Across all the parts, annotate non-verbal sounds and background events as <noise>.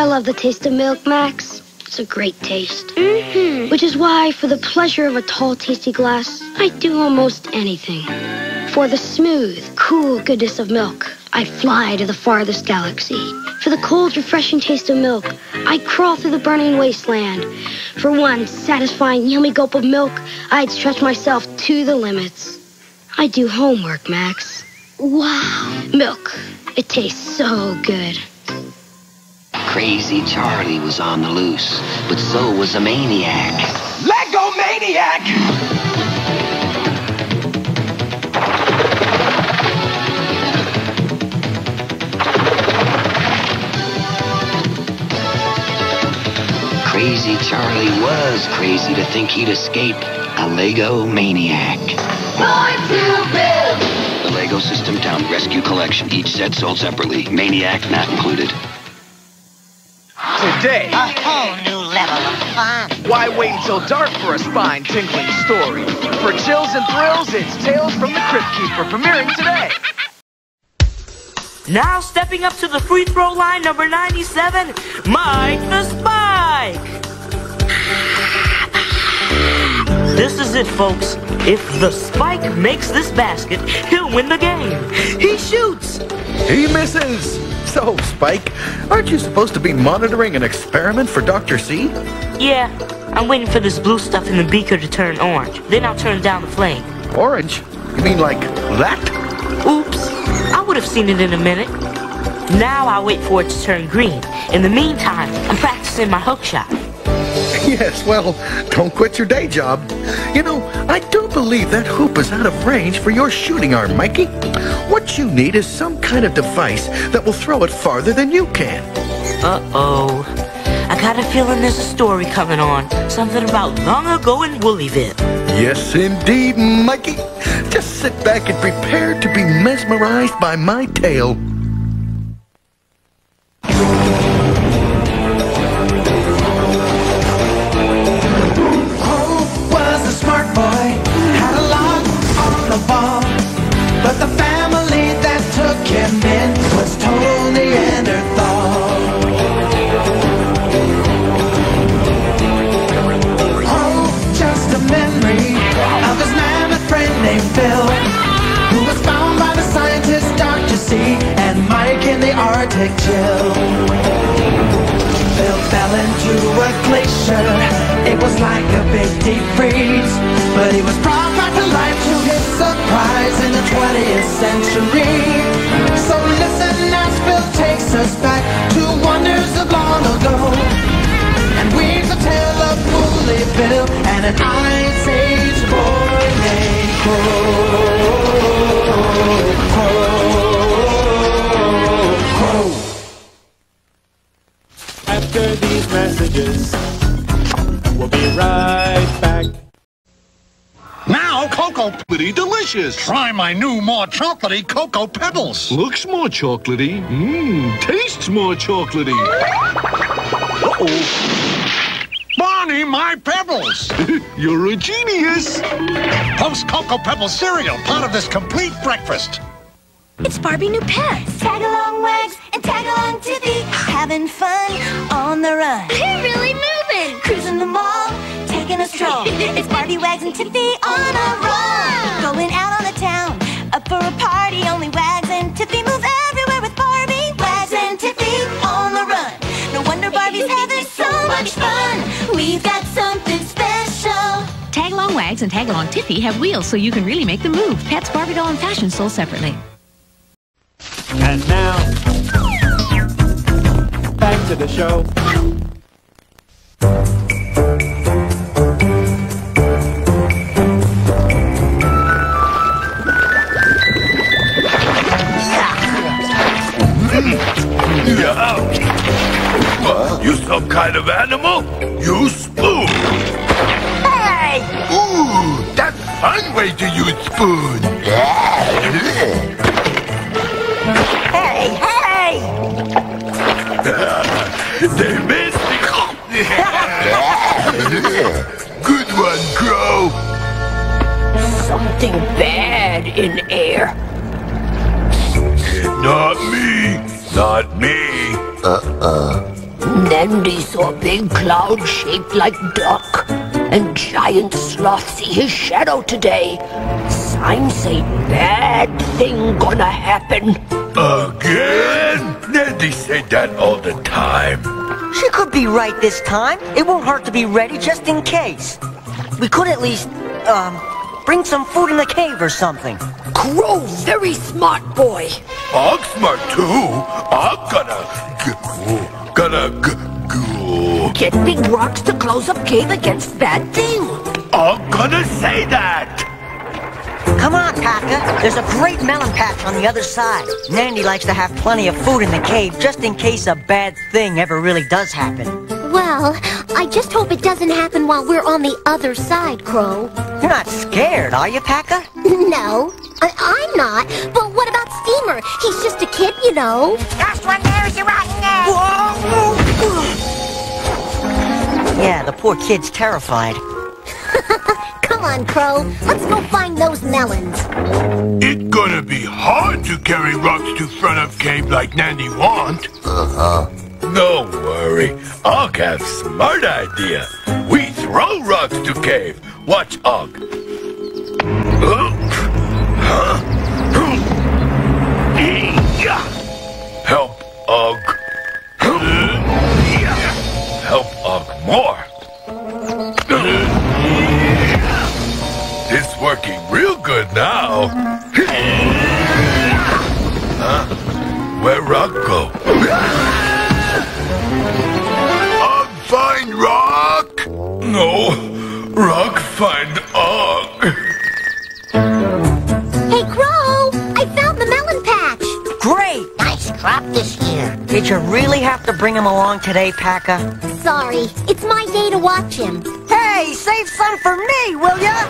I love the taste of milk, Max. It's a great taste. Mm-hmm. Which is why, for the pleasure of a tall, tasty glass, I'd do almost anything. For the smooth, cool goodness of milk, I'd fly to the farthest galaxy. For the cold, refreshing taste of milk, I'd crawl through the burning wasteland. For one satisfying, yummy gulp of milk, I'd stretch myself to the limits. I do homework, Max. Wow. Milk. It tastes so good. Crazy Charlie was on the loose, but so was a maniac. Lego Maniac! Crazy Charlie was crazy to think he'd escape a Lego maniac. The Lego System Town Rescue Collection. Each set sold separately. Maniac not included. Today, A whole new level of fun. why wait until dark for a spine-tingling story? For chills and thrills, it's Tales from the Crypt Keeper, premiering today. Now stepping up to the free throw line, number 97, Mike the Spike. This is it, folks. If the Spike makes this basket, he'll win the game. He shoots. He misses! <laughs> So, Spike, aren't you supposed to be monitoring an experiment for Dr. C? Yeah, I'm waiting for this blue stuff in the beaker to turn orange. Then I'll turn down the flame. Orange? You mean like that? Oops, I would have seen it in a minute. Now I'll wait for it to turn green. In the meantime, I'm practicing my hook shot. <laughs> Yes, well, don't quit your day job. You know, I don't believe that hoop is out of range for your shooting arm, Mikey. What you need is some kind of device that will throw it farther than you can. Uh-oh. I got a feeling there's a story coming on. Something about long ago in Woolyville. Yes, indeed, Mikey. Just sit back and prepare to be mesmerized by my tale. Phil fell into a glacier. It was like a big deep freeze. But he was brought back to life to his surprise in the 20th century. So listen as Bill takes us back to wonders of long ago. And weaves a tale of Woolly Bill and an Ice Age boy named. Cro. After these messages, we'll be right back. Now, Cocoa Pretty Delicious. Try my new more chocolatey Cocoa Pebbles. Looks more chocolatey. Mmm, tastes more chocolatey. Uh-oh. Barney, my Pebbles. <laughs> You're a genius. Post Cocoa Pebbles cereal, part of this complete breakfast. It's Barbie new pets. Tag along Wags and tag along Tippy. Having fun on the run. They're really moving. Cruising the mall, taking a stroll. it's Barbie Wags and Tiffy on a roll. Going out on the town, up for a party. Only Wags and Tiffy move everywhere with Barbie. Wags and Tiffy on the run. No wonder Barbie's having so much fun. We've got something special. Tag along Wags and Tag along Tiffy have wheels so you can really make the move. Pets, Barbie doll, and fashion sold separately. And now, back to the show. What? You some kind of animal? You spoon! Hey! Ooh, that's a fun way to use spoon! Hey, hey! they missed me! Good one, Cro! Something bad in air. Not me! Not me! Uh-uh. Nandy saw a big cloud shaped like duck, and giant sloth see his shadow today. Signs say bad thing gonna happen. Again? Nandy say that all the time. She could be right this time. It won't hurt to be ready just in case. We could at least, um, bring some food in the cave or something. Cro, very smart boy. I'm smart too. I'm gonna, gonna, g- go. Get big rocks to close up cave against bad thing. I'm gonna say that. Come on, Pakka. There's a great melon patch on the other side. Nandy likes to have plenty of food in the cave just in case a bad thing ever really does happen. Well, I just hope it doesn't happen while we're on the other side, Cro. You're not scared, are you, Pakka? <laughs> No, I- I'm not. But what about Steamer? He's just a kid, you know. Just one there's your rotten egg. Yeah, the poor kid's terrified. Come on, Cro. Let's go find those melons. It's gonna be hard to carry rocks to front of cave like Nandy want. Uh-huh. Don't worry. Og have smart idea. We throw rocks to cave. Watch Og. Help Og. Help Og more. Working real good now. Huh? Where Rock go? Og find Rock? No, Rock find Og. Hey, Crow! I found the melon patch! Great! Nice crop this year. Did you really have to bring him along today, Pakka? Sorry, it's my day to watch him. Hey, save some for me, will ya?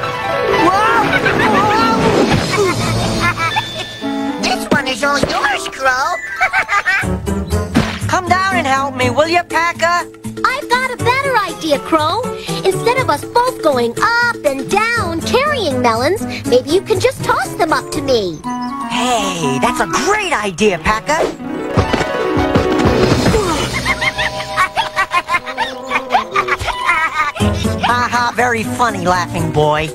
Whoa! this one is all yours, Cro. Come down and help me, will ya, Pakka? I've got a better idea, Cro. Instead of us both going up and down carrying melons, maybe you can just toss them up to me. Hey, that's a great idea, Pakka. Haha, very funny, laughing boy.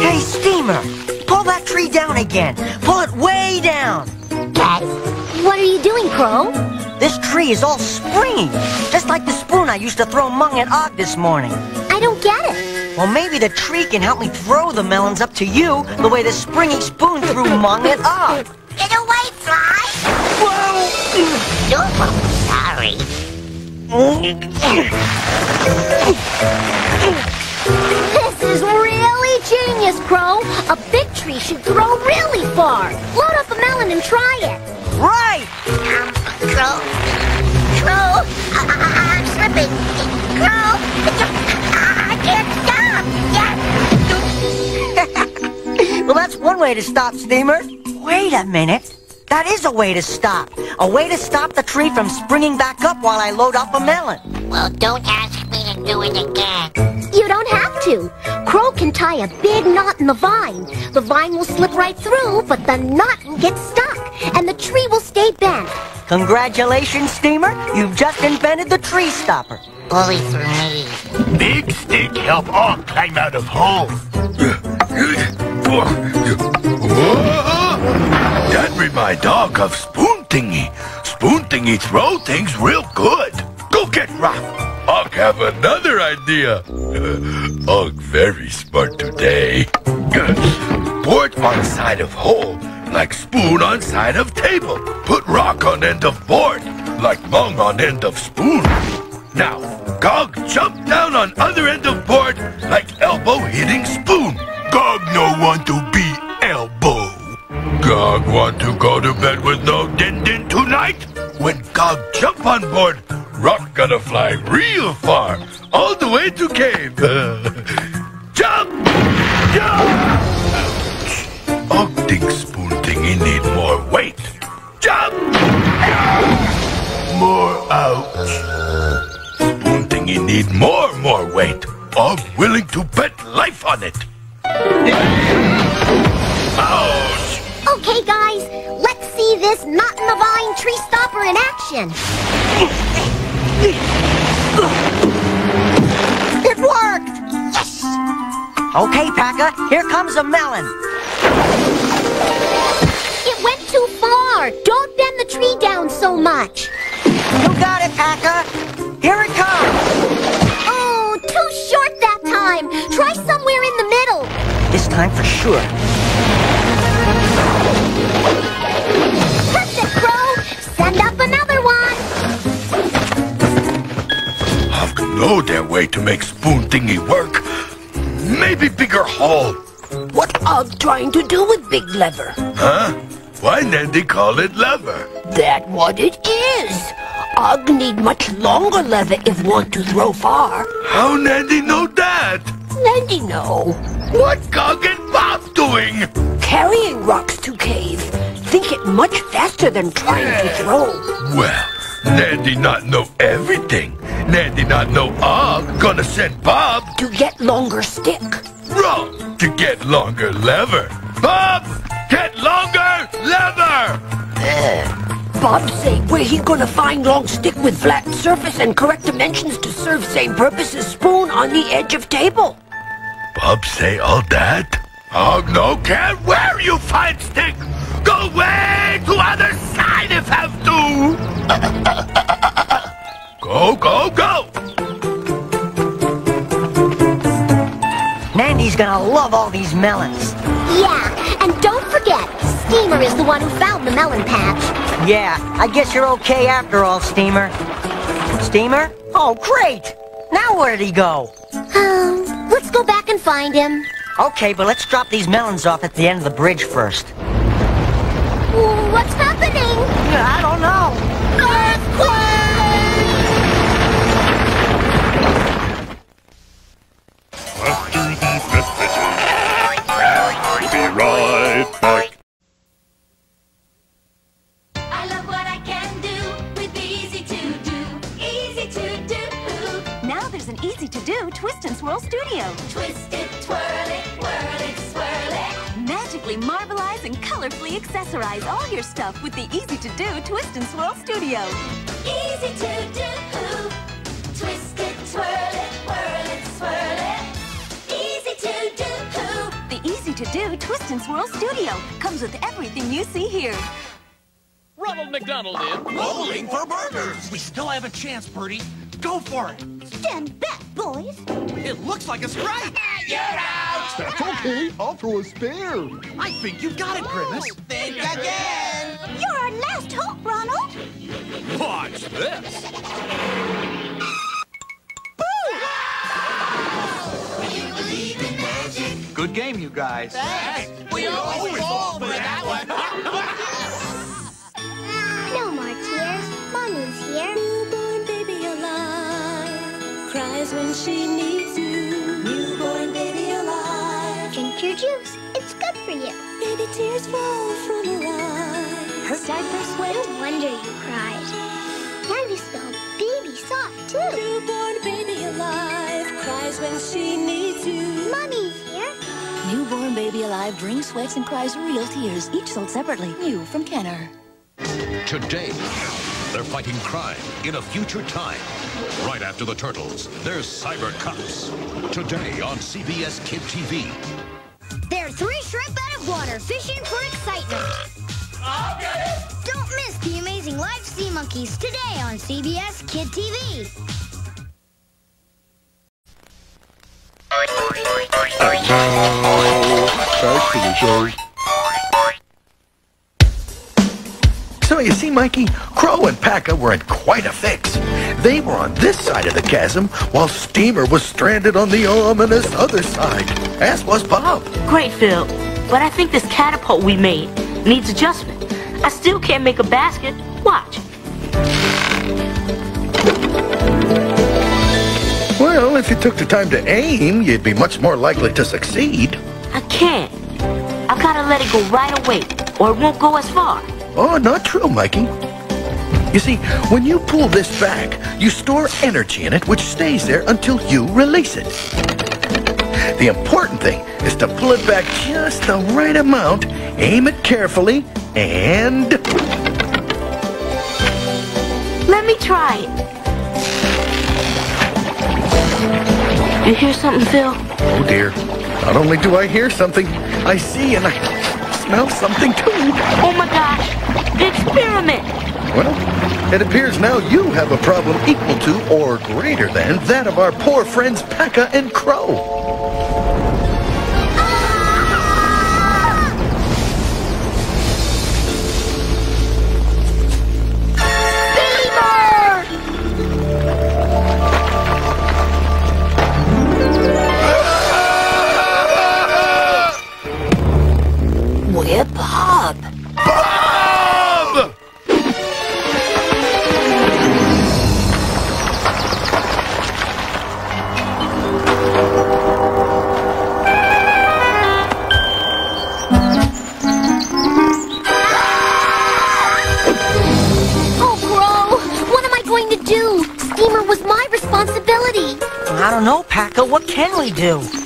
Hey, Steamer, pull that tree down again. Pull it way down. What are you doing, Cro? This tree is all springy, just like the spoon I used to throw Mung at Og this morning. I don't get it. Well, maybe the tree can help me throw the melons up to you the way the springy spoon threw Mung at Og. Get away, Fly. Whoa! Sorry. This is really genius, Cro. A big tree should throw really far. Load up a melon and try it. Right! Um, Cro. Cro. I, I'm slipping. Cro. I can't stop. <laughs> well, that's one way to stop, Steamer. Wait a minute. That is a way to stop. A way to stop the tree from springing back up while I load up a melon. Well, don't ask me to do it again. You don't have to. Cro can tie a big knot in the vine. The vine will slip right through, but the knot will get stuck, and the tree will stay bent. Congratulations, Steamer. You've just invented the tree stopper. Bully for me. Big stick help all climb out of hole. <laughs> Remind dog of Spoon Thingy. Spoon Thingy throw things real good. Go get Rock. Og have another idea. <laughs> Og very smart today. Board on side of hole, like spoon on side of table. Put rock on end of board, like mung on end of spoon. Now, Gog jump down on other end of board, like elbow hitting spoon. Gog no want to be elbow. Gog want to go to bed with no din din tonight? When Gog jump on board, Rock gonna fly real far, all the way to cave. <laughs> jump! Jump! Og think spoon thingy need more weight. Jump! More ouch. Spoon thingy need more, more weight. I'm willing to bet life on it. Ouch! Okay, guys, let's see this knot in the vine tree stopper in action. It worked! Yes! Okay, Pakka, here comes a melon. It went too far. Don't bend the tree down so much. You got it, Pakka. Here it comes. Oh, too short that time. Try somewhere in the middle. This time for sure. Perfect, Cro. Send up another one. I've know their way to make spoon thingy work. Maybe bigger hole. What Og trying to do with big lever? Huh? Why Nandy call it lever? That what it is. Og need much longer lever if want to throw far. How Nandy know that? Nandy know. What Gog and Bob doing? Carrying rocks to cave. Think it much faster than trying to throw. Well, Nandy not know everything. Nandy not know Og gonna send Bob To get longer stick. wrong to get longer lever. Bob, get longer lever! Eh. Bob say where he gonna find long stick with flat surface and correct dimensions to serve same purpose as spoon on the edge of table. Bob say all that? Og no care where you find stick. Go way to other side if have to. <laughs> go, go, go. Nandy's gonna love all these melons. Yeah, and don't forget, Steamer is the one who found the melon patch. Yeah, I guess you're okay after all, Steamer. Steamer? Oh, great! Now where did he go? Um, let's go back and find him. Okay, but let's drop these melons off at the end of the bridge first. What's happening? I don't know. After accessorize all your stuff with the easy to do twist and swirl studio. Easy to do. Twist it, twirl it, whirl it, swirl it. Easy to do. The easy to do twist and swirl studio comes with everything you see here. Ronald McDonald in. Rolling for burgers. We still have a chance, Birdie. Go for it. Stand back, boys. It looks like a strike. You're out. That's okay. I'll throw a spare. I think you've got it, Grimace. Oh, think again. You're our last hope, Ronald. Watch this. You believe. Good game, you guys. We always fall for that one. No more tears. Mommy's here. Newborn baby alive cries when she needs your juice. It's good for you. Baby tears fall from her eyes. Her diaper sweat. No wonder you cried. Now you smell baby soft, too. Newborn baby alive cries when she needs you. Mommy's here. Newborn baby alive drinks, sweats, and cries real tears, each sold separately. New from Kenner. Today, they're fighting crime in a future time. Right after the Turtles, there's Cyber Cops. Today on CBS Kid TV. They're three shrimp out of water, fishing for excitement. Don't miss the amazing live sea monkeys today on CBS Kid TV. And now, back. So you see, Mikey, Cro and Pakka were in quite a fix. They were on this side of the chasm, while Steamer was stranded on the ominous other side, as was Bob. Great, Phil. But I think this catapult we made needs adjustment. I still can't make a basket. Watch. Well, if you took the time to aim, you'd be much more likely to succeed. I can't. I've gotta let it go right away, or it won't go as far. Oh, not true, Mikey. You see, when you pull this back, you store energy in it which stays there until you release it. The important thing is to pull it back just the right amount, aim it carefully, and Let me try it. You hear something, Phil? Oh dear. Not only do I hear something, I see and I smell something too. Oh my gosh! Experiment! Well, it appears now you have a problem equal to or greater than that of our poor friends Pakka and Cro. Was my responsibility. I don't know, Paco. What can we do?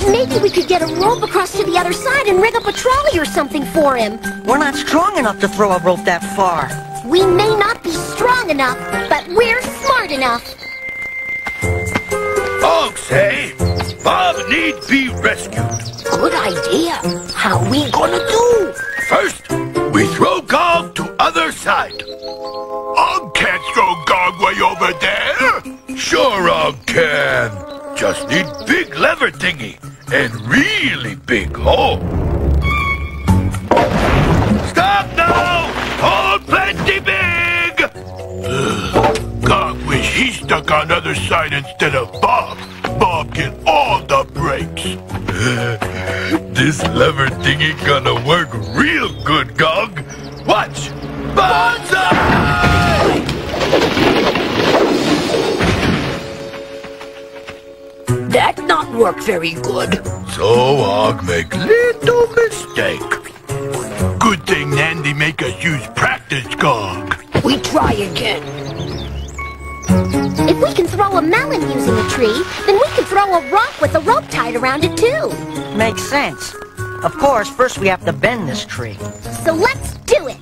Well, maybe we could get a rope across to the other side and rig up a trolley or something for him. We're not strong enough to throw a rope that far. We may not be strong enough, but we're smart enough. Folks, hey? Bob need be rescued. Good idea. How we gonna do? First, we throw Gog to other side. Og can't throw Gog way over there. Sure Og can. Just need big lever thingy and really big hole. Stop now! Hold plenty big! Gog wish he stuck on other side instead of Bob. Bob get all the breaks. <laughs> this lever thingy gonna work real good, Gog. Watch! Banzai! That not work very good. So Og make little mistake. Good thing Nandy make us use practice, Gog. We try again. If we can throw a melon using a tree, then we can throw a rock with a rope tied around it too. Makes sense. Of course, first we have to bend this tree. So let's do it.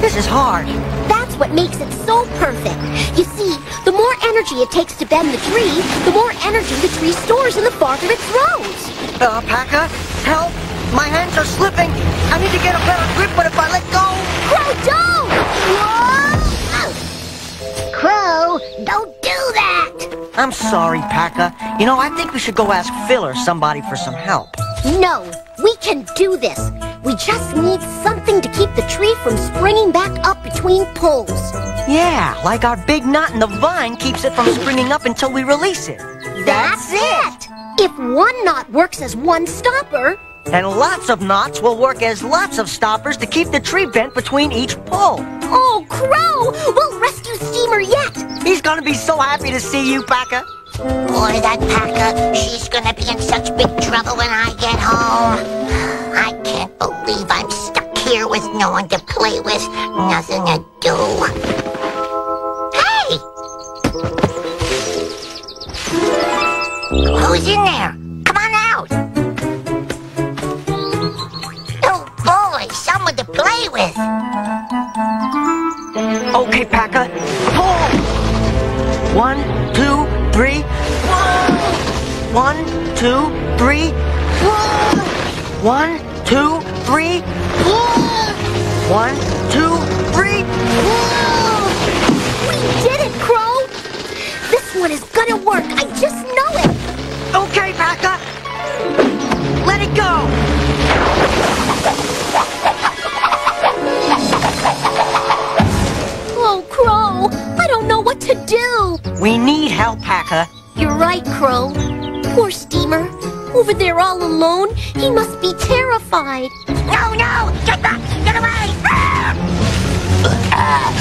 This is hard. That's what makes it so perfect. You see, the more energy it takes to bend the tree, the more energy the tree stores and the farther it throws. Uh, Pakka, help! My hands are slipping. I need to get a better grip, but if I let go... Cro, don't! Whoa! Cro, don't do that! I'm sorry, Pakka. You know, I think we should go ask Phil or somebody for some help. No, we can do this. We just need something to keep the tree from springing back up between pulls. Yeah, like our big knot in the vine keeps it from springing up until we release it. That's it! If one knot works as one stopper, And lots of knots will work as lots of stoppers to keep the tree bent between each pull. oh, Cro! We'll rescue Steamer yet! He's gonna be so happy to see you, Pakka. Boy, that Packer, she's gonna be in such big trouble when I get home. I can't believe I'm stuck here with no one to play with, nothing to do. Hey! Who's in there? Come on out! Oh boy, someone to play with. Okay, Packer, Pull! One, two, three. One, two, three. One, two, three. One, two, three. We did it, Cro! This one is gonna work, I just know it! Okay, Pakka. Let it go. What to do! We need help, Pakka. You're right, Cro. Poor Steamer. Over there all alone, he must be terrified. No, no! Get back! Get away! No! Ah!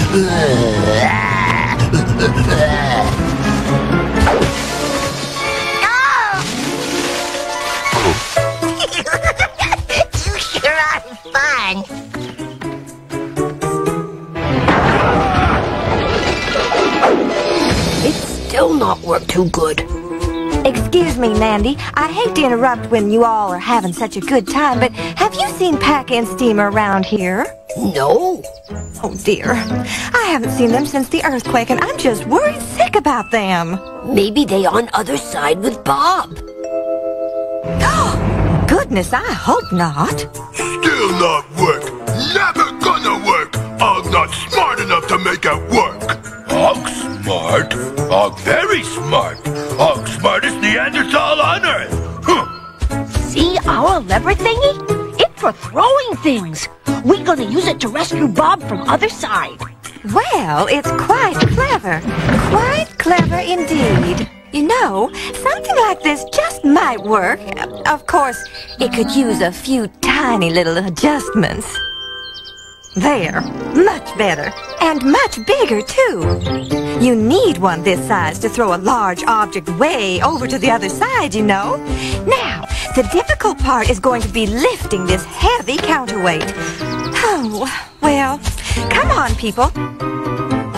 <laughs> you sure are fun. Still not work too good. Excuse me, Mandy. I hate to interrupt when you all are having such a good time, but have you seen Pack and Steamer around here? No. Oh, dear. I haven't seen them since the earthquake, and I'm just worried sick about them. Maybe they on other side with Bob. <gasps> Goodness, I hope not. Still not work. Never gonna work. I'm not smart enough to make it work. I'm smart. I'm very smart. I'm smartest Neanderthal on Earth. Huh. See our lever thingy? It's for throwing things. We're gonna use it to rescue Bob from other side. Well, it's quite clever. Quite clever indeed. You know, something like this just might work. Of course, it could use a few tiny little adjustments. There. Much better. And much bigger, too. You need one this size to throw a large object way over to the other side, you know. Now, the difficult part is going to be lifting this heavy counterweight. Oh, well, come on, people.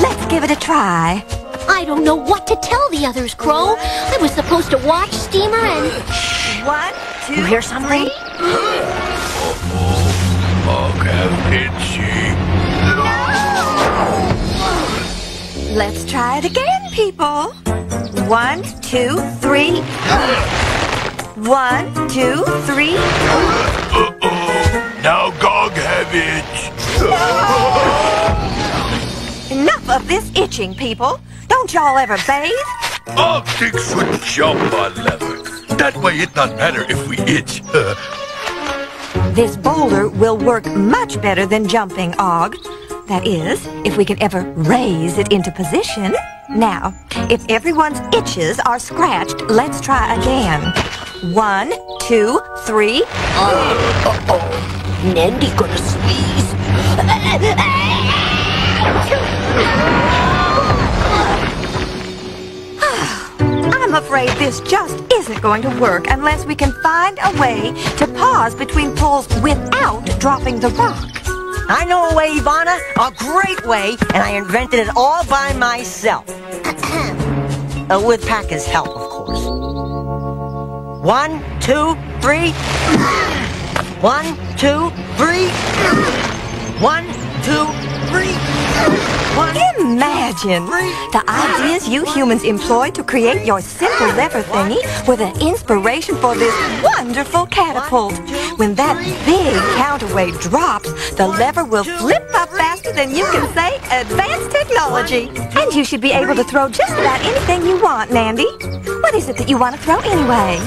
Let's give it a try. I don't know what to tell the others, Cro. I was supposed to watch Steamer and... One, two, You hear something? <gasps> <gasps> <gasps> Have itchy. Let's try it again, people. One, two, three. One, two, three. Now Gog have itch. Enough of this itching, people. Don't y'all ever bathe? Og thinks would jump on lever. That way it not matter if we itch. <laughs> This boulder will work much better than jumping, Og. That is, if we can ever raise it into position. Now, if everyone's itches are scratched, let's try again. One, two, three. Uh, uh-oh. Nandy gonna sneeze. <laughs> <laughs> I'm afraid this just isn't going to work unless we can find a way to pause between pulls without dropping the rock. I know a way, Ivana, a great way, and I invented it all by myself. uh, with Packer's help, of course. One, two, three. <clears throat> One, two, three. <clears throat> One, two, three. Imagine the ideas you humans employ to create your simple lever thingy were the inspiration for this wonderful catapult. When that big counterweight drops, the lever will flip up faster than you can say advanced technology. And you should be able to throw just about anything you want, Nandy. What is it that you want to throw anyway?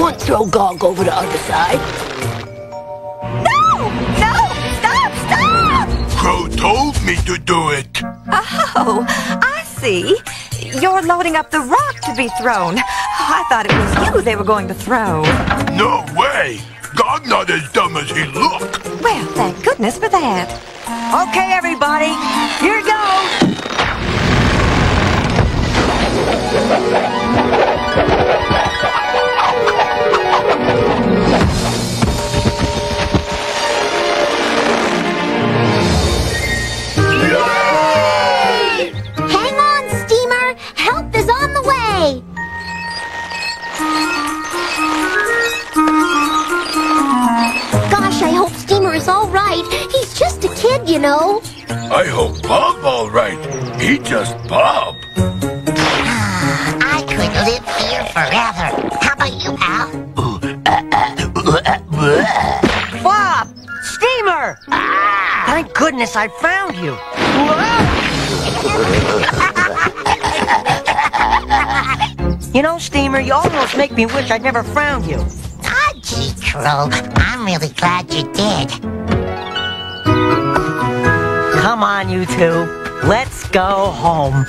Want to throw Gog over the other side? No! No! Told me to do it. Oh, I see. You're loading up the rock to be thrown. Oh, I thought it was you they were going to throw. No way. Gog not as dumb as he look. Well, thank goodness for that. Okay, everybody, here goes. Hope all right. He's just a kid, you know. I hope Bob all right. He just Bob. I could live here forever. How about you, pal? Bob! Steamer! Ah! Thank goodness I found you. <laughs> you know, Steamer, you almost make me wish I'd never found you. I'm really glad you did. Come on, you two. Let's go home.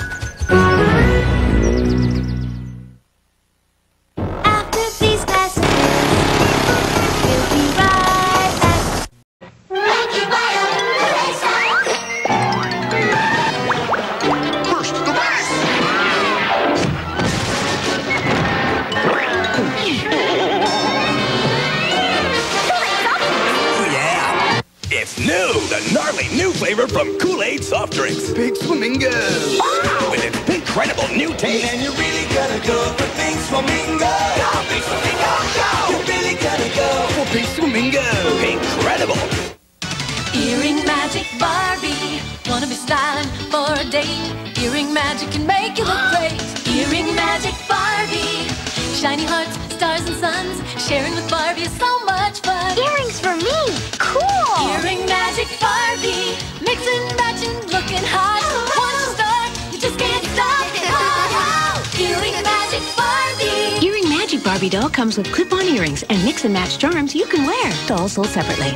Comes with clip-on earrings and mix and match charms you can wear. Dolls sold separately.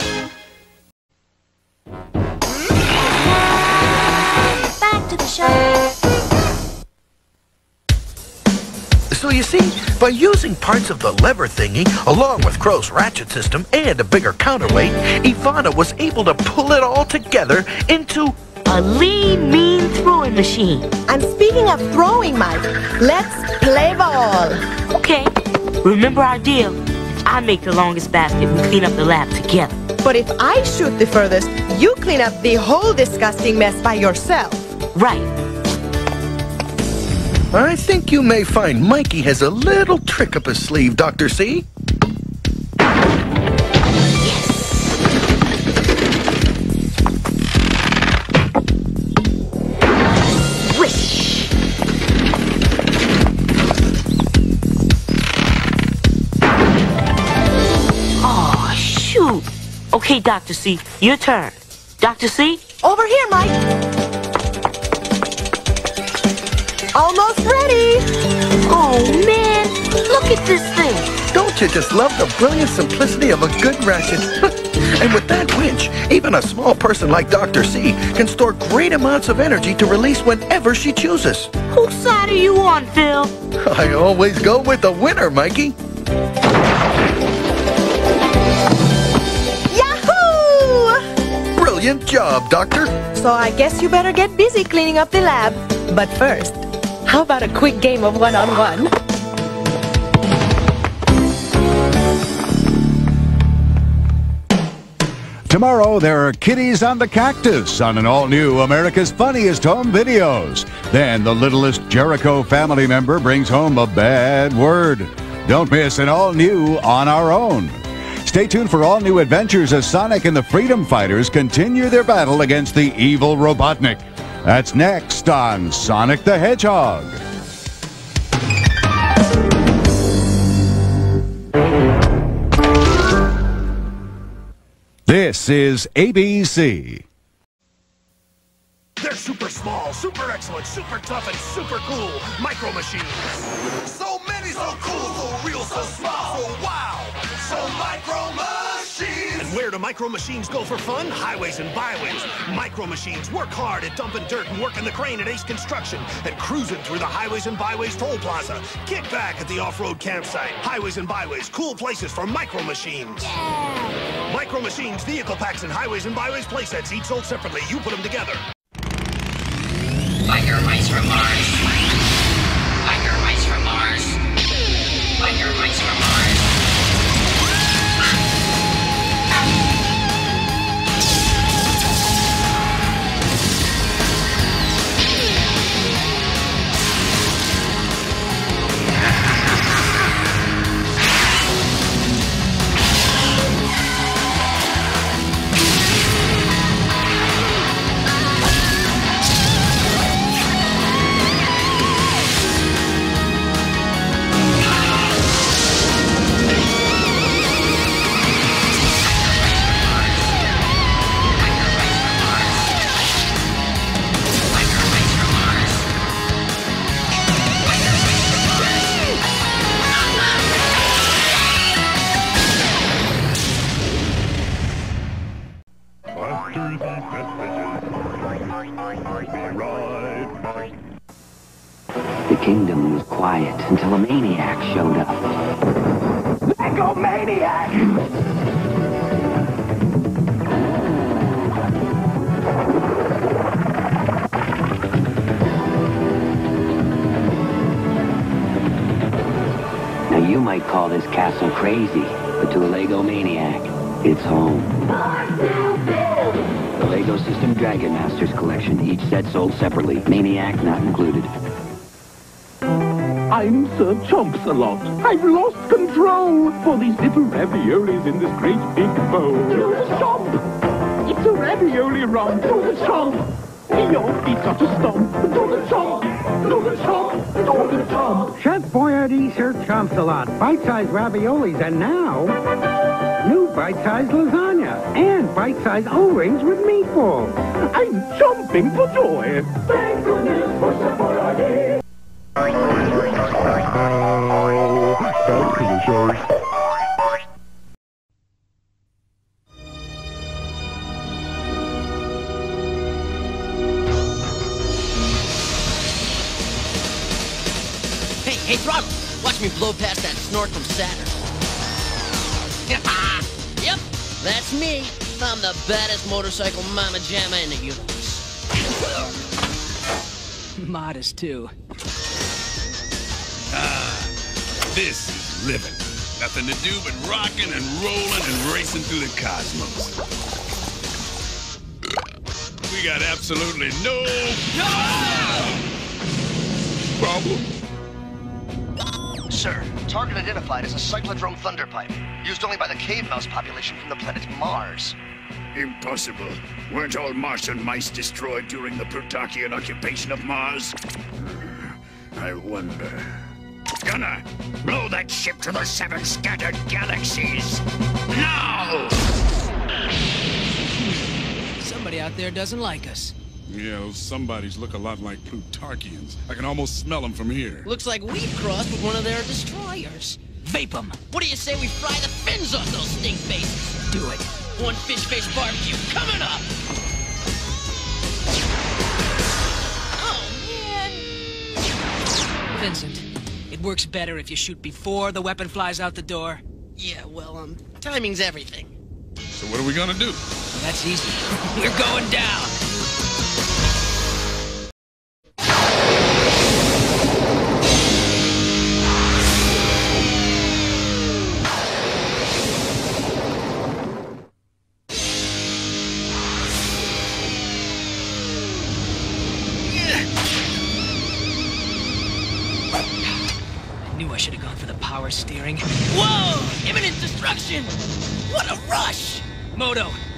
Back to the show. So you see, by using parts of the lever thingy, along with Cro's ratchet system and a bigger counterweight, Ivana was able to pull it all together into a lean, mean throwing machine. And speaking of throwing, Mike, let's play ball. Okay. Remember our deal. If I make the longest basket, we clean up the lab together. But if I shoot the furthest, you clean up the whole disgusting mess by yourself. Right. I think you may find Mikey has a little trick up his sleeve, Dr. C. Okay, Dr. C, your turn. Dr. C? Over here, Mike. Almost ready. Oh, man. Look at this thing. Don't you just love the brilliant simplicity of a good ratchet? <laughs> and with that winch, even a small person like Dr. C can store great amounts of energy to release whenever she chooses. Whose side are you on, Phil? <laughs> I always go with the winner, Mikey. Brilliant job, Doctor. So I guess you better get busy cleaning up the lab. But first, how about a quick game of one-on-one? Tomorrow, there are kitties on the cactus on an all new America's Funniest Home Videos. Then, the littlest Jericho family member brings home a bad word. Don't miss an all new On Our Own. Stay tuned for all new adventures as Sonic and the Freedom Fighters continue their battle against the evil Robotnik. That's next on Sonic the Hedgehog. This is ABC. They're super small, super excellent, super tough, and super cool. Micro machines. So many, so cool, so real, so small, so wow. So micro machines. And where do micro machines go for fun? Highways and byways. Micro machines work hard at dumping dirt and working the crane at Ace Construction and cruising through the highways and byways toll plaza. Kick back at the off-road campsite. Highways and byways, cool places for micro machines. Micro machines, vehicle packs, and highways and byways playsets each sold separately. You put them together. Biker Mice from Mars. Set sold separately, Maniac not included. I'm Sir Chomps-a-Lot. I've lost control for these little raviolis in this great big bowl. Do the chomp! It's a ravioli romp. Do the chomp! Your feet got to stomp. Do the chomp! Do the chomp! Do the chomp! Chef Boyardee Sir Chomps-a-Lot. Bite-sized raviolis and now... New bite-sized lasagna and bite-sized O-rings with meatballs. I'm jumping for joy. Thank goodness for Chef Boyardee. Hey, hey, Throttle! Watch me blow past that snort from Saturn. That's me. I'm the baddest motorcycle mama jamma in the universe. Modest, too. Ah, this is living. Nothing to do but rocking and rolling and racing through the cosmos. We got absolutely no problem. Sir, target identified as a cyclodrome thunderpipe, used only by the cave mouse population from the planet Mars. Impossible. Weren't all Martian mice destroyed during the Plutarchian occupation of Mars? I wonder. Gunner, blow that ship to the seven scattered galaxies. Now! Somebody out there doesn't like us. Yeah, those somebodies look a lot like Plutarchians. I can almost smell them from here. Looks like we've crossed with one of their destroyers. Vape 'em. What do you say we fry the fins off those stink faces? Do it. One fish face barbecue coming up. Oh, man. Vincent, it works better if you shoot before the weapon flies out the door. Yeah, well, um, timing's everything. So what are we gonna do? That's easy. <laughs> We're going down.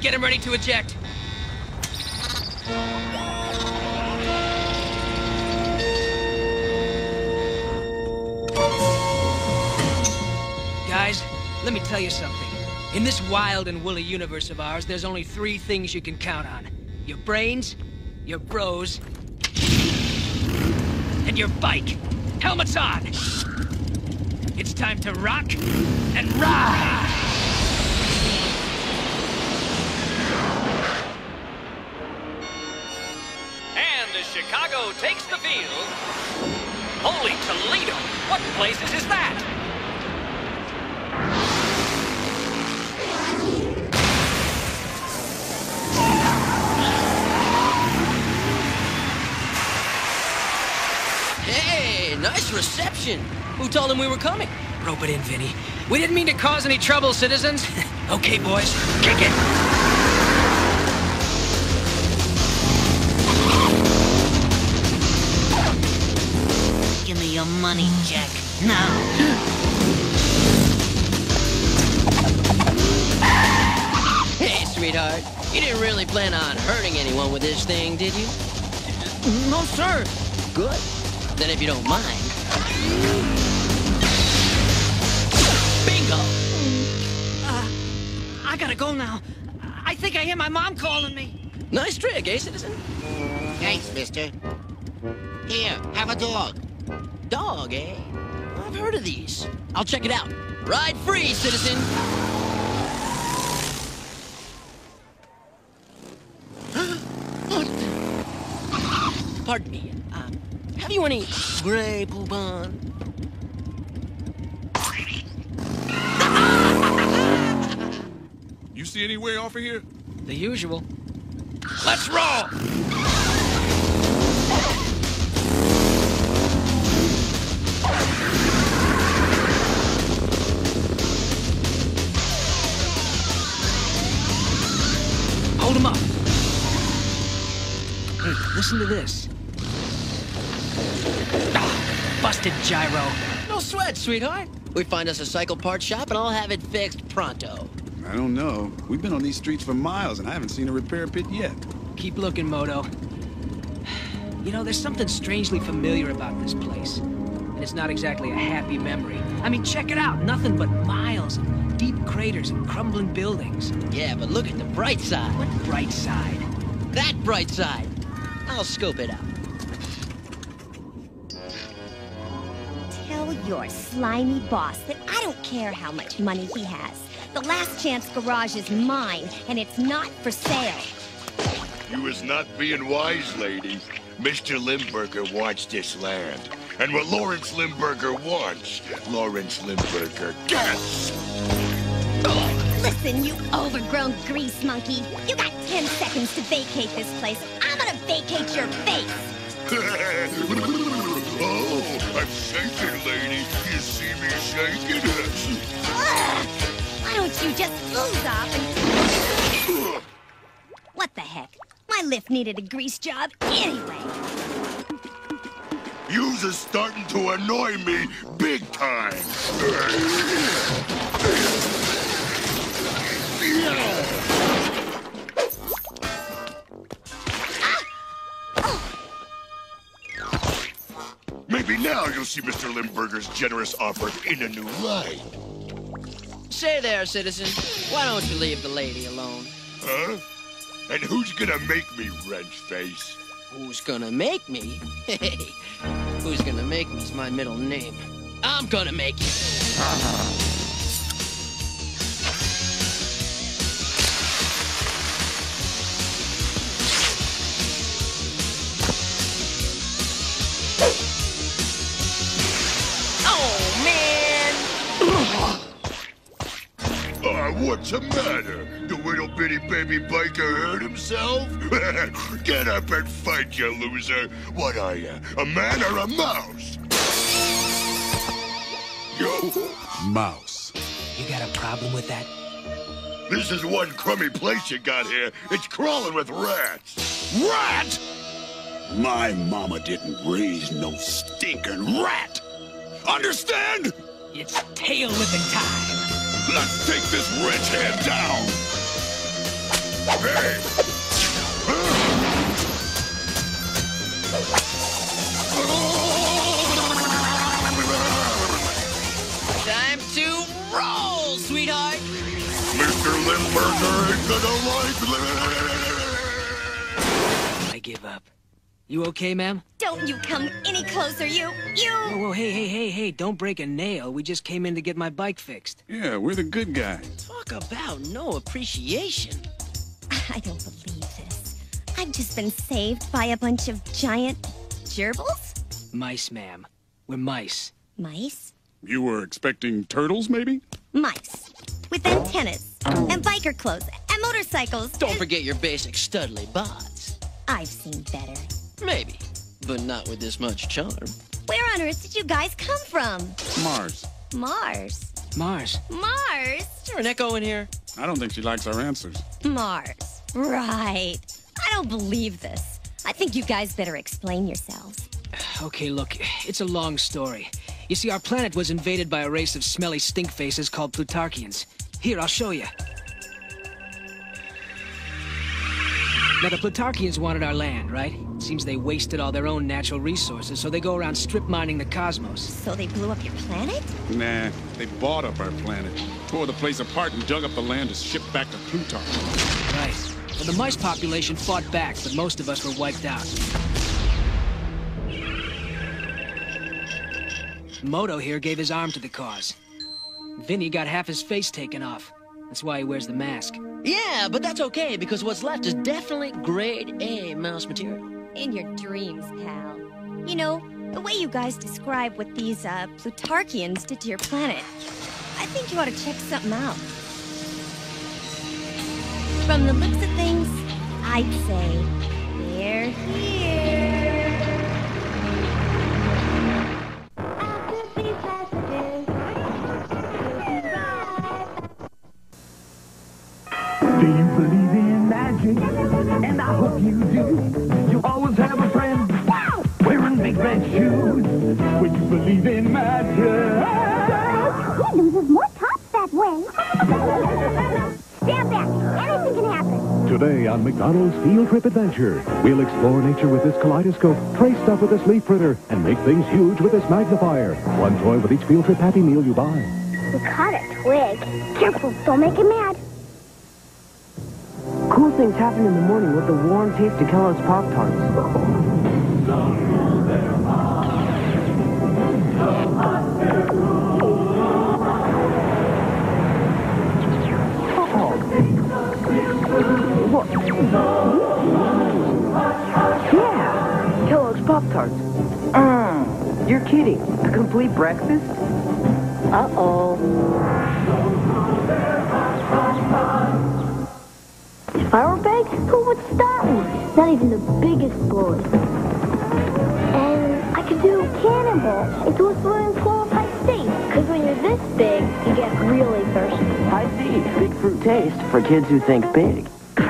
Get him ready to eject. Guys, let me tell you something. In this wild and woolly universe of ours, there's only three things you can count on. Your brains, your bros, and your bike. Helmets on! It's time to rock and ride! Chicago takes the field. Holy Toledo! What places is that? Hey, nice reception. Who told him we were coming? Rope it in, Vinnie. We didn't mean to cause any trouble, citizens. <laughs> okay, boys, kick it. Money, Jack. Now. Hey, sweetheart. You didn't really plan on hurting anyone with this thing, did you? No, sir. Good. Then if you don't mind. Bingo! Uh, I gotta go now. I think I hear my mom calling me. Nice trick, eh, citizen? Thanks, mister. Here, have a dog. Dog, eh? I've heard of these. I'll check it out. Ride free, citizen! <gasps> Pardon me. Um, have you any Grey Poupon? You see any way off of here? The usual. Let's roll! Listen to this. busted gyro. No sweat, sweetheart. We find us a cycle part shop and I'll have it fixed pronto. I don't know. We've been on these streets for miles and I haven't seen a repair pit yet. Keep looking, Modo. You know, there's something strangely familiar about this place. And it's not exactly a happy memory. I mean, check it out. Nothing but miles and deep craters and crumbling buildings. Yeah, but look at the bright side. What bright side? That bright side. I'll scope it out. Tell your slimy boss that I don't care how much money he has. The last chance garage is mine, and it's not for sale. You is not being wise, lady. Mr. Limburger wants this land. And what Lawrence Limburger wants, Lawrence Limburger gets. Listen, you overgrown grease monkey. You got 10 seconds to vacate this place. I'm gonna vacate your face. oh, I'm shaking, lady. You see me shaking? Ugh. Why don't you just ooze off and... What the heck? My lift needed a grease job anyway. Yous are starting to annoy me big time. Maybe now you'll see Mr. Limburger's generous offer in a new light. Say there, citizen. Why don't you leave the lady alone? Huh? And who's gonna make me, wrench face? Who's gonna make me? Hey, <laughs> who's gonna make me is my middle name. I'm gonna make you. Uh-huh. What's the matter? The little bitty baby biker hurt himself? <laughs> Get up and fight, you loser. What are you, a man or a mouse? Yo, Mouse. You got a problem with that? this is one crummy place you got here. It's crawling with rats. Rat? My mama didn't raise no stinking rat. Understand? It's tail whipping time. Let's take this wretch head down. Hey. Time to roll, sweetheart! Mr. Limburger ain't gonna like I give up. You okay, ma'am? Don't you come any closer, you... You... Whoa, whoa, hey, hey, hey, hey, don't break a nail. We just came in to get my bike fixed. Yeah, we're the good guys. Talk about no appreciation. <laughs> I don't believe this. I've just been saved by a bunch of giant gerbils? Mice, ma'am. We're mice. Mice? You were expecting turtles, maybe? Mice. With antennas, and biker clothes, and motorcycles. Don't forget your basic studly bods. I've seen better. Maybe, but not with this much charm. Where on earth did you guys come from? Mars. Mars. Mars. Mars? Is there an echo in here? I don't think she likes our answers. Mars. Right. I don't believe this. I think you guys better explain yourselves. <sighs> Okay, look, it's a long story. You see, our planet was invaded by a race of smelly stink faces called Plutarchians. Here, I'll show you. Now, the Plutarchians wanted our land, right? Seems they wasted all their own natural resources, so they go around strip mining the cosmos. So they blew up your planet? Nah, they bought up our planet, tore the place apart, and dug up the land to ship back to Plutarch. Right. Well, the mice population fought back, but most of us were wiped out. Moto here gave his arm to the cause. Vinnie got half his face taken off. That's why he wears the mask. Yeah, but that's okay, because what's left is definitely grade A mouse material. In your dreams, pal. You know, the way you guys describe what these, uh, Plutarchians did to your planet, I think you ought to check something out. From the looks of things, I'd say they're here. In? And I hope you do. You always have a friend wearing big red shoes. When you believe in magic. He loses more tops that way. <laughs> Stand back. Anything can happen. Today on McDonald's Field Trip Adventure, we'll explore nature with this kaleidoscope, trace stuff with this leaf printer, and make things huge with this magnifier. One toy with each field trip Happy Meal you buy. We caught a twig. Careful, don't make him mad. Cool things happen in the morning with the warm taste of Kellogg's Pop-Tarts. Oh. What? Yeah, Kellogg's Pop-Tarts. Mmm, you're kidding. A complete breakfast? Uh-oh. If I were big, who would stop me? Not even the biggest boy. And I could do a cannonball into a swimming pool of high C. Because when you're this big, you get really thirsty. High C, big fruit taste for kids who think big.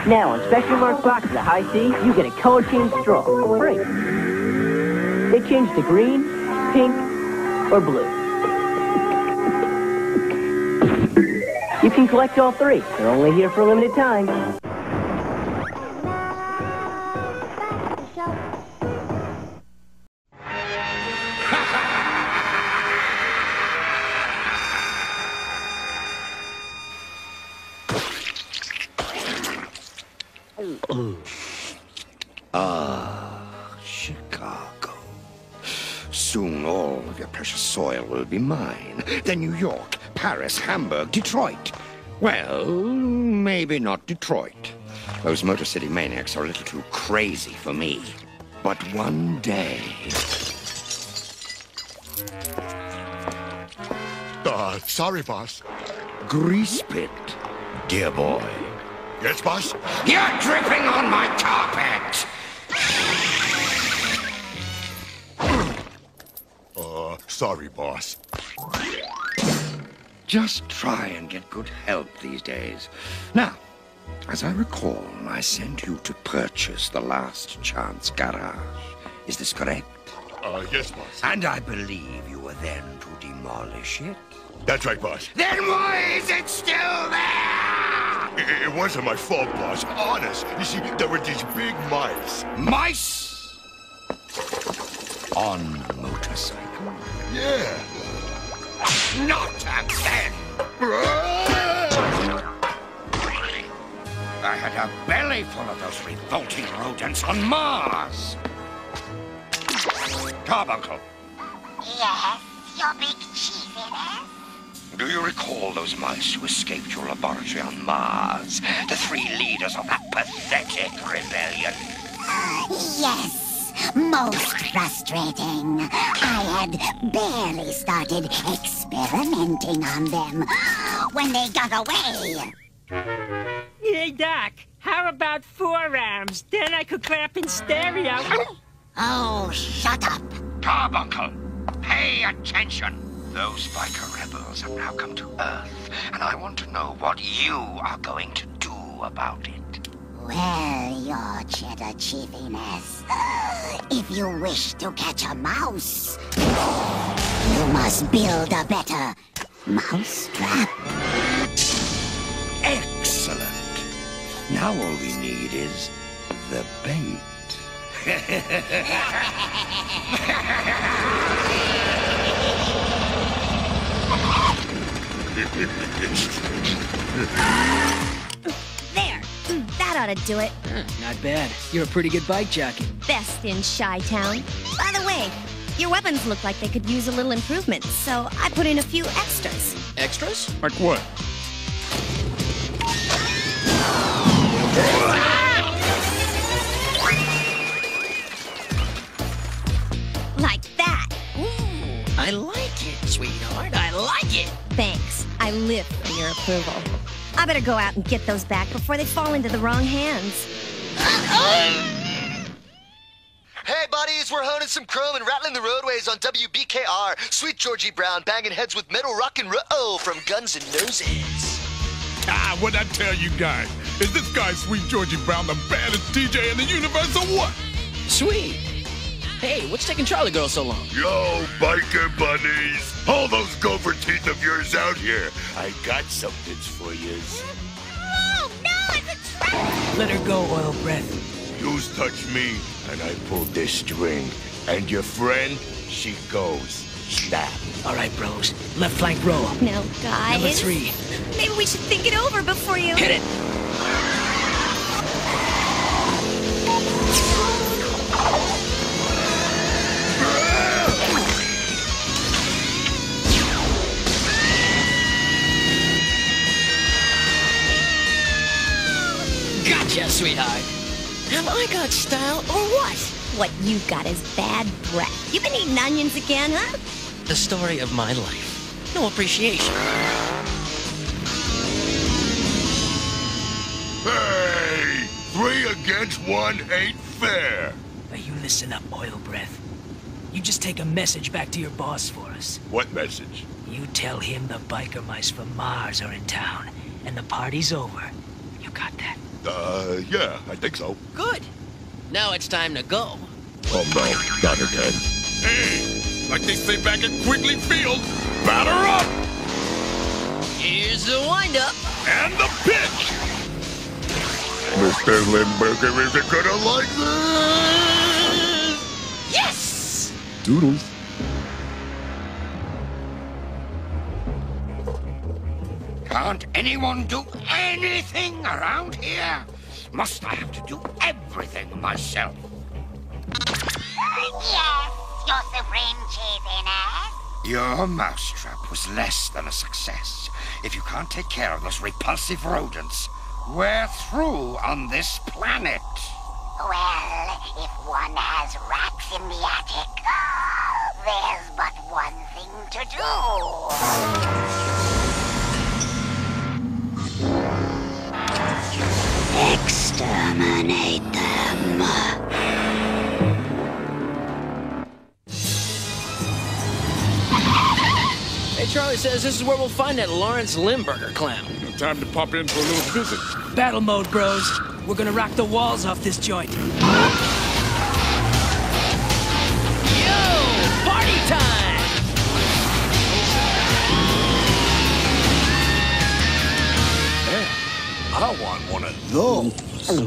Now, on special marked boxes of High C, you get a color change straw for free. They change to green, pink, or blue. You can collect all three. They're only here for a limited time. Then New York, Paris, Hamburg, Detroit. Well, maybe not Detroit. Those Motor City maniacs are a little too crazy for me. But one day... Uh, sorry, boss. Greasepit, dear boy. Yes, boss? You're dripping on my carpet! Uh, sorry, boss. Just try and get good help these days. Now, as I recall, I sent you to purchase the Last Chance Garage. Is this correct? Uh, yes, boss. And I believe you were then to demolish it? That's right, boss. Then why is it still there? It, it wasn't my fault, boss. Honest. You see, there were these big mice. Mice? On motorcycle? Yeah. Not again! I had a belly full of those revolting rodents on Mars. Karbunkle, Yes, your big cheesiness? Eh? do you recall those mice who escaped your laboratory on Mars? The three leaders of that pathetic rebellion? Yes, most frustrating. I had barely started experimenting on them when they got away. Hey, Doc, how about forearms? Then I could clap in stereo. Oh, shut up. Karbunkle, pay attention. Those biker rebels have now come to Earth, and I want to know what you are going to do about it. Well, your cheddar chiefiness, <gasps> if you wish to catch a mouse, you must build a better mousetrap. Excellent. Now all we need is the bait. <laughs> There. That ought to do it. Not bad. You're a pretty good bike jockey. Best in Chi-Town. By the way, your weapons look like they could use a little improvement, so I put in a few extras. Extras? Like what? Like that. Ooh, I like it, sweetheart. I like it. Thanks. I live for your approval. I better go out and get those back before they fall into the wrong hands. Hey, buddies, we're honing some chrome and rattling the roadways on WBKR. Sweet Georgie Brown banging heads with metal rock and roll from Guns and Noses. Ah, what'd I tell you guys? Is this guy Sweet Georgie Brown the baddest DJ in the universe or what? Sweet. Hey, what's taking Charley Girl so long? Yo, biker bunnies! All those gopher teeth of yours out here. I got something for yous. Oh, no, it's a trap! Let her go, Oil Breath. Yous touch me, and I pull this string. And your friend, she goes. Snap. All right, bros. Left flank roll. Now, guys. Number three. Maybe we should think it over before you. Hit it! Gotcha, sweetheart. Have I got style or what? What you've got is bad breath. You been eating onions again, huh? The story of my life. No appreciation. Hey! Three against one ain't fair. Now you listen up, Oil Breath. You just take a message back to your boss for us. What message? You tell him the biker mice from Mars are in town, and the party's over. You got that? Uh, yeah, I think so. Good. Now it's time to go. Oh no, not again. Hey, like they say back at Quigley Field, batter up! Here's the windup. And the pitch! Mr. Limburger isn't gonna like this! Yes! Doodles. Can't anyone do anything around here? Must I have to do everything myself? Yes, your supreme cheesiness. Your mousetrap was less than a success. If you can't take care of those repulsive rodents, we're through on this planet. Well, if one has rats in the attic, <gasps> there's but one thing to do. Exterminate them. Hey, Charley says this is where we'll find that Lawrence Limburger clown. No time to pop in for a little visit. Battle mode, bros. We're gonna rock the walls off this joint. Yo! Party time! I want one of those. What's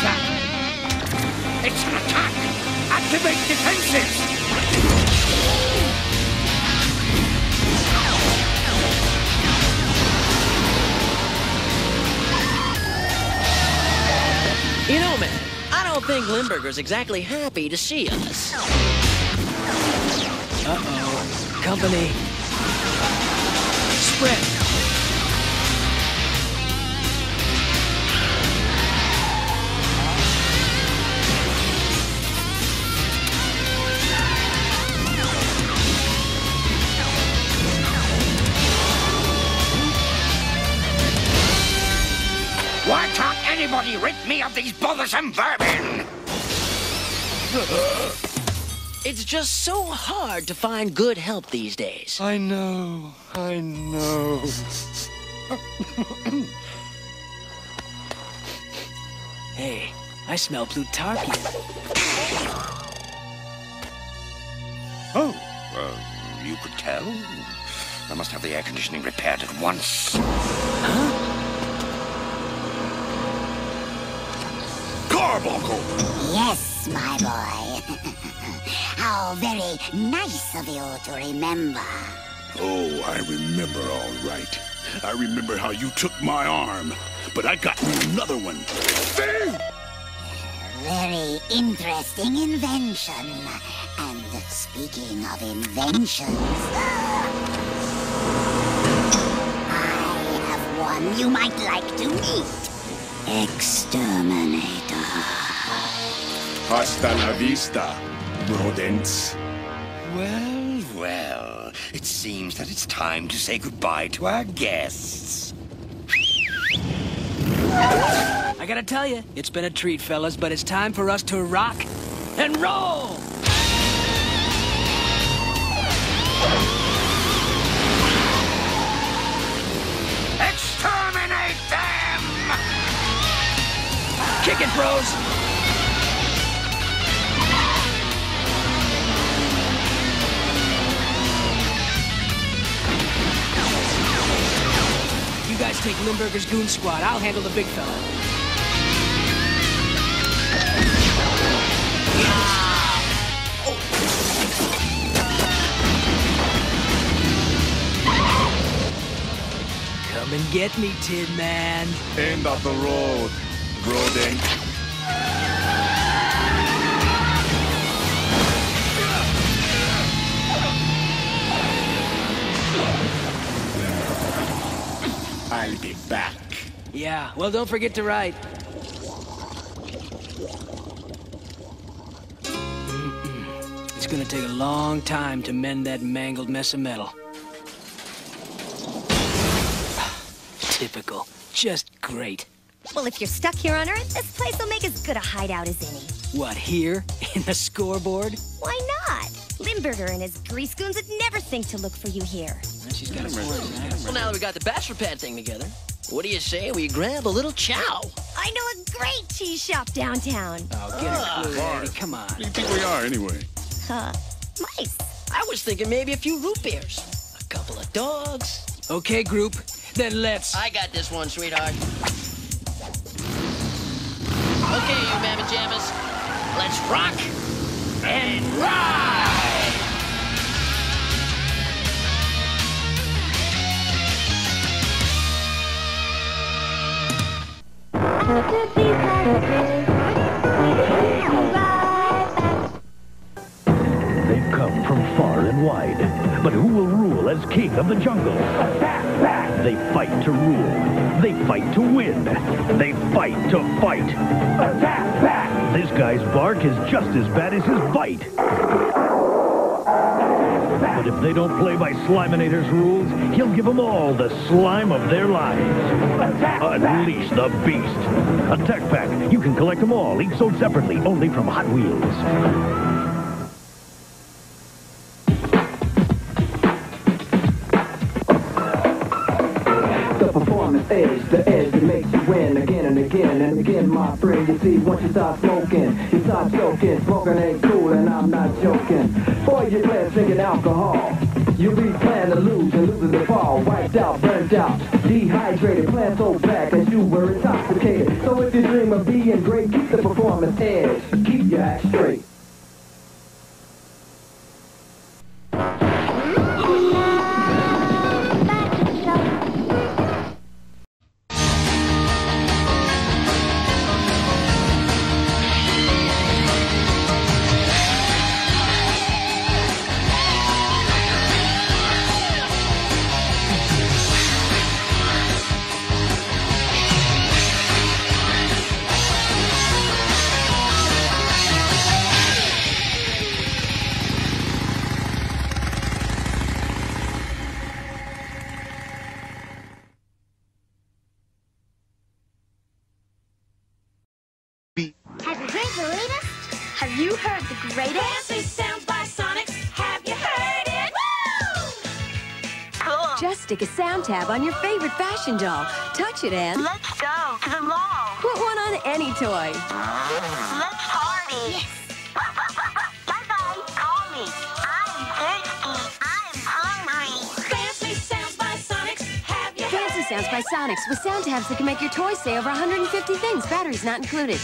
that? It's an attack! Activate defenses! You know, man, I don't think Limburger's exactly happy to see us. Uh-oh. Company. Spread. These bothersome vermin? It's just so hard to find good help these days. I know, I know. Hey, I smell Plutarchian. Oh, uh, you could tell? I must have the air conditioning repaired at once. Karbunkle! Yes, my boy. <laughs> How very nice of you to remember. Oh, I remember all right. I remember how you took my arm, but I got me another one. Very interesting invention. And speaking of inventions, <laughs> I have one you might like to meet. Exterminator. Hasta la vista, rodents. Well, well, it seems that it's time to say goodbye to our guests. I gotta tell you, it's been a treat, fellas, but it's time for us to rock and roll! Kick it, bros! You guys take Limburger's goon squad. I'll handle the big fella. Come and get me, Tin Man. End of the road. I'll be back. Yeah, well, don't forget to write. It's gonna take a long time to mend that mangled mess of metal. <sighs> Typical. Just great. Well, if you're stuck here on Earth, this place will make as good a hideout as any. What, here? In the scoreboard? Why not? Limburger and his grease goons would never think to look for you here. She's got a point. Well, now that we got the bachelor pad thing together, what do you say we grab a little chow? I know a great cheese shop downtown. Oh, get a clue, lady. Come on. Who do you think we are, anyway? Huh. Mice. I was thinking maybe a few root beers, a couple of dogs. Okay, group. Then let's. I got this one, sweetheart. Okay, you mammy jammers, let's rock and ride. Come from far and wide. But who will rule as king of the jungle? They fight to rule. They fight to win. They fight to fight. This guy's bark is just as bad as his bite. But if they don't play by Sliminator's rules, he'll give them all the slime of their lives. Unleash the beast. Attack Pack. You can collect them all, each sold separately, only from Hot Wheels. Edge, the edge that makes you win again and again and again, my friend. You see, once you start smoking, you start choking. Smoking ain't cool, and I'm not joking. Boy, you plan drinking alcohol. You'll be planning to lose and losing the fall. Wiped out, burnt out, dehydrated, plan so back as you were intoxicated. So if you dream of being great, keep the performance edge. Keep your act straight. Stick a sound tab on your favorite fashion doll. Touch it and... Let's go to the mall. Put one on any toy. Let's party. Yes. <laughs> Bye-bye. Call me. I'm thirsty. I'm hungry. Fancy sounds by Sonics. Have you Fancy Sounds by Sonics with sound tabs that can make your toys say over 150 things. Batteries not included.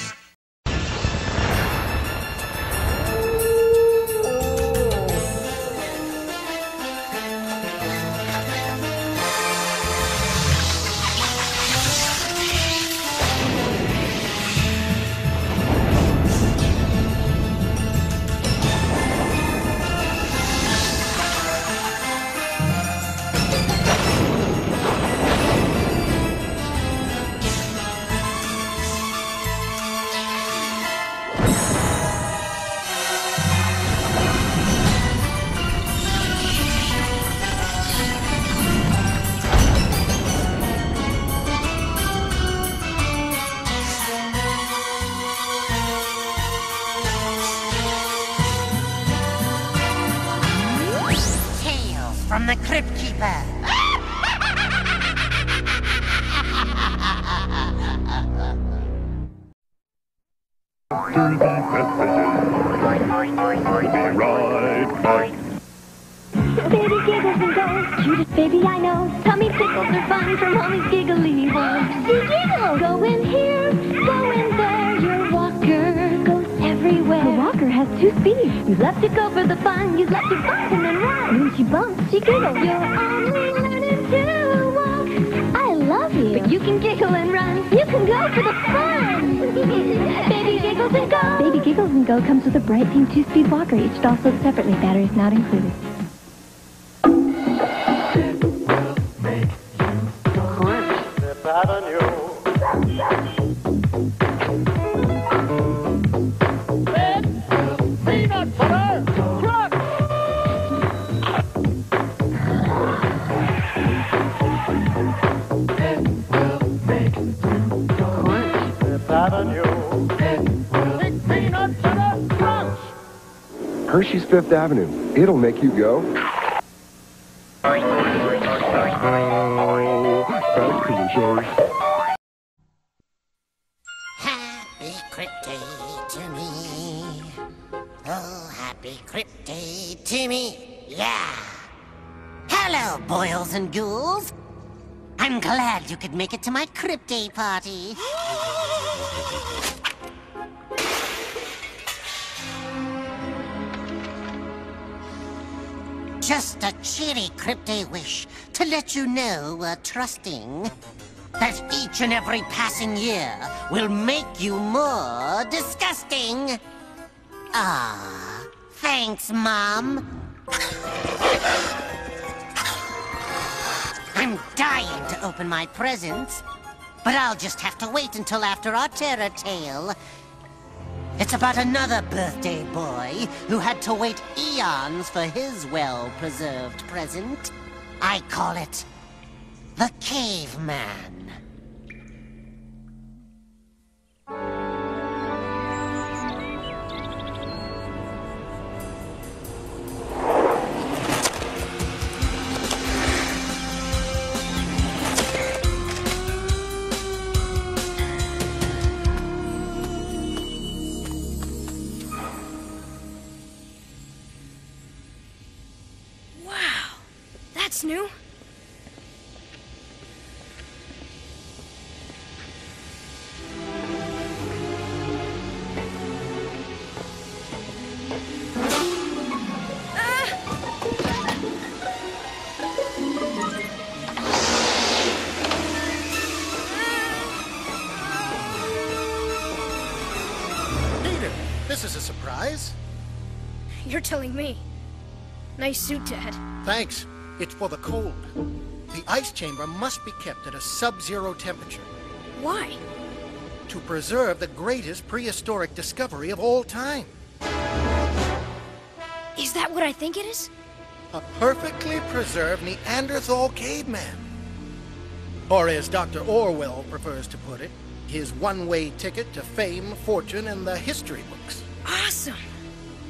Fifth Avenue. It'll make you go. Happy Day to me. Oh, happy Day to me. Yeah. Hello, boils and ghouls. I'm glad you could make it to my Day party. Crip Day wish to let you know we're trusting that each and every passing year will make you more disgusting. Ah, thanks, Mom. I'm dying to open my presents, but I'll just have to wait until after our terror tale. It's about another birthday boy who had to wait eons for his well-preserved present. I call it the Caveman. Me. Nice suit, Dad. Thanks. It's for the cold. The ice chamber must be kept at a sub-zero temperature Why? to preserve the greatest prehistoric discovery of all time. Is that what I think it is? A perfectly preserved Neanderthal caveman. Or as Dr. Orwell prefers to put it, his one-way ticket to fame, fortune, and the history books. Awesome.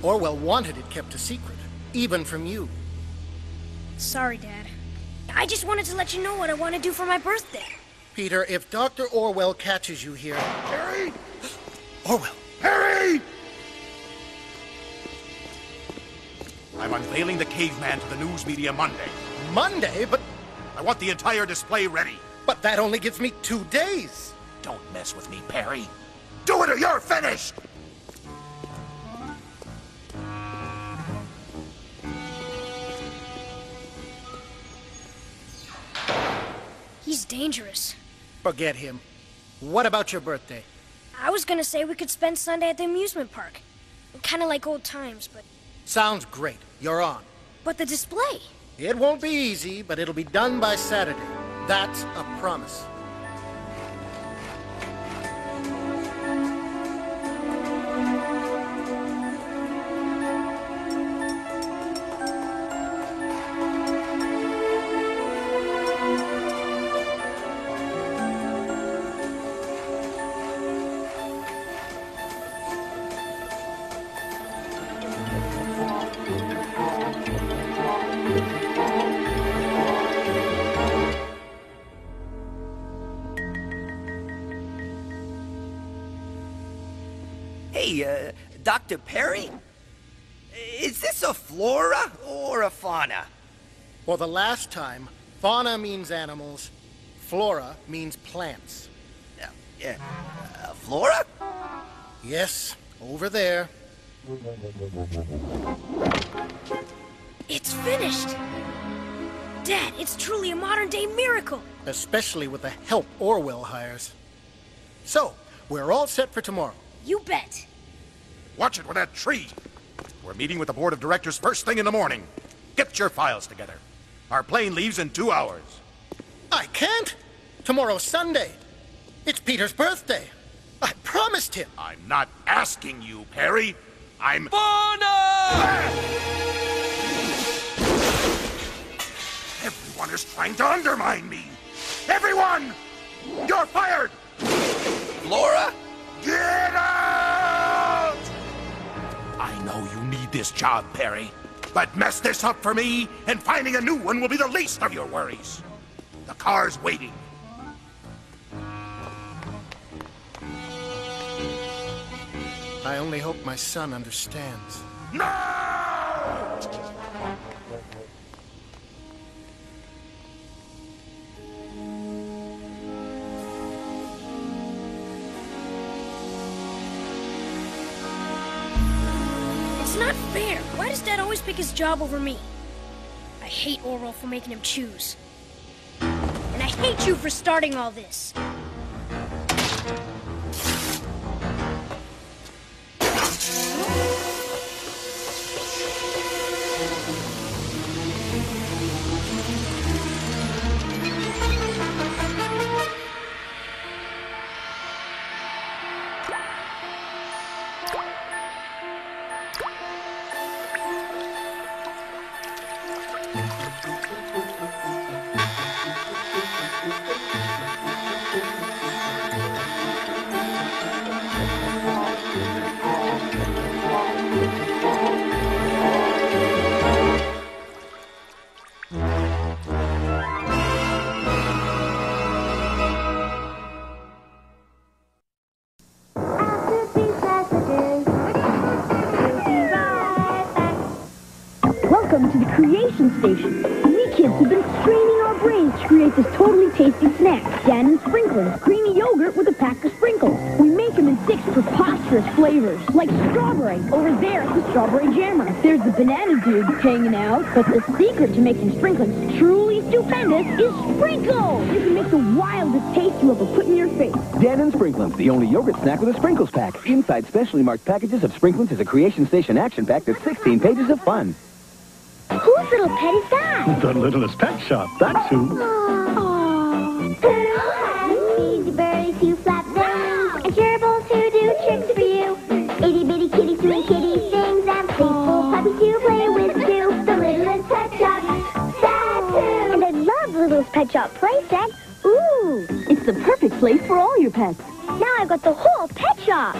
Orwell wanted it kept a secret, even from you. Sorry, Dad. I just wanted to let you know what I want to do for my birthday. Peter, if Dr. Orwell catches you here... Harry! Orwell! Harry! I'm unveiling the caveman to the news media Monday. Monday? But I want the entire display ready. But that only gives me two days. Don't mess with me, Perry. Do it or you're finished! He's dangerous. Forget him. What about your birthday? I was gonna say we could spend Sunday at the amusement park. Kinda like old times, but... Sounds great. You're on. But the display? It won't be easy, but it'll be done by Saturday. That's a promise. Dr. Perry? Is this a flora or a fauna? For the last time, fauna means animals, flora means plants. Yeah, yeah. Uh, Flora? Yes, over there. It's finished! Dad, it's truly a modern day miracle! Especially with the help Orwell hires. So, we're all set for tomorrow. You bet. Watch it with that tree. We're meeting with the board of directors first thing in the morning. Get your files together. Our plane leaves in two hours. I can't! Tomorrow's Sunday. It's Peter's birthday. I promised him. I'm not asking you, Perry. I'm. Everyone is trying to undermine me. Everyone! You're fired! Laura? Get out! Know you need this job, Perry. But mess this up for me, and finding a new one will be the least of your worries. The car's waiting. I only hope my son understands. It's not fair. Why does Dad always pick his job over me? I hate Orwell for making him choose. And I hate you for starting all this. Strawberry jammer. There's the banana dude hanging out. But the secret to making Sprinklins truly stupendous is sprinkles. You can make the wildest taste you ever put in your face. Dannon Sprinklins, the only yogurt snack with a sprinkles pack. Inside specially marked packages of Sprinklins is a Creation Station action pack that's 16 pages of fun. Whose little pet is that? The littlest pet shop, that's who. Easy <gasps> love Littlest Pet Shop playset. Ooh, It's the perfect place for all your pets. now I've got the whole pet shop.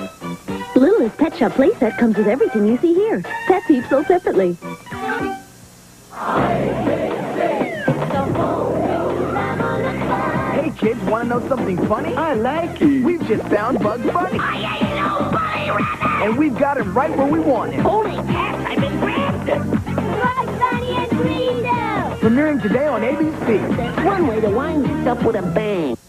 Littlest Pet Shop playset comes with everything you see here. Pets peeps sold separately. Hey kids, want to know something funny? I like it. We've just found Bugs Bunny. I ain't no bunny rabbit. And we've got him right where we want him. Holy cats, I've been grabbed. Bugs Bunny and Greendale. Premiering today on ABC. That's one way to wind this up with a bang.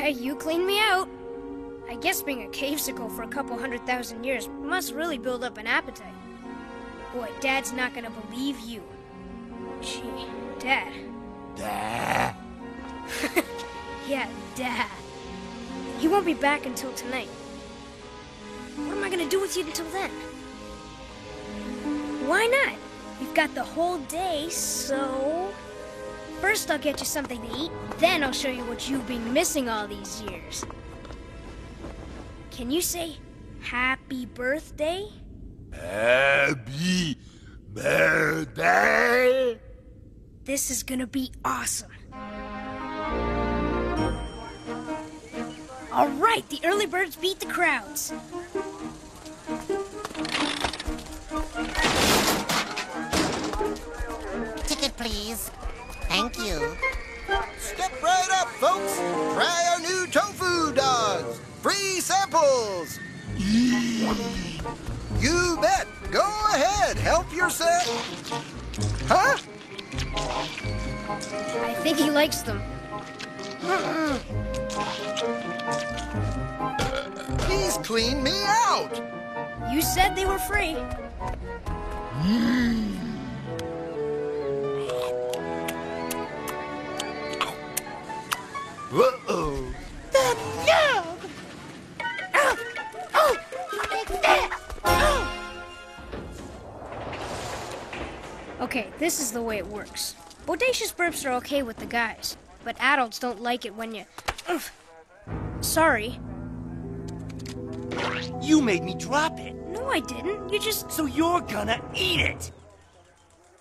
Guy. You cleaned me out. I guess being a cavesicle for a couple hundred thousand years must really build up an appetite. Boy, Dad's not gonna believe you. Gee, Dad. Dad. <laughs> Yeah, Dad. He won't be back until tonight. What am I gonna do with you until then? Why not? We've got the whole day, so. First, I'll get you something to eat, then, I'll show you what you've been missing all these years. Can you say happy birthday? Happy birthday. This is gonna be awesome. All right, the early birds beat the crowds. Ticket, please. Thank you. Step right up, folks. Try our new tofu dogs. Free samples. You bet. Go ahead. Help yourself. Huh? I think he likes them. He's cleaned me out. You said they were free. Uh-oh. Okay, this is the way it works. Bodacious burps are okay with the guys, but adults don't like it when you. Ugh. Sorry. You made me drop it. No, I didn't. You just. So you're gonna eat it.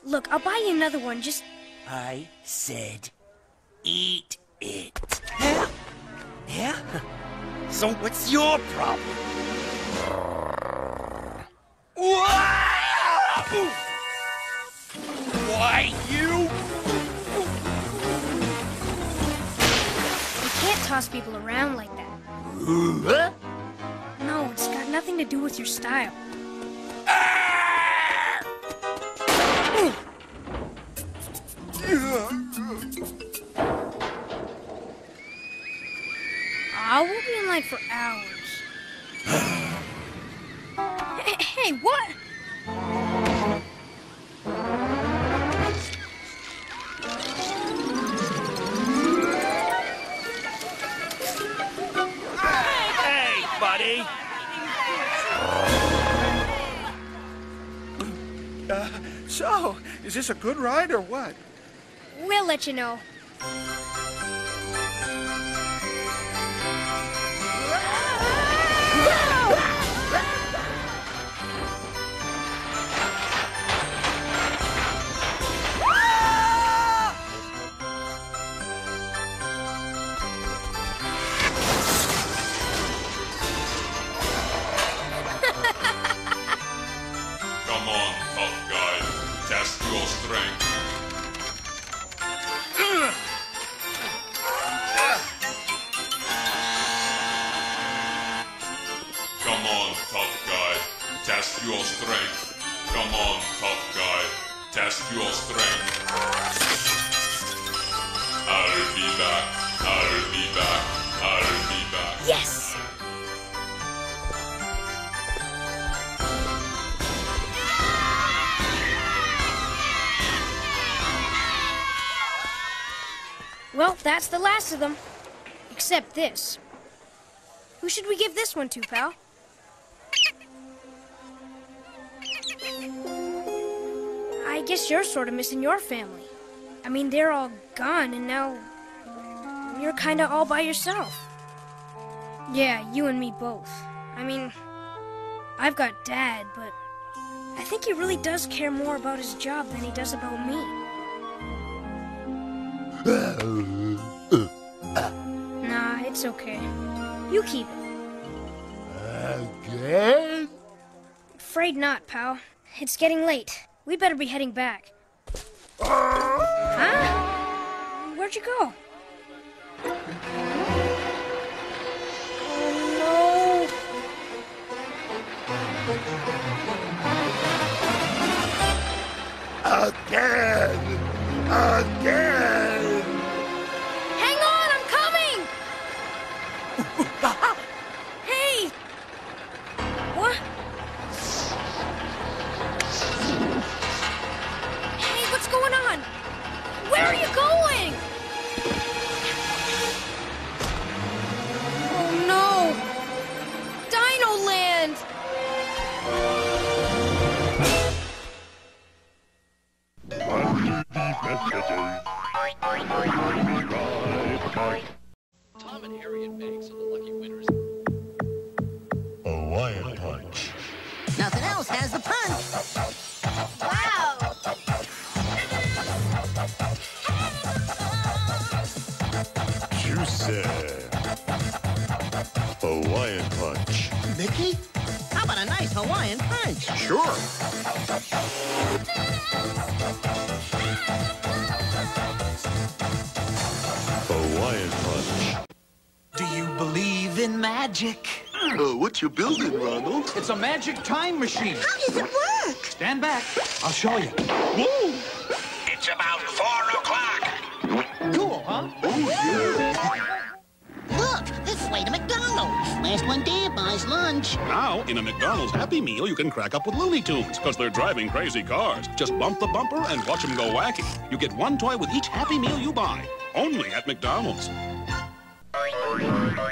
Look, I'll buy you another one. Just. I said, eat it. Yeah? Yeah? So what's your problem? Why, you? You can't toss people around like that. Huh? No, it's got nothing to do with your style. Ah, we'll be in line for hours. <sighs> hey, hey, what? Hey, buddy. Uh, so, is this a good ride or what? We'll let you know. Test your strength. Come on, tough guy. Test your strength. I'll be back. I'll be back. I'll be back. Yes! Well, that's the last of them. Except this. Who should we give this one to, pal? I guess you're sort of missing your family. I mean, they're all gone, and now you're kind of all by yourself. Yeah, you and me both. I mean, I've got Dad, but I think he really does care more about his job than he does about me. Nah, it's okay. You keep it. Again? Afraid not, pal. It's getting late. We better be heading back. Huh? Where'd you go? Oh Again! Again! Banks are the lucky winners. Hawaiian punch. Nothing else has the punch. Wow! Juicy. Hawaiian punch. Mickey? How about a nice Hawaiian punch? Sure. Believe in magic? Uh, what you building, Ronald? It's a magic time machine. How does it work? Stand back. I'll show you. Whoa! It's about four o'clock. Cool, huh? Look, this way to McDonald's. Last one there buys lunch. Now, in a McDonald's Happy Meal, you can crack up with Looney Tunes, because they're driving crazy cars. Just bump the bumper and watch them go wacky. You get one toy with each Happy Meal you buy. Only at McDonald's.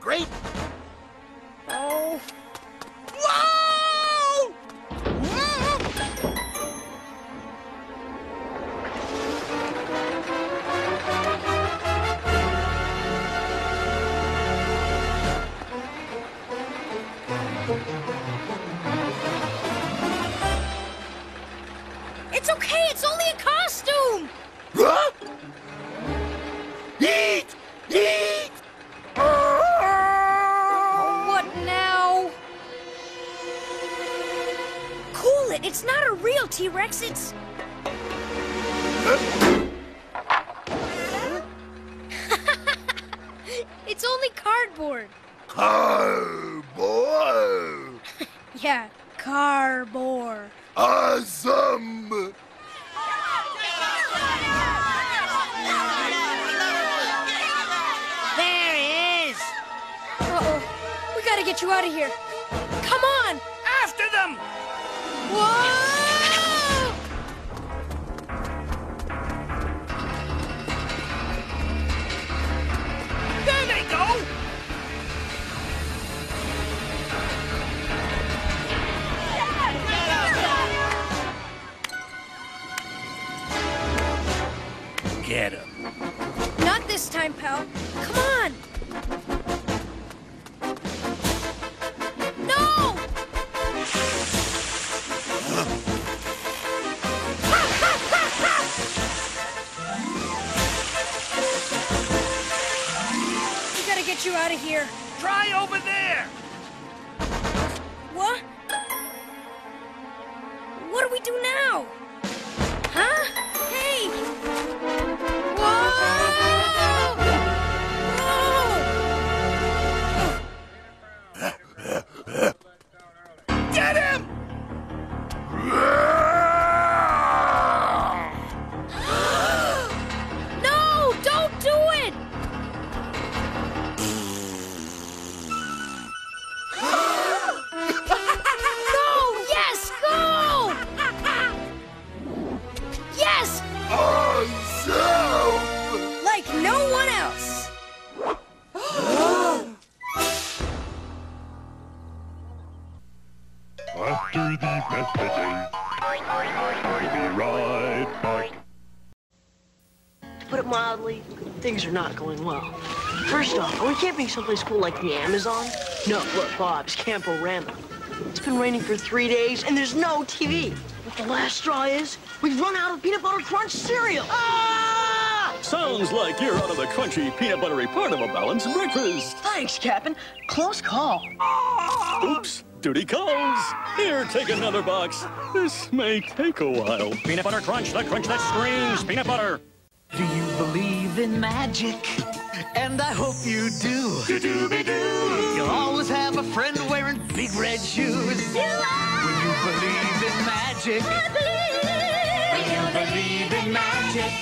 great? Things are not going well. First off, are we camping someplace cool like the Amazon? No, look, Bob's Camporama. It's been raining for three days, and there's no TV. What the last straw is, we've run out of peanut butter crunch cereal. Ah! Sounds like you're out of the crunchy, peanut buttery part of a balanced breakfast. Thanks, Captain. Close call. Oops, duty calls. Here, take another box. This may take a while. Peanut butter crunch, the crunch that screams peanut butter. Do you believe in magic? And I hope you do. Do-do-be-doo. You'll always have a friend wearing big red shoes. You are. When you believe in magic. I believe. When you believe in magic.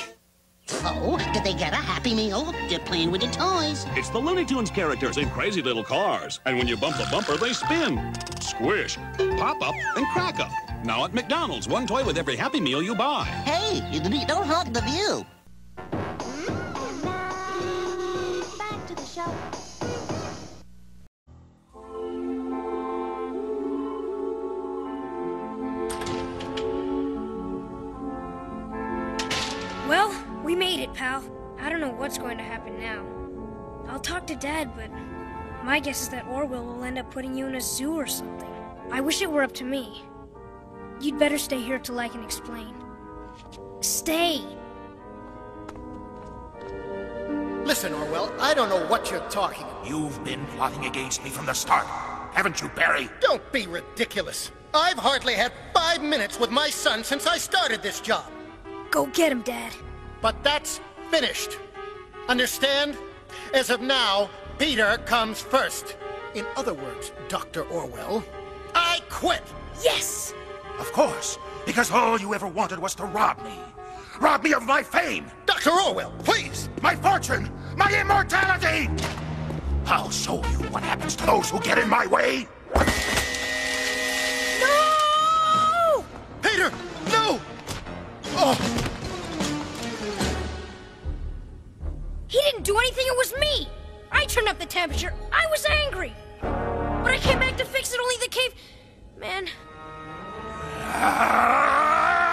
Oh, did they get a Happy Meal? They're playing with the toys. It's the Looney Tunes characters in crazy little cars. And when you bump the bumper, they spin, squish, pop up, and crack up. Now at McDonald's, one toy with every Happy Meal you buy. Hey, you don't hog the view. Well, we made it, pal. I don't know what's going to happen now. I'll talk to Dad, but my guess is that Orwell will end up putting you in a zoo or something. I wish it were up to me. You'd better stay here till I can explain. Stay! Listen, Orwell, I don't know what you're talking about. You've been plotting against me from the start, haven't you, Barry? Don't be ridiculous. I've hardly had five minutes with my son since I started this job. Go get him, Dad. But that's finished. Understand? As of now, Peter comes first. In other words, Dr. Orwell, I quit. Yes! Of course, because all you ever wanted was to rob me. Rob me of my fame! Dr. Orwell, please! My fortune! My immortality! I'll show you what happens to those who get in my way! No! Peter, no! Oh! He didn't do anything, it was me! I turned up the temperature. I was angry. But I came back to fix it, only the cave. Man. <laughs>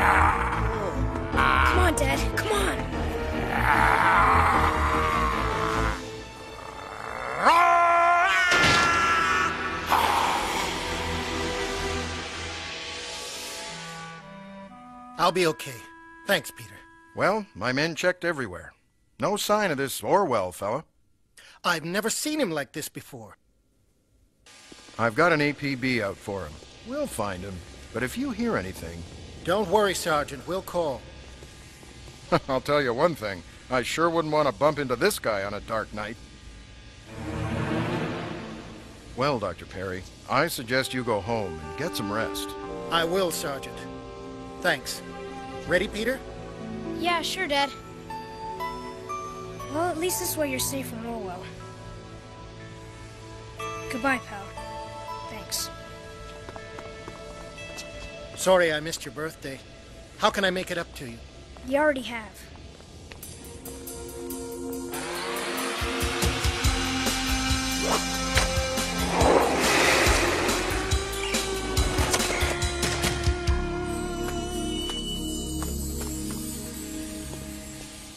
Come on, Dad. Come on. I'll be okay. Thanks, Peter. Well, my men checked everywhere. No sign of this Orwell fella. I've never seen him like this before. I've got an APB out for him. We'll find him. But if you hear anything... Don't worry, Sergeant. We'll call. <laughs> I'll tell you one thing. I sure wouldn't want to bump into this guy on a dark night. Well, Dr. Perry, I suggest you go home and get some rest. I will, Sergeant. Thanks. Ready, Peter? Yeah, sure, Dad. Well, at least this way you're safe from Orwell. Goodbye, pal. Sorry I missed your birthday. How can I make it up to you? You already have.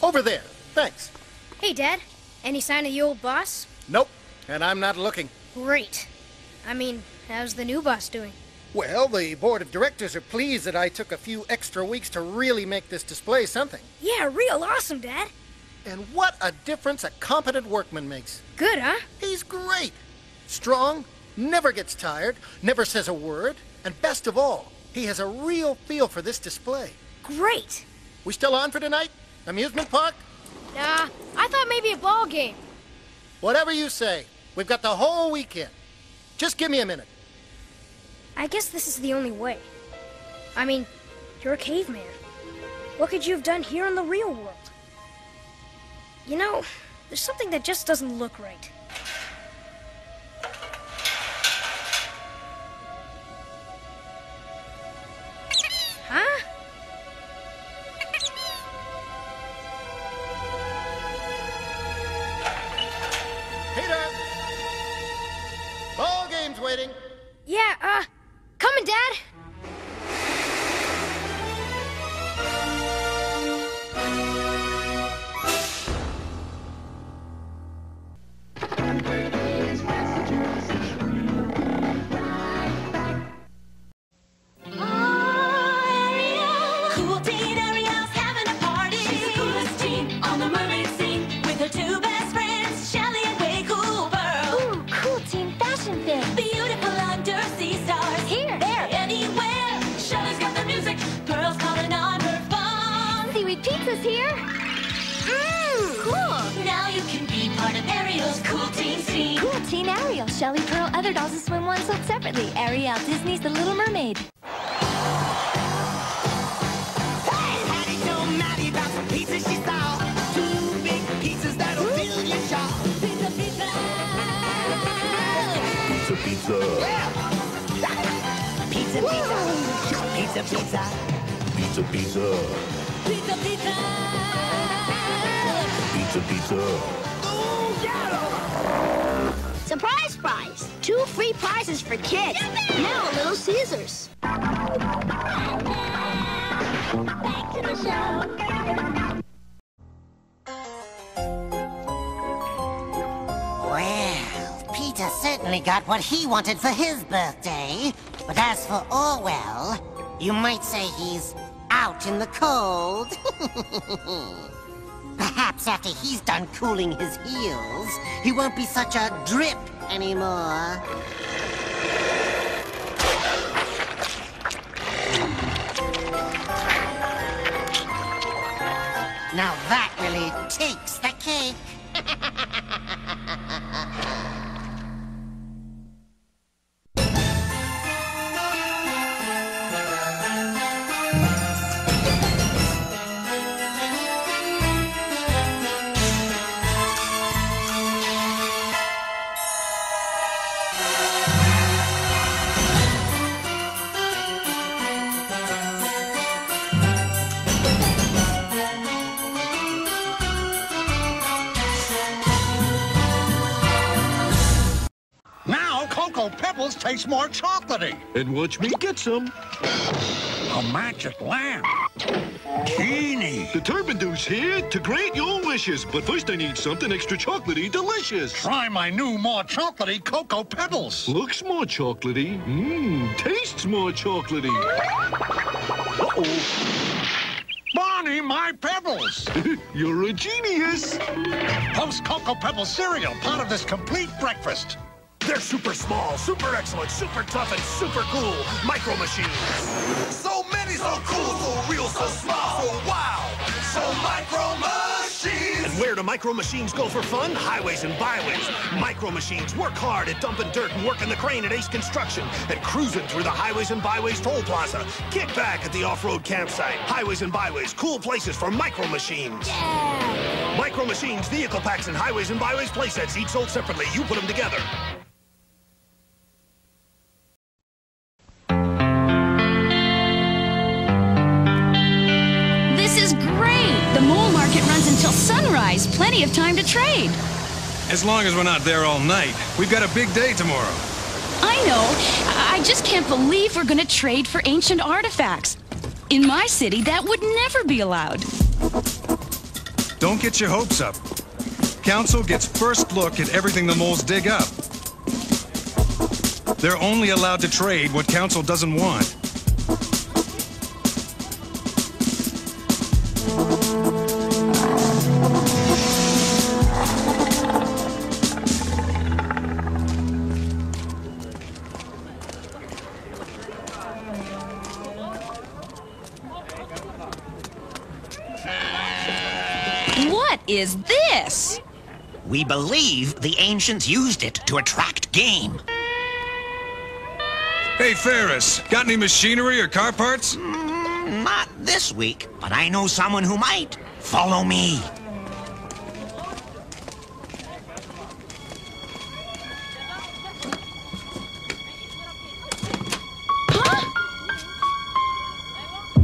Over there. Thanks. Hey, Dad. Any sign of the old boss? Nope. And I'm not looking. Great. I mean, how's the new boss doing? Well, the board of directors are pleased that I took a few extra weeks to really make this display something. Yeah, real awesome, Dad. And what a difference a competent workman makes. Good, huh? He's great. Strong, never gets tired, never says a word, and best of all, he has a real feel for this display. Great. We still on for tonight? Amusement park? Nah, I thought maybe a ball game. Whatever you say. We've got the whole weekend. Just give me a minute. I guess this is the only way. I mean, you're a caveman. What could you have done here in the real world? You know, there's something that just doesn't look right. What he wanted for his birthday. But as for Orwell, you might say he's out in the cold. <laughs> Perhaps after he's done cooling his heels, he won't be such a drip anymore. More chocolatey. And watch me get some. A magic lamp. Teeny. The Turbidoo's here to grant your wishes, but first I need something extra chocolatey delicious. Try my new more chocolatey Cocoa Pebbles. Looks more chocolatey. Mmm, tastes more chocolatey. Uh-oh. Barney, my pebbles. <laughs> You're a genius. Post Cocoa Pebbles cereal, part of this complete breakfast. They're super small, super excellent, super tough, and super cool. Micro machines. So many, so cool, so real, so small, so wow. So micro machines. And where do micro machines go for fun? Highways and byways. Micro machines work hard at dumping dirt and working the crane at Ace Construction and cruising through the highways and byways toll plaza. Kick back at the off-road campsite. Highways and byways, cool places for micro machines. Yeah. Micro machines, vehicle packs, and highways and byways playsets, each sold separately. You put them together. Runs until sunrise. Plenty of time to trade. As long as we're not there all night. We've got a big day tomorrow. I know. I I just can't believe we're gonna trade for ancient artifacts. In my city, that would never be allowed. Don't get your hopes up. Council gets first look at everything the moles dig up. They're only allowed to trade what Council doesn't want. Is this? We believe the ancients used it to attract game. Hey, Ferris, got any machinery or car parts? Mm, not this week, but I know someone who might. Follow me.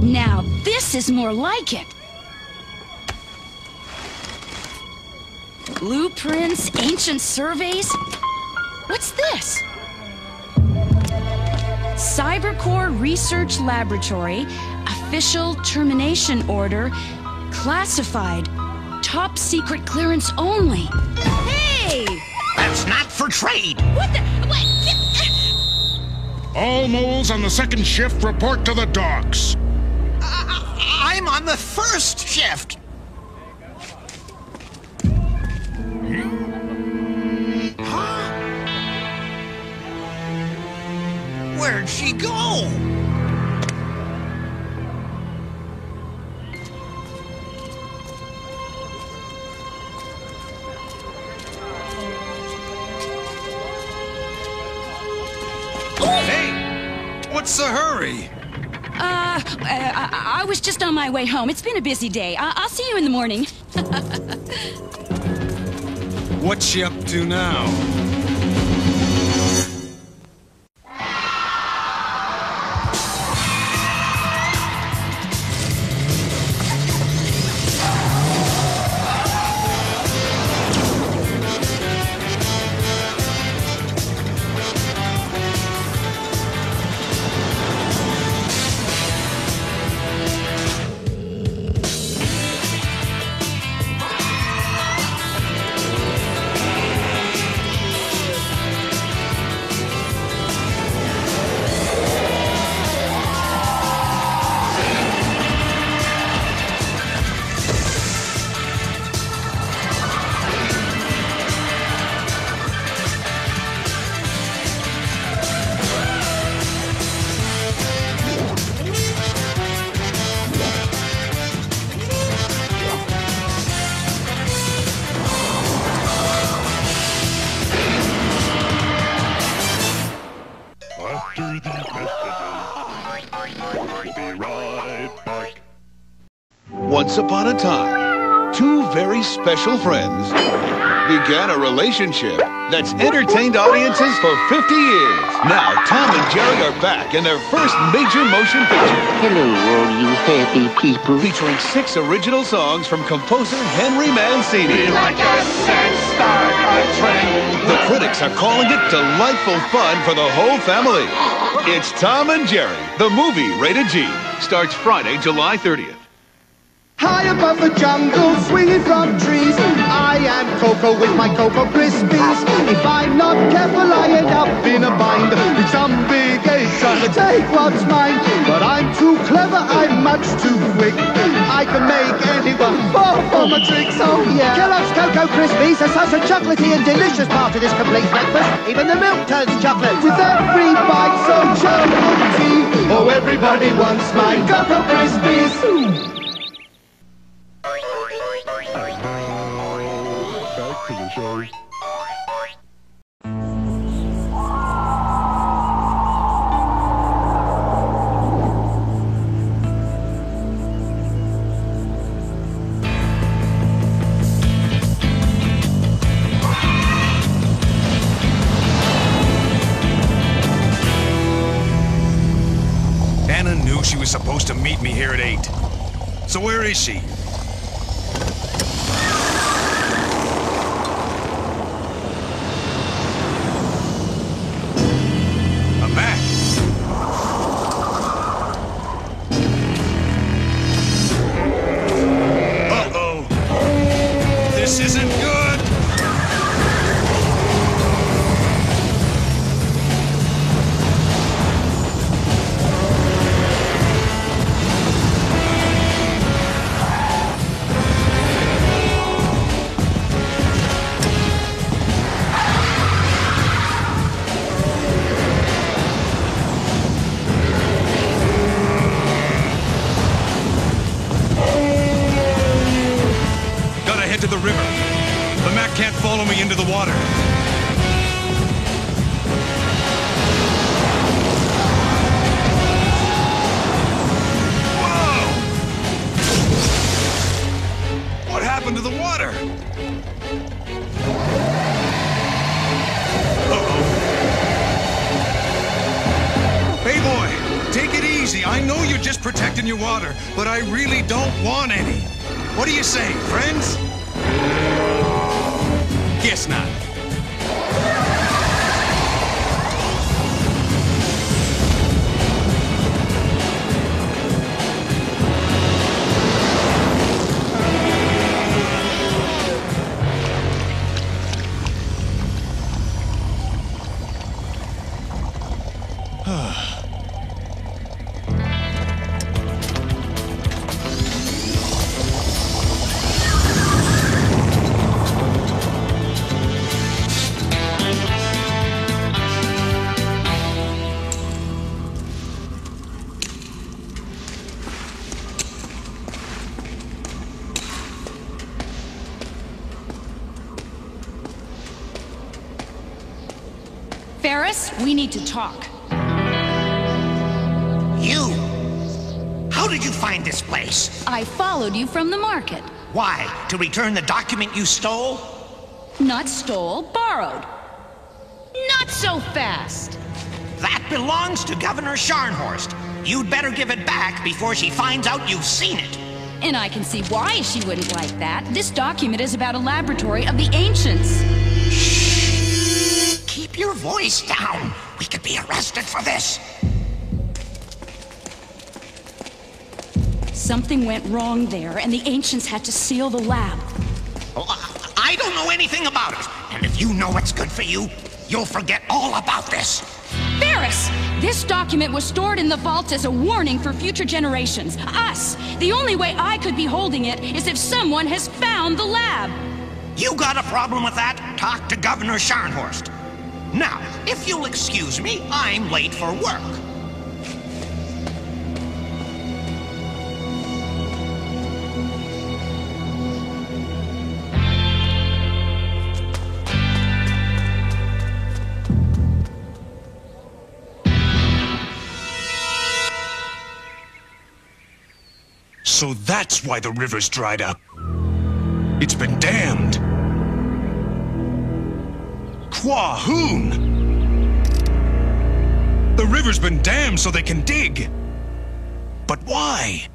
Now, this is more like it. Blueprints, ancient surveys. What's this? Cybercore Research Laboratory, official termination order, classified, top secret clearance only. Hey! That's not for trade. What the? What? All moles on the second shift report to the docks. I'm on the first shift. Huh? Where'd she go? What's the hurry? Uh, I, I, I, was just on my way home. It's been a busy day. I, will see you in the morning. <laughs> What's she up to now? Special friends began a relationship that's entertained audiences for 50 years. Now, Tom and Jerry are back in their first major motion picture. Hello, all you happy people. Featuring six original songs from composer Henry Mancini. Be like us and start a trend. The critics are calling it delightful fun for the whole family. It's Tom and Jerry, the movie rated G. Starts Friday, July 30th. High above the jungle, swinging from trees. I am Coco with my Cocoa Krispies. If I'm not careful, I end up in a bind. Some big ape trying to take what's mine. But I'm too clever, I'm much too quick. I can make anyone fall for my tricks, oh yeah. Kellogg's Cocoa Krispies are such a chocolatey and delicious part of this complete breakfast. Even the milk turns chocolate. With every bite so chocolatey. Oh, everybody wants my Cocoa Krispies. Show. Anna knew she was supposed to meet me here at 8. So where is she? I know you're just protecting your water, but I really don't want any. What do you say, friends? Guess not. You from the market. Why? To return the document you stole? Not stole, borrowed. Not so fast. That belongs to Governor Scharnhorst. You'd better give it back before she finds out you've seen it. And I can see why she wouldn't like that. This document is about a laboratory of the ancients. Shh! Keep your voice down. We could be arrested for this. Something went wrong there, and the ancients had to seal the lab. Oh, I I don't know anything about it. And if you know what's good for you, you'll forget all about this. Ferris! This document was stored in the vault as a warning for future generations. Us! The only way I could be holding it is if someone has found the lab. You got a problem with that? Talk to Governor Scharnhorst. Now, if you'll excuse me, I'm late for work. So that's why the river's dried up. It's been dammed. Quahoon! The river's been dammed so they can dig. But why?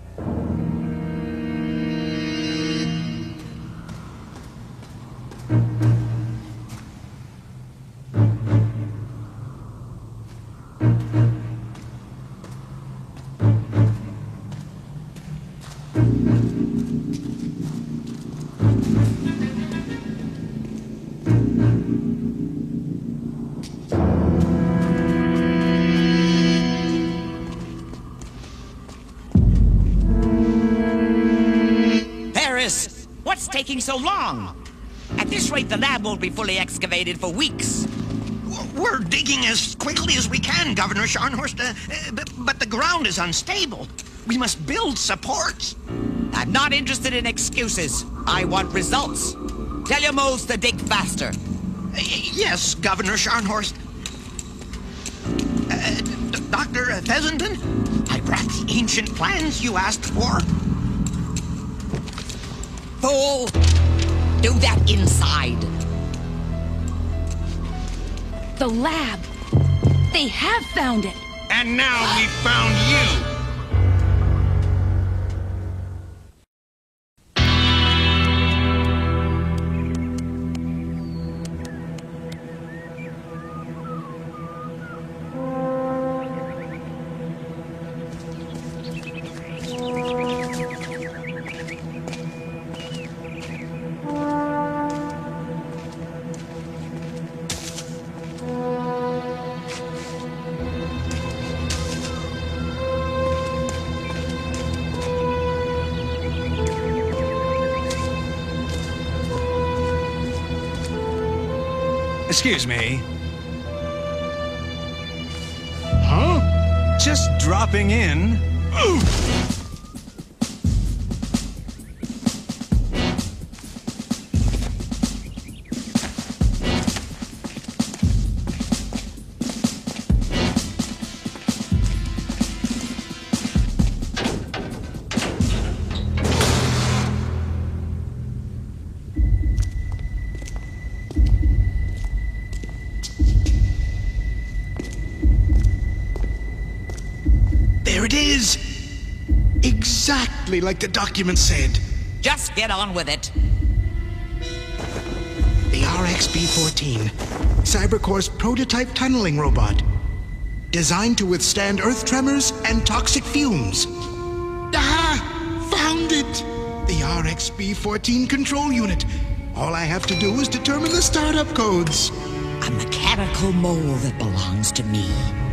So long? At this rate, the lab won't be fully excavated for weeks. We're digging as quickly as we can, Governor Scharnhorst, uh, uh, but, but the ground is unstable. We must build supports. I'm not interested in excuses. I want results. Tell your moles to dig faster. Uh, yes, Governor Scharnhorst. Uh, Dr. Fessenden, I brought the ancient plans you asked for. Fool! Do that inside. The lab. They have found it. And now we found you! Excuse me. Huh? Just dropping in. <gasps> <gasps> like the document said. Just get on with it. The RXB-14, Cybercore's prototype tunneling robot. Designed to withstand earth tremors and toxic fumes. Ah! Found it! The RXB-14 control unit. All I have to do is determine the startup codes. A mechanical mole that belongs to me.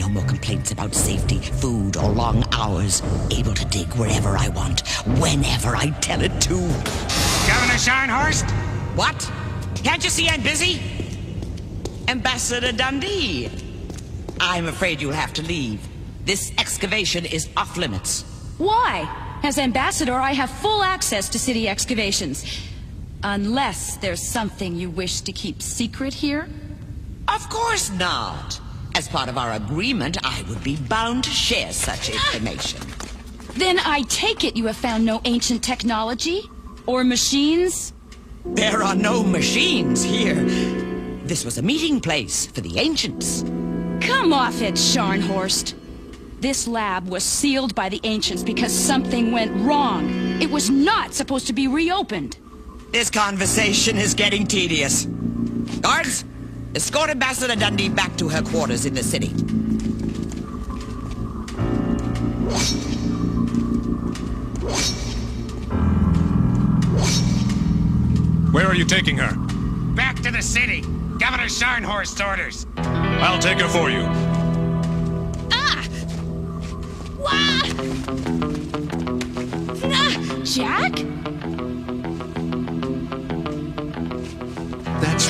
No more complaints about safety, food, or long hours. Able to dig wherever I want, whenever I tell it to. Governor Scharnhorst? What? Can't you see I'm busy? Ambassador Dundee. I'm afraid you'll have to leave. This excavation is off limits. Why? As ambassador, I have full access to city excavations. Unless there's something you wish to keep secret here? Of course not. As part of our agreement, I would be bound to share such information. Then I take it you have found no ancient technology? Or machines? There are no machines here. This was a meeting place for the ancients. Come off it, Scharnhorst. This lab was sealed by the ancients because something went wrong. It was not supposed to be reopened. This conversation is getting tedious. Guards, escort Ambassador Dundee back to her quarters in the city. Where are you taking her? Back to the city. Governor Scharnhorst's orders. I'll take her for you. Ah! Wah! Ah, Jack?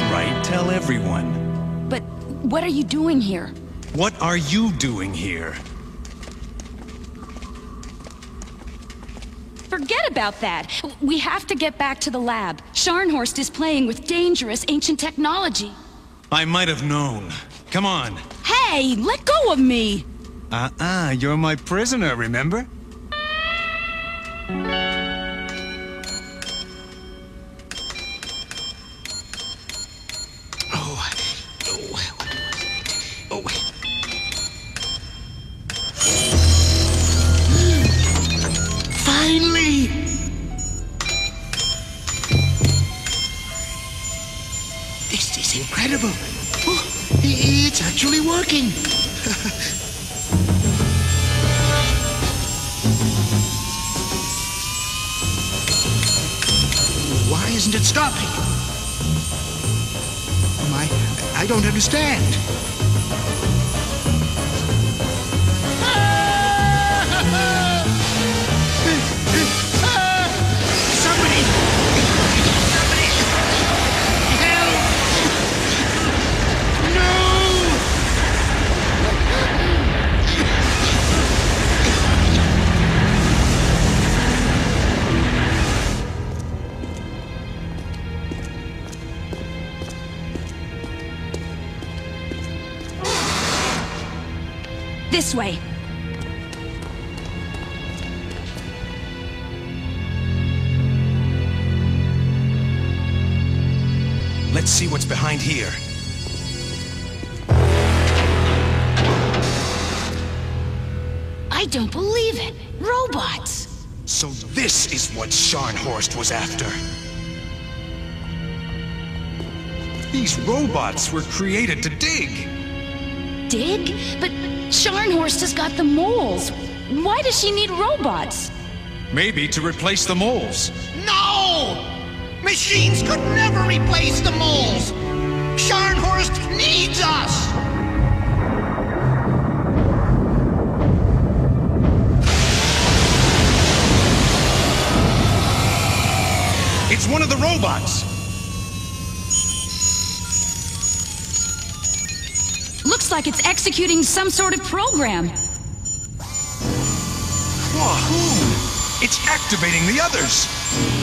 That's right. Tell everyone. But what are you doing here? What are you doing here? Forget about that. We have to get back to the lab. Scharnhorst is playing with dangerous ancient technology. I might have known. Come on. Hey, let go of me! Uh-uh, you're my prisoner, remember? Robots were created to dig. Dig? But Scharnhorst has got the moles. Why does she need robots? Maybe to replace the moles. No! Machines could never replace the moles! Scharnhorst needs us! It's one of the robots. Like it's executing some sort of program. It's activating the others.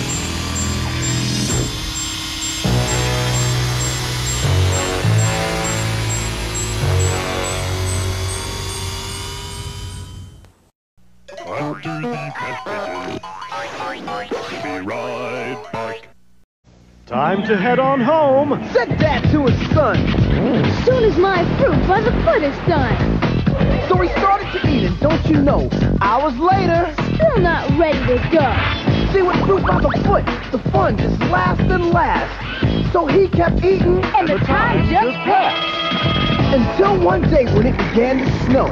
Time to head on home. Said that to his son. As soon as my fruit by the foot is done. So he started to eat it, don't you know? Hours later, Still not ready to go. see with fruit by the foot, the fun just lasts and lasts. So he kept eating, And the time just passed. until one day when it began to snow.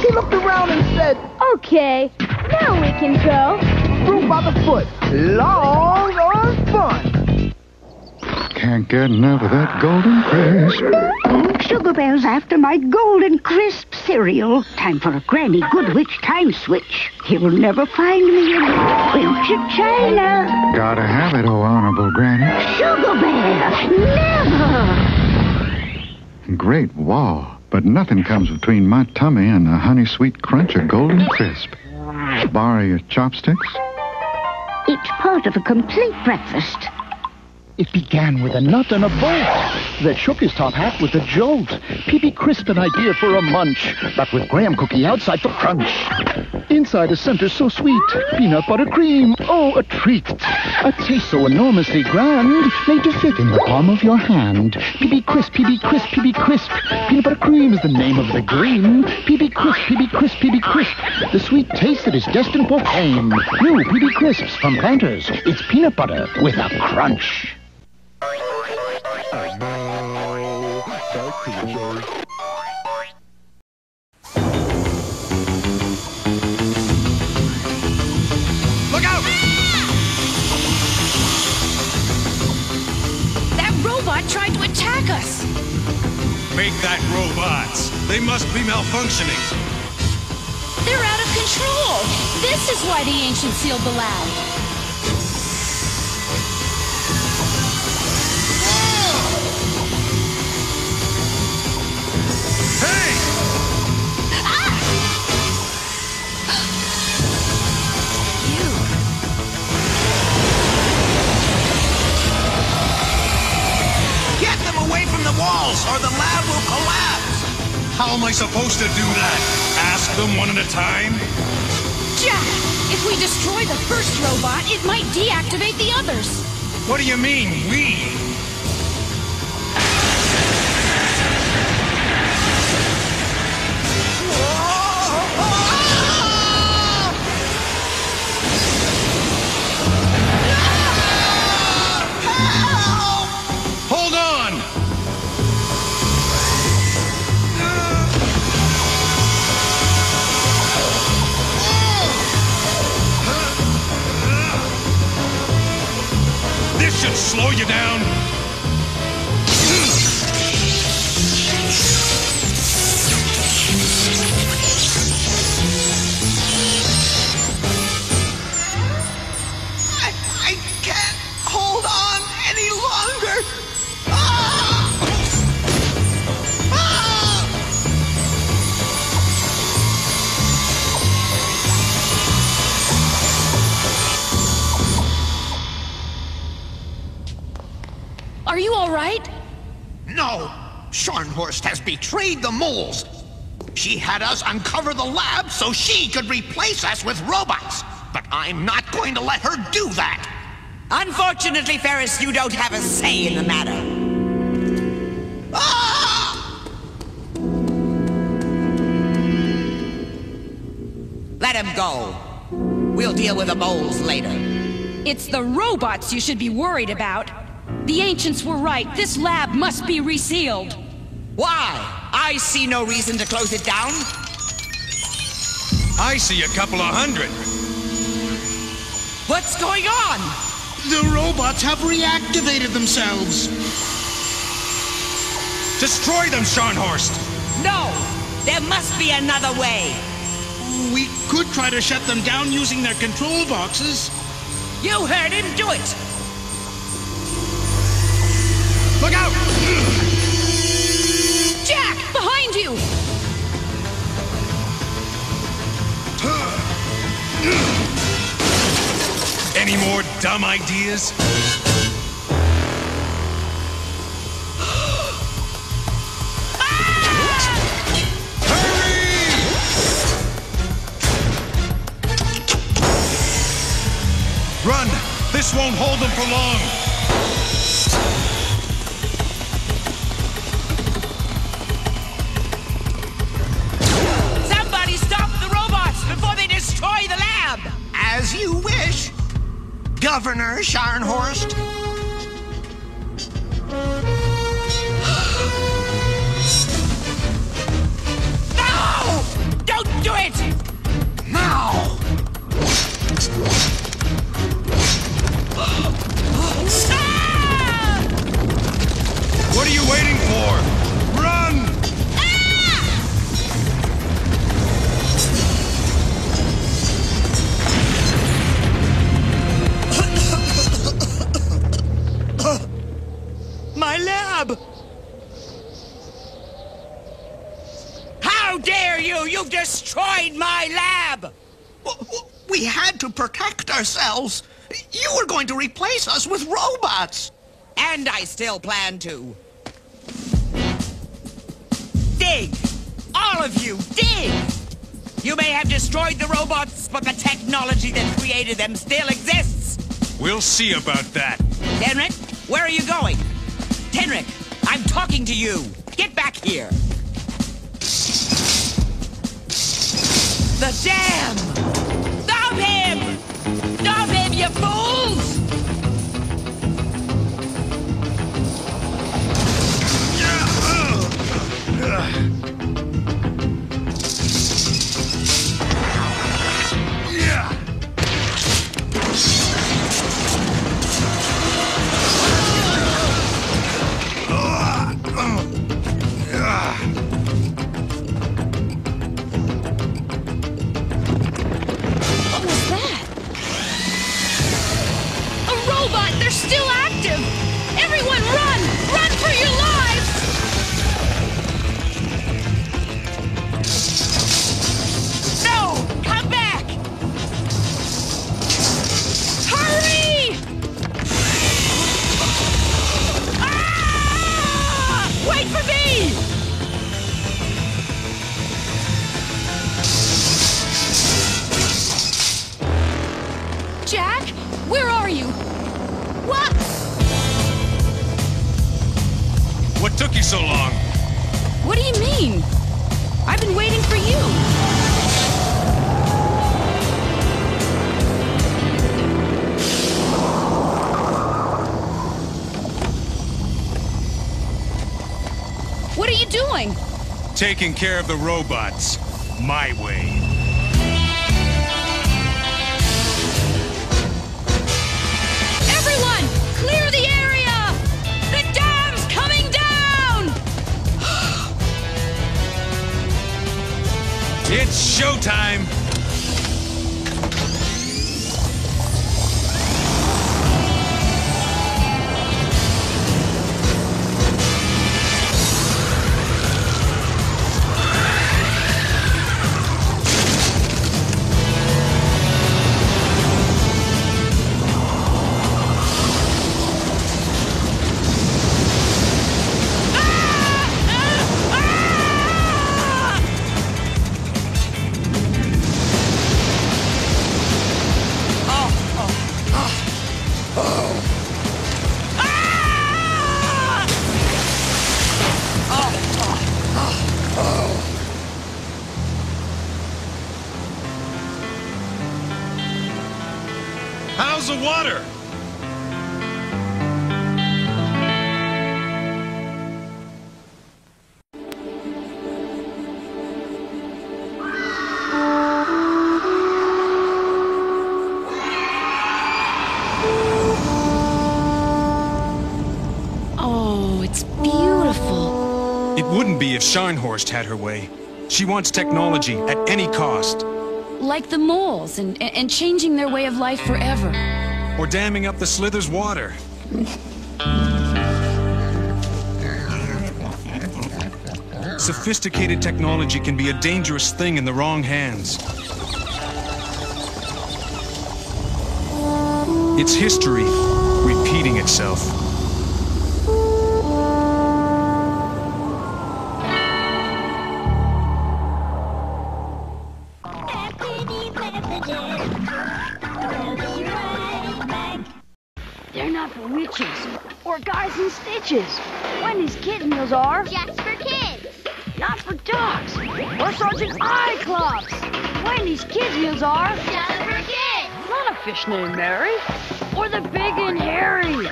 He looked around and said, Okay, now we can go. Fruit by the foot, long or fun. Can't get enough of that golden crisp. Sugar Bear's after my golden crisp cereal. Time for a Granny Goodwitch time switch. He'll never find me in Wilshire, China. Gotta have it, oh honorable Granny. Sugar Bell, never! Great wall. But nothing comes between my tummy and the honey sweet crunch of golden crisp. Borrow your chopsticks? It's part of a complete breakfast. It began with a nut and a bolt. that shook his top hat with a jolt. PB Crisp an idea for a munch, but with graham cookie outside for crunch. Inside a center so sweet, peanut butter cream, oh, a treat. A taste so enormously grand, made to fit in the palm of your hand. PB Crisp, PB Crisp, PB Crisp. Peanut butter cream is the name of the green. PB Crisp, PB Crisp, PB Crisp. The sweet taste that is destined for fame. New PB Crisps from Planters. It's peanut butter with a crunch. Look out! That robot tried to attack us. Make that robots. They must be malfunctioning. They're out of control. This is why the ancients sealed the lab. Get them away from the walls, or the lab will collapse. How am I supposed to do that? Ask them one at a time? Jack, if we destroy the first robot, it might deactivate the others. What do you mean, we? Slow you down. Betrayed the moles. She had us uncover the lab so she could replace us with robots. But I'm not going to let her do that. Unfortunately, Ferris, you don't have a say in the matter. Ah! Let him go. We'll deal with the moles later. It's the robots you should be worried about. The ancients were right. This lab must be resealed. Why? I see no reason to close it down. I see a couple of hundred. What's going on? The robots have reactivated themselves. Destroy them, Scharnhorst! No! There must be another way. We could try to shut them down using their control boxes. You heard him do it! Look out! You! Any more dumb ideas? Run! This won't hold them for long! Governor Scharnhorst. No! Don't do it! Now! What are you waiting for? You! Destroyed my lab! We had to protect ourselves. You were going to replace us with robots. And I still plan to. dig! All of you, dig! You may have destroyed the robots, but the technology that created them still exists! We'll see about that. Tenrec, where are you going? Tenrec, I'm talking to you! Get back here! The jam! Stop him! Stop him, you fools! What took you so long? What do you mean? I've been waiting for you. What are you doing? Taking care of the robots. My way. It's showtime! Scharnhorst had her way. She wants technology at any cost. Like the moles and, and, and changing their way of life forever. Or damming up the Slither's water. Sophisticated technology can be a dangerous thing in the wrong hands. It's history repeating itself. Fish named Mary or the big and hairy.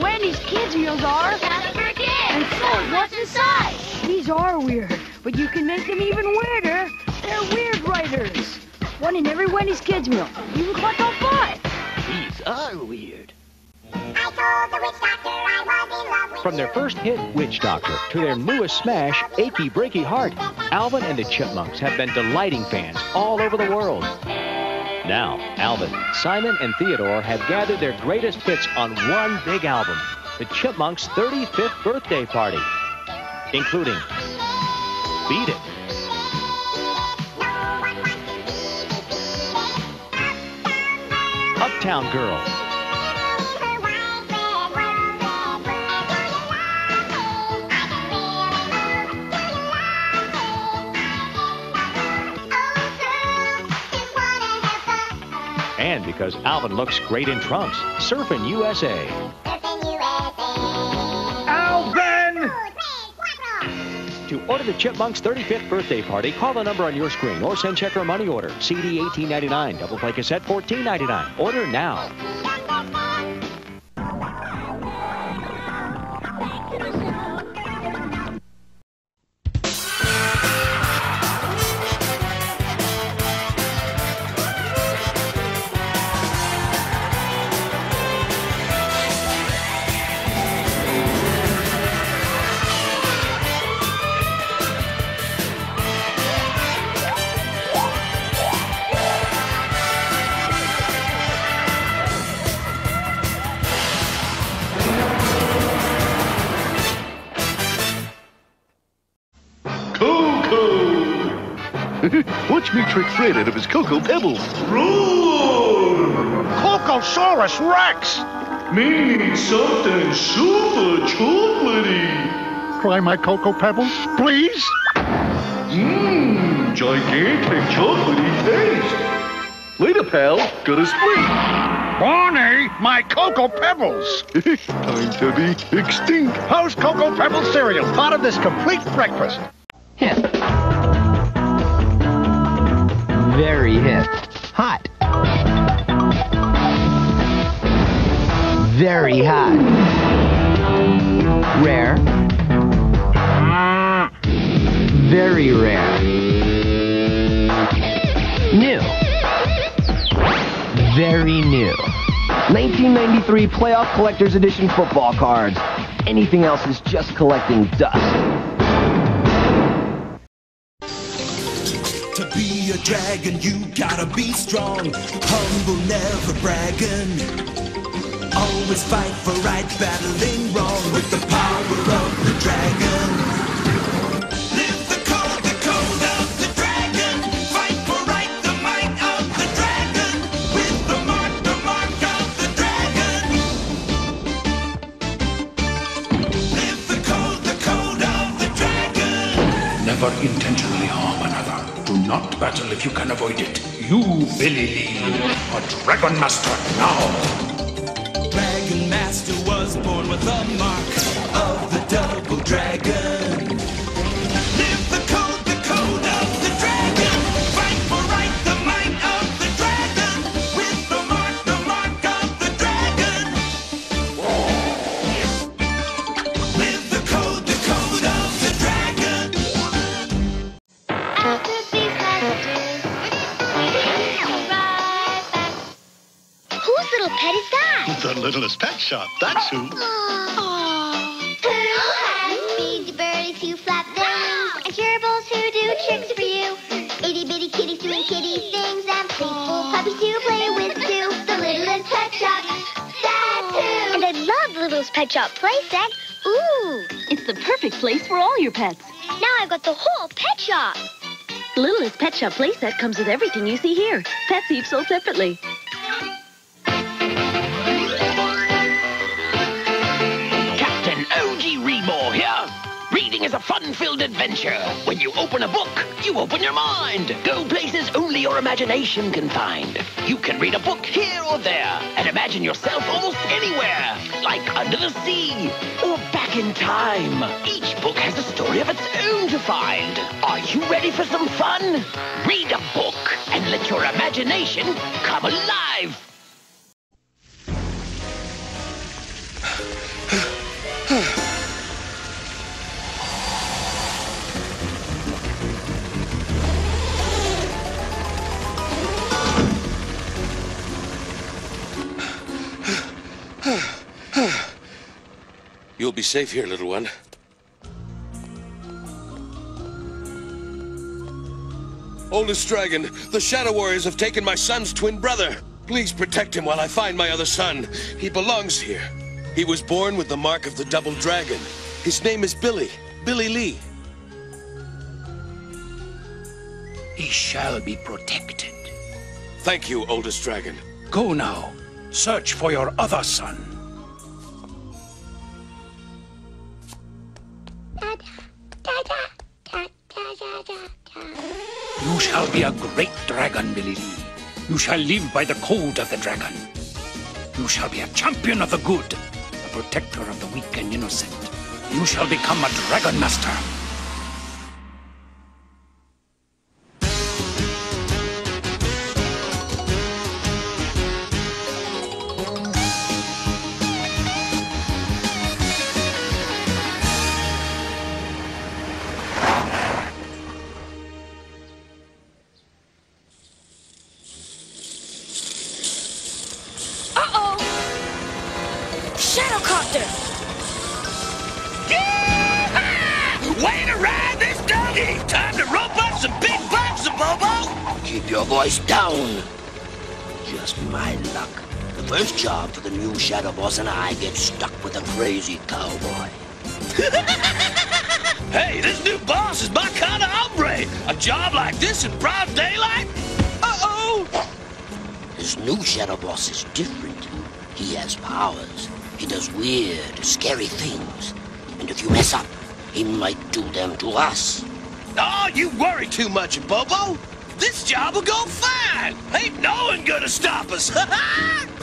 Wendy's kids meals are Just for kids. and so is what's inside. These are weird, but you can make them even weirder. They're weird writers. One in every Wendy's kids meal. Even Clutch on five. These are weird. I told the witch doctor I was in love with From their first hit, Witch Doctor, to their newest smash, Achy Breaky Heart, Alvin and the Chipmunks have been delighting fans all over the world. Now, Alvin, Simon, and Theodore have gathered their greatest hits on one big album, the Chipmunks' 35th birthday party, including Beat It, Uptown Girl, because Alvin looks great in trunks, Surfing USA. Surfing USA. Alvin! To order the Chipmunks 35th birthday party, call the number on your screen or send check or money order. CD 18.99, double play cassette 14.99. Order now. Fred out of his Cocosaurus Rex! Meaning something super chocolatey. Try my Cocoa Pebbles, please. Mmm, gigantic chocolatey taste. Later, pal. Gotta split. Barney, my Cocoa Pebbles! <laughs> Time to be extinct. How's Cocoa Pebbles cereal part of this complete breakfast? Very hip. Hot. Very hot. Rare. Very rare. New. Very new. 1993 Playoff Collector's Edition football cards. Anything else is just collecting dust. A dragon, you gotta be strong. Humble, never bragging. Always fight for right, battling wrong with the power of the dragon. Live the code, the code of the dragon. Fight for right, the might of the dragon. With the mark, the mark of the dragon. Live the code, the code of the dragon. Never. Do not battle if you can avoid it. You, Billy Lee, a Dragon Master now. Dragon Master was born with the mark of the double dragon. Littlest pet shop, that's who. Beady birdies who flap their wings, and gerbils who do tricks for you. Itty bitty kitties doing kitty things, and playful puppies to play with too. The littlest pet shop, that's who. And I love Littlest Pet Shop playset. Ooh, It's the perfect place for all your pets. now I've got the whole pet shop. Littlest Pet Shop playset comes with everything you see here. Pets each sold separately. Adventure. When you open a book, you open your mind. Go places only your imagination can find. You can read a book here or there and imagine yourself almost anywhere, like under the sea or back in time. Each book has a story of its own to find. Are you ready for some fun? Read a book and let your imagination come alive. <sighs> <sighs> <sighs> You'll be safe here, little one. Oldest dragon, the Shadow Warriors have taken my son's twin brother. Please protect him while I find my other son. He belongs here. He was born with the mark of the double dragon. His name is Billy. Billy Lee. He shall be protected. Thank you, oldest dragon. Go now. Search for your other son. You shall be a great dragon, Billy Lee. You shall live by the code of the dragon. You shall be a champion of the good, a protector of the weak and innocent. You shall become a dragon master. New Shadow Boss and I get stuck with a crazy cowboy. <laughs> hey, this new boss is my kind of hombre! A job like this in broad daylight? Uh-oh! This new Shadow Boss is different. He has powers. He does weird, scary things. And if you mess up, he might do them to us. Oh, you worry too much, Bobo. This job will go fine. Ain't no one gonna stop us. <laughs>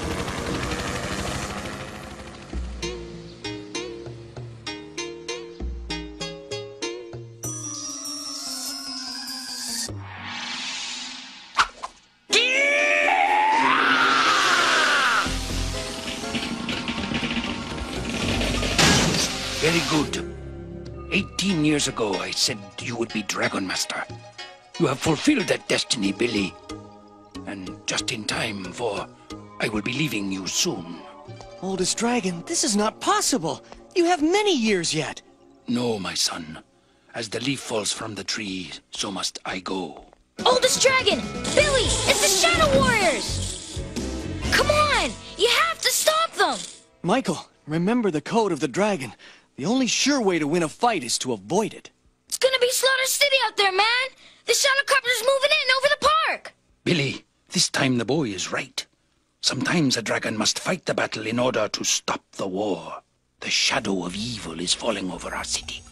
years ago, I said you would be Dragon Master. You have fulfilled that destiny, Billy. And just in time, for I will be leaving you soon. Oldest dragon, this is not possible. You have many years yet. No, my son. As the leaf falls from the tree, so must I go. Oldest dragon! Billy! It's the Shadow Warriors! Come on! You have to stop them! Michael, remember the code of the dragon. The only sure way to win a fight is to avoid it. It's gonna be Slaughter City out there, man! The Shadowcopter's moving in over the park! Billy, this time the boy is right. Sometimes a dragon must fight the battle in order to stop the war. The shadow of evil is falling over our city.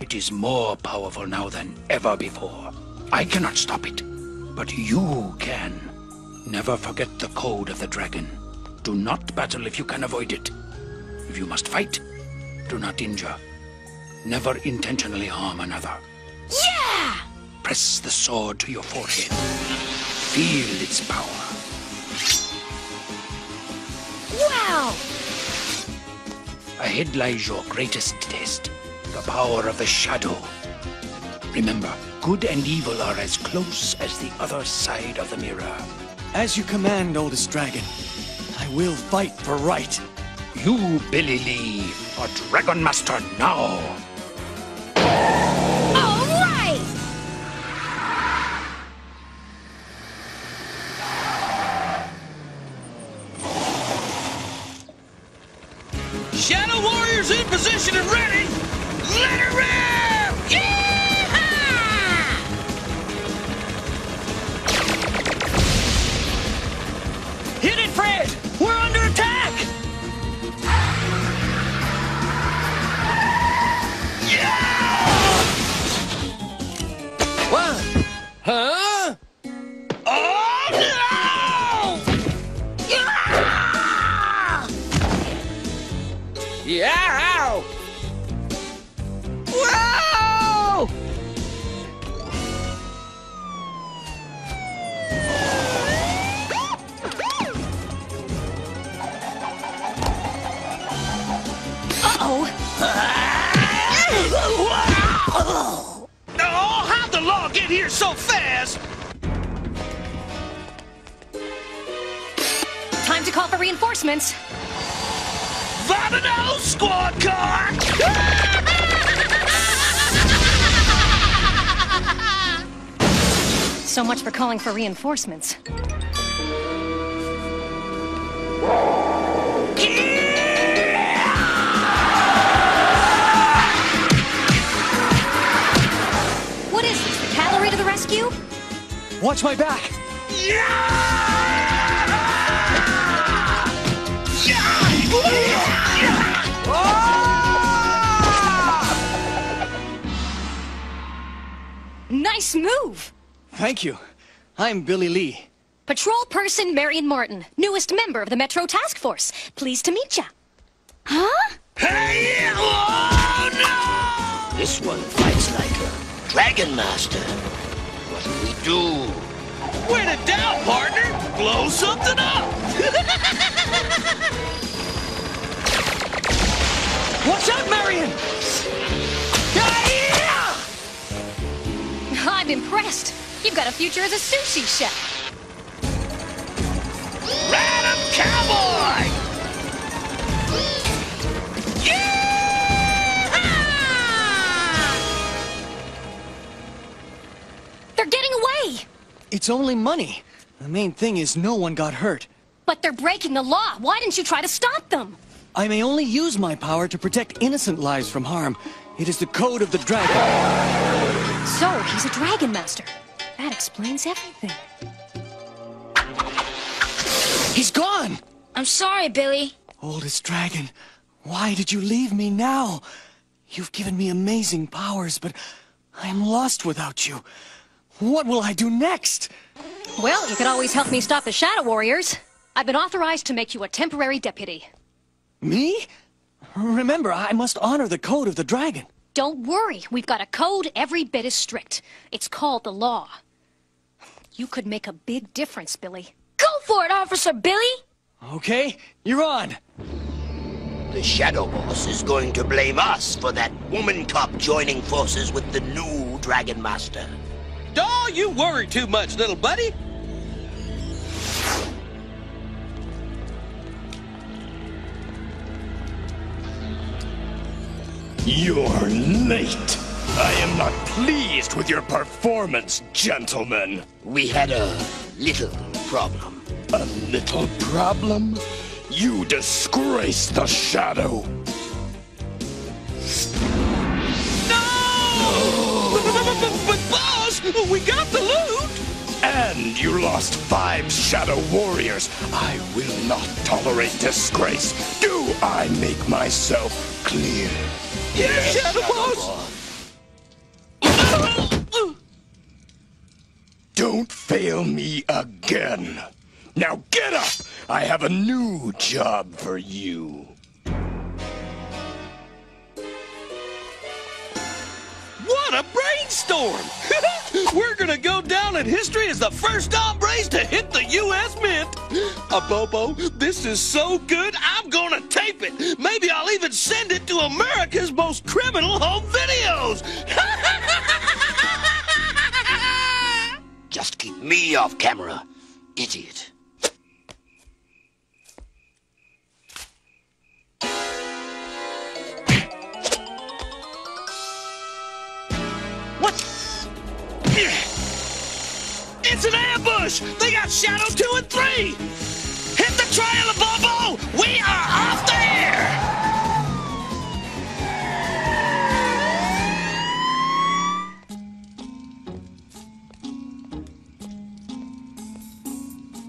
It is more powerful now than ever before. I cannot stop it, but you can. Never forget the code of the dragon. Do not battle if you can avoid it. If you must fight, do not injure. Never intentionally harm another. Yeah! Press the sword to your forehead. Feel its power. Wow! Ahead lies your greatest test, the power of the shadow. Remember, good and evil are as close as the other side of the mirror. As you command, oldest dragon, I will fight for right. You, Billy Lee, are Dragon Master now. All right! Shadow Warriors in position and ready. Let her rip! Huh? Get here so fast? Time to call for reinforcements. Vamonos, squad car! <laughs> So much for calling for reinforcements. Rescue? Watch my back! Yeah! Nice move! Thank you. I'm Billy Lee. Patrol Person Marion Martin, newest member of the Metro Task Force. Pleased to meet ya. Huh? Hey! Oh, no! This one fights like a Dragon Master. Do we do? When in doubt, partner, blow something up! <laughs> Watch out, Marion! I'm impressed. You've got a future as a sushi chef. Random Cowboy! They're getting away! It's only money. The main thing is no one got hurt. But they're breaking the law. Why didn't you try to stop them? I may only use my power to protect innocent lives from harm. It is the code of the dragon. So, he's a dragon master. That explains everything. He's gone! I'm sorry, Billy. Oldest dragon, why did you leave me now? You've given me amazing powers, but I am lost without you. What will I do next? Well, you could always help me stop the Shadow Warriors. I've been authorized to make you a temporary deputy. Me? Remember, I must honor the code of the dragon. Don't worry, we've got a code every bit as strict. It's called the law. You could make a big difference, Billy. Go for it, Officer Billy! Okay, you're on. The Shadow Boss is going to blame us for that woman cop joining forces with the new Dragon Master. Don't you worry too much, little buddy. You're late. I am not pleased with your performance, gentlemen. We had a little problem. A little problem? You disgrace the shadow. But boss, <laughs> <laughs> we got the loot! And you lost five shadow warriors. I will not tolerate disgrace. Do I make myself clear? Yes, Shadow Boss! <laughs> Don't fail me again. Now get up! I have a new job for you. What a brainstorm! <laughs> We're gonna go down in history as the first hombres to hit the U.S. Mint. Abobo, this is so good, I'm gonna tape it. Maybe I'll even send it to America's most criminal home videos. <laughs> Just keep me off camera, idiot. It's an ambush! They got Shadow 2 and 3! Hit the trail, Bobo! We are off the air!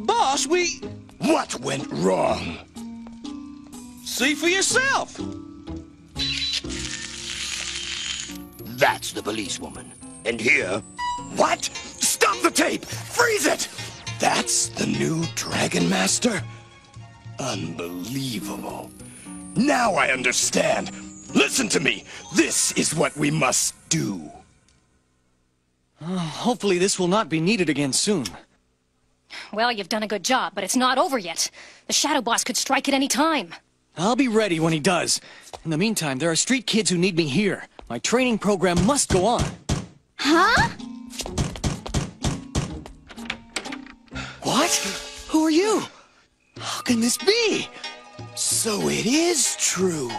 Boss, we... What went wrong? See for yourself. That's the policewoman. And here... What? Stop the tape! Freeze it! That's the new Dragon Master? Unbelievable. Now I understand. Listen to me. This is what we must do. Uh, hopefully this will not be needed again soon. Well, you've done a good job, but it's not over yet. The Shadow Boss could strike at any time. I'll be ready when he does. In the meantime, there are street kids who need me here. My training program must go on. Huh? What? Who are you? How can this be? So it is true.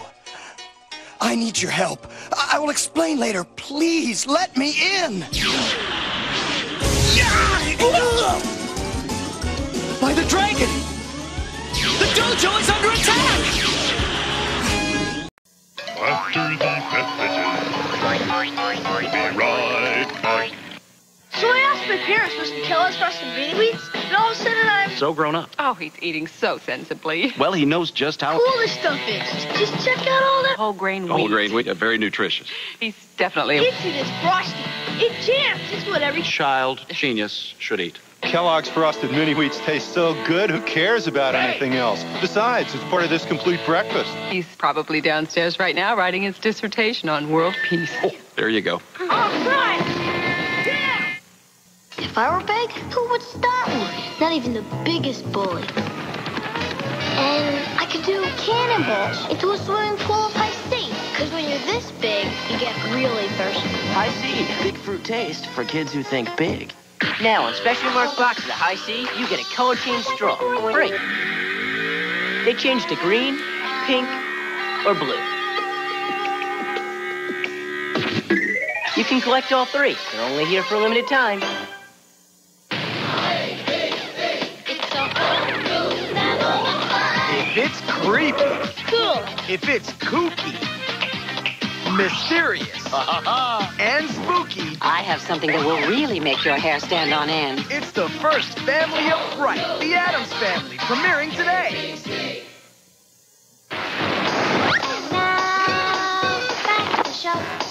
I need your help. I, I will explain later. Please let me in. By the dragon! The dojo is under attack! After the my parents was to kill us for some beanie and all of a sudden I'm So grown up. Oh, he's eating so sensibly. Well, he knows just how. cool this stuff is. Just check out all that. Whole grain wheat. Whole grain wheat, uh, very nutritious. He's definitely a It's it is frosty. It jams. It's what every Child genius should eat. Kellogg's Frosted Mini Wheats taste so good, who cares about anything else? Besides, it's part of this complete breakfast. He's probably downstairs right now writing his dissertation on world peace. Oh, there you go. If I were big, who would stop me? Not even the biggest bully. And I could do cannonballs into a swimming pool of high C. Because when you're this big, you get really thirsty. High C, big fruit taste for kids who think big. Now, in specially marked boxes of High C, you get a color change straw. Free. They change to green, pink, or blue. You can collect all three. They're only here for a limited time. It's creepy, Cool. if it's kooky, mysterious, uh-huh. and spooky, I have something that will really make your hair stand on end. it's the first family of Fright, the Addams Family, premiering today. Now, back to the show.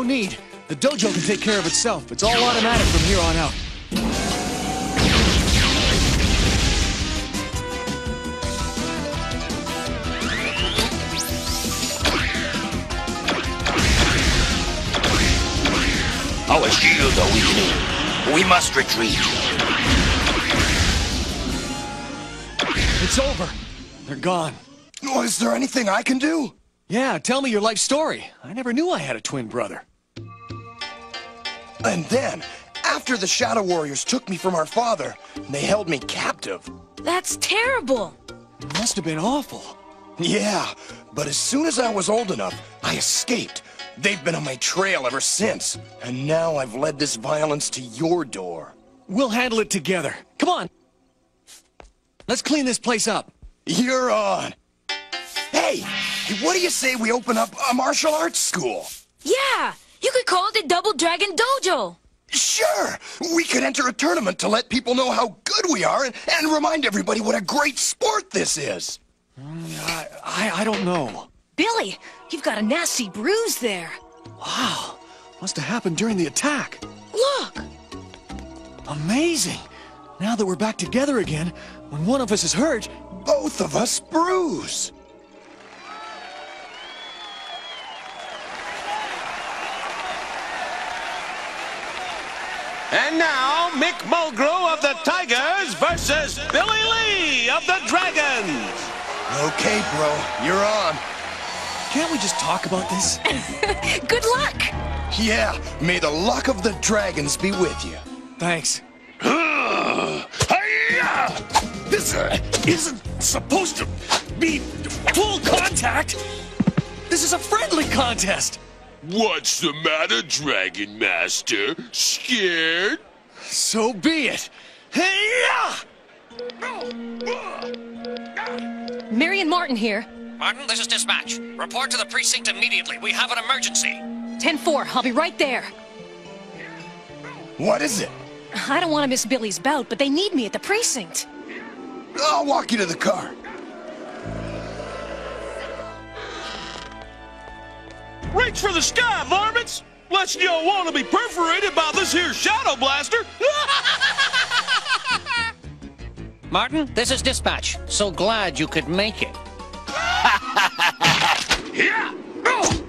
No need. The dojo can take care of itself. It's all automatic from here on out. Our shields are weakening. We must retreat. It's over. They're gone. is there anything I can do? Yeah, tell me your life story. I never knew I had a twin brother. And then, after the Shadow Warriors took me from our father, they held me captive. That's terrible. It must have been awful. Yeah, but as soon as I was old enough, I escaped. They've been on my trail ever since. And now I've led this violence to your door. We'll handle it together. Come on. Let's clean this place up. You're on. Hey, what do you say we open up a martial arts school? Yeah, you could call it the Double Dragon Dojo. Sure! We could enter a tournament to let people know how good we are and, and remind everybody what a great sport this is. Mm, I, I, I don't know. Billy, you've got a nasty bruise there. Wow. Must have happened during the attack. Look! Amazing. Now that we're back together again, when one of us is hurt, both of us bruise. And now, Mick Mulgrew of the Tigers versus Billy Lee of the Dragons. Okay, bro, you're on. Can't we just talk about this? <laughs> Good luck! Yeah, may the luck of the dragons be with you. Thanks. <gasps> This uh, isn't supposed to be full contact. This is a friendly contest. What's the matter, Dragon Master? Scared? So be it. Hey! Marion Martin here. Martin, this is dispatch. Report to the precinct immediately. We have an emergency. 10-4, I'll be right there. What is it? I don't want to miss Billy's bout, but they need me at the precinct. I'll walk you to the car. Reach for the sky, varmints! Unless you all want to be perforated by this here Shadow Blaster. <laughs> Martin, this is dispatch. So glad you could make it. <laughs> Yeah. Oh!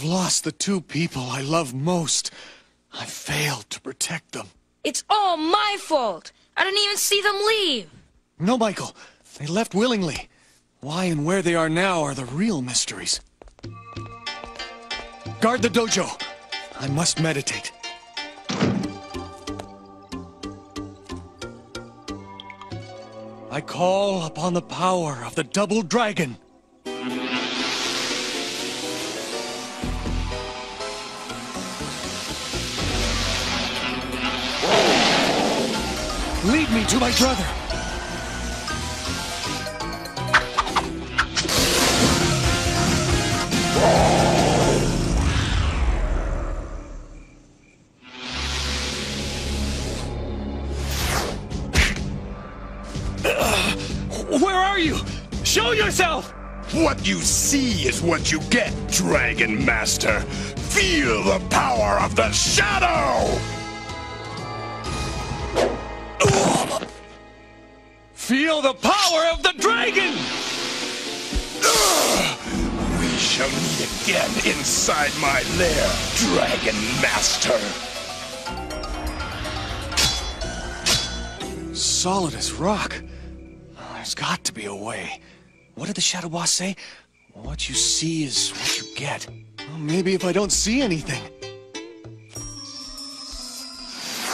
I've lost the two people I love most. I failed to protect them. It's all my fault. I didn't even see them leave. No, Michael. They left willingly. Why and where they are now are the real mysteries. Guard the dojo. I must meditate. I I call upon the power of the double dragon. Lead me to my brother. Uh, Where are you? Show yourself! What you see is what you get, Dragon Master. Feel the power of the shadow! Feel the power of the dragon! We shall meet again inside my lair, Dragon Master. Solid as rock. There's got to be a way. What did the Shadow Boss say? What you see is what you get. Well, maybe if I don't see anything.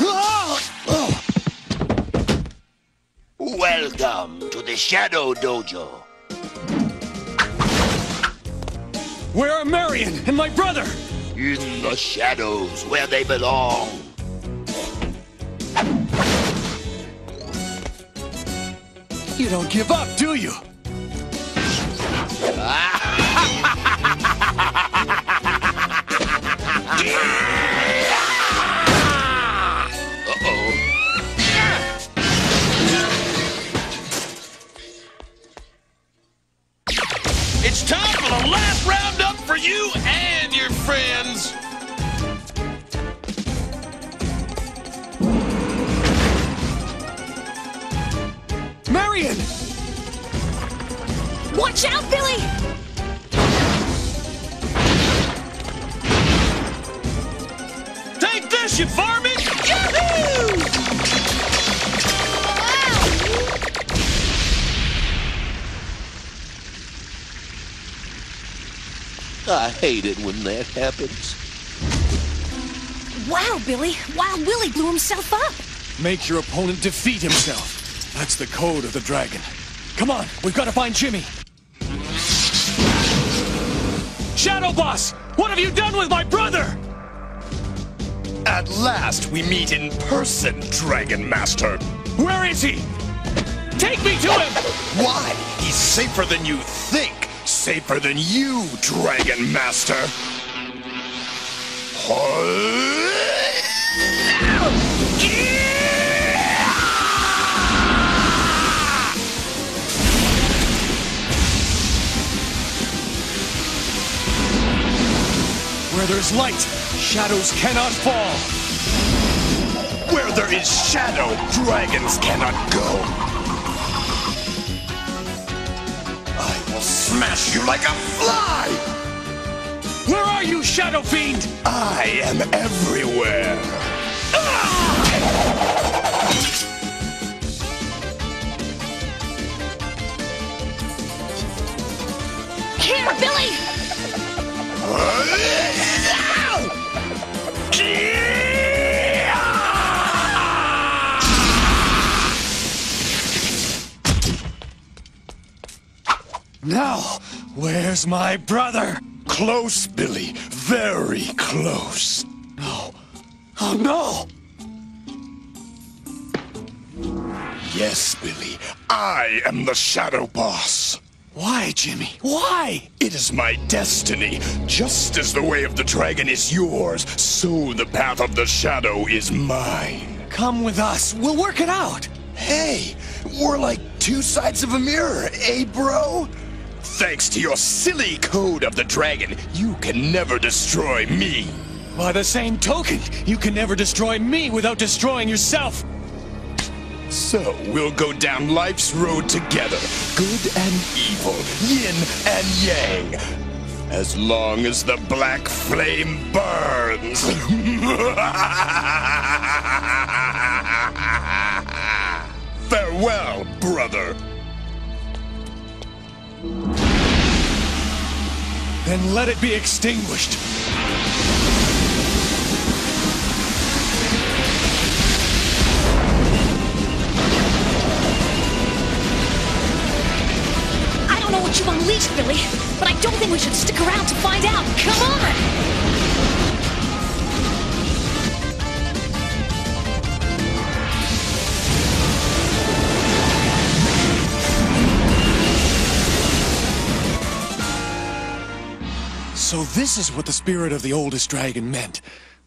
Ah! Oh! Welcome to the Shadow Dojo. Where are Marion and my brother? In the shadows where they belong. You don't give up, do you? <laughs> for you and your friends. Marion! Watch out, Billy! I hate it when that happens. Wow, Billy. Wild Willie blew himself up. Make your opponent defeat himself. That's the code of the dragon. Come on, we've got to find Jimmy. Shadow Boss, what have you done with my brother? At last we meet in person, Dragon Master. Where is he? Take me to him! Why? He's safer than you think. Safer than you, Dragon Master. Where there's light, shadows cannot fall. Where there is shadow, dragons cannot go. Smash you like a fly! Where are you, Shadow Fiend? I am everywhere. Here, Billy! Now, where's my brother? Close, Billy. Very close. No. Oh, no! Yes, Billy. I am the Shadow Boss. Why, Jimmy? Why? It is my destiny. Just as the way of the dragon is yours, so the path of the shadow is mine. Come with us. We'll work it out. Hey, we're like two sides of a mirror, eh, bro? Thanks to your silly code of the dragon, you can never destroy me. By the same token, you can never destroy me without destroying yourself. So we'll go down life's road together, good and evil, yin and yang. As long as the black flame burns. <laughs> Farewell, brother. Then let it be extinguished. I don't know what you've unleashed, Billy, but I don't think we should stick around to find out. Come on! So this is what the spirit of the oldest dragon meant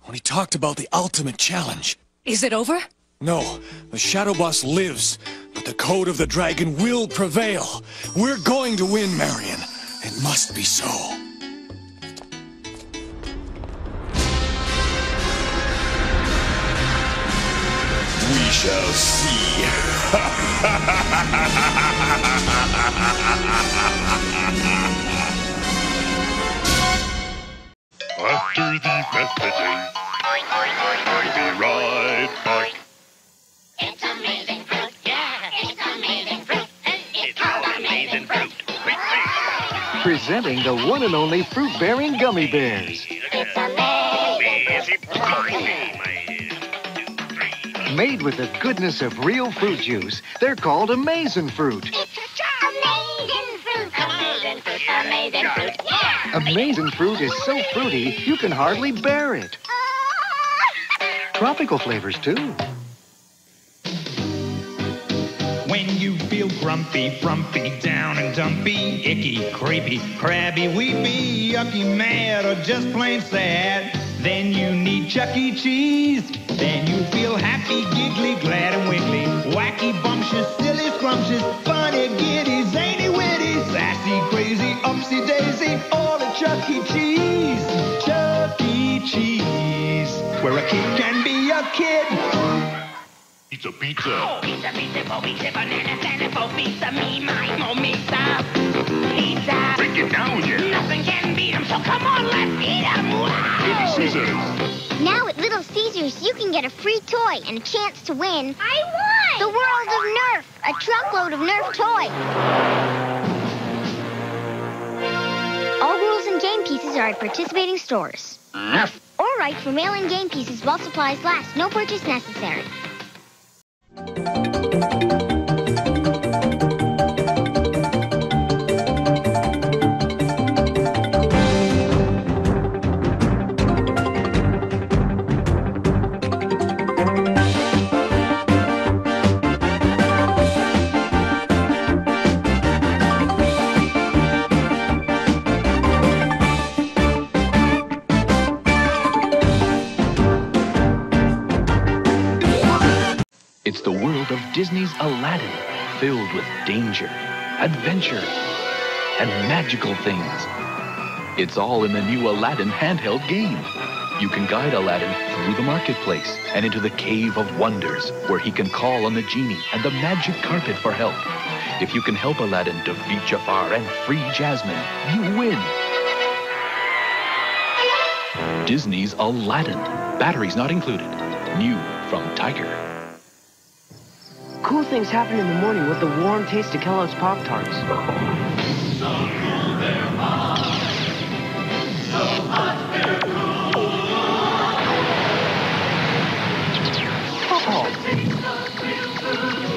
when he talked about the ultimate challenge. Is it over? No, the Shadow Boss lives, but the code of the dragon will prevail. We're going to win, Marion. It must be so. We shall see. <laughs> After the messages, we'll be right back. It's amazing fruit, yeah, it's amazing fruit. It's called amazing fruit. Presenting the one and only fruit-bearing gummy bears. It's amazing Made with the goodness of real fruit juice, they're called Amazing Fruit. Amazing fruit, amazing fruit, amazing fruit, yeah. Amazing Fruit is so fruity, you can hardly bear it. Tropical flavors, too. When you feel grumpy, frumpy, down and dumpy, icky, creepy, crabby, weepy, yucky, mad, or just plain sad, then you need Chuck E. Cheese. Then you feel happy, giggly, glad and wiggly, wacky, bumptious, silly, scrumptious, funny, giddy, zany, witty, sassy, crazy, upsy daisy, all at Chuck E. Cheese. Chuck E. Cheese, where a kid can be a kid. Pizza, pizza. Pizza, pizza, po, pizza, banana, banana, po, pizza, me, my, mo, pizza. Pizza. Break it down, yeah. Nothing can beat 'em, so come on, let's eat 'em. Wow. Caesars. Now at Little Caesars, you can get a free toy and a chance to win. I won! The world of Nerf, a truckload of Nerf toys. All rules and game pieces are at participating stores. Nerf. Or right for mail-in game pieces while supplies last. No purchase necessary. Disney's Aladdin, filled with danger, adventure, and magical things. It's all in the new Aladdin handheld game. You can guide Aladdin through the marketplace and into the Cave of Wonders, where he can call on the genie and the magic carpet for help. If you can help Aladdin defeat Jafar and free Jasmine, you win. Disney's Aladdin. Batteries not included. New from Tiger. Cool things happen in the morning with the warm taste of Kellogg's Pop Tarts.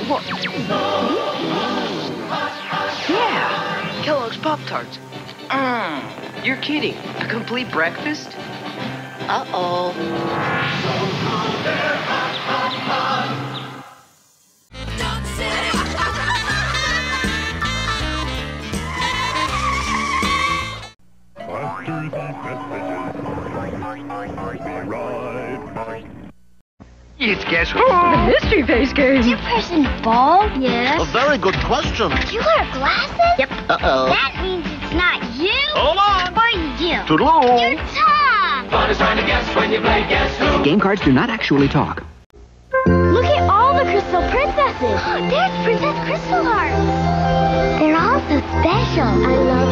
What? Yeah, Kellogg's Pop Tarts. Mmm, you're kidding. A complete breakfast? Uh-oh. After the messages, be right back. It's Guess Who? The mystery face game. Is your person bald? Yes. A very good question. You wear glasses? Yep. Uh-oh. That means it's not you. Hold on. Or you. Toodaloo. You're Tom. Fun is trying to guess when you play Guess Who. Game cards do not actually talk. Look at all the crystal princesses. <gasps> There's Princess Crystal Heart. They're all so special. I love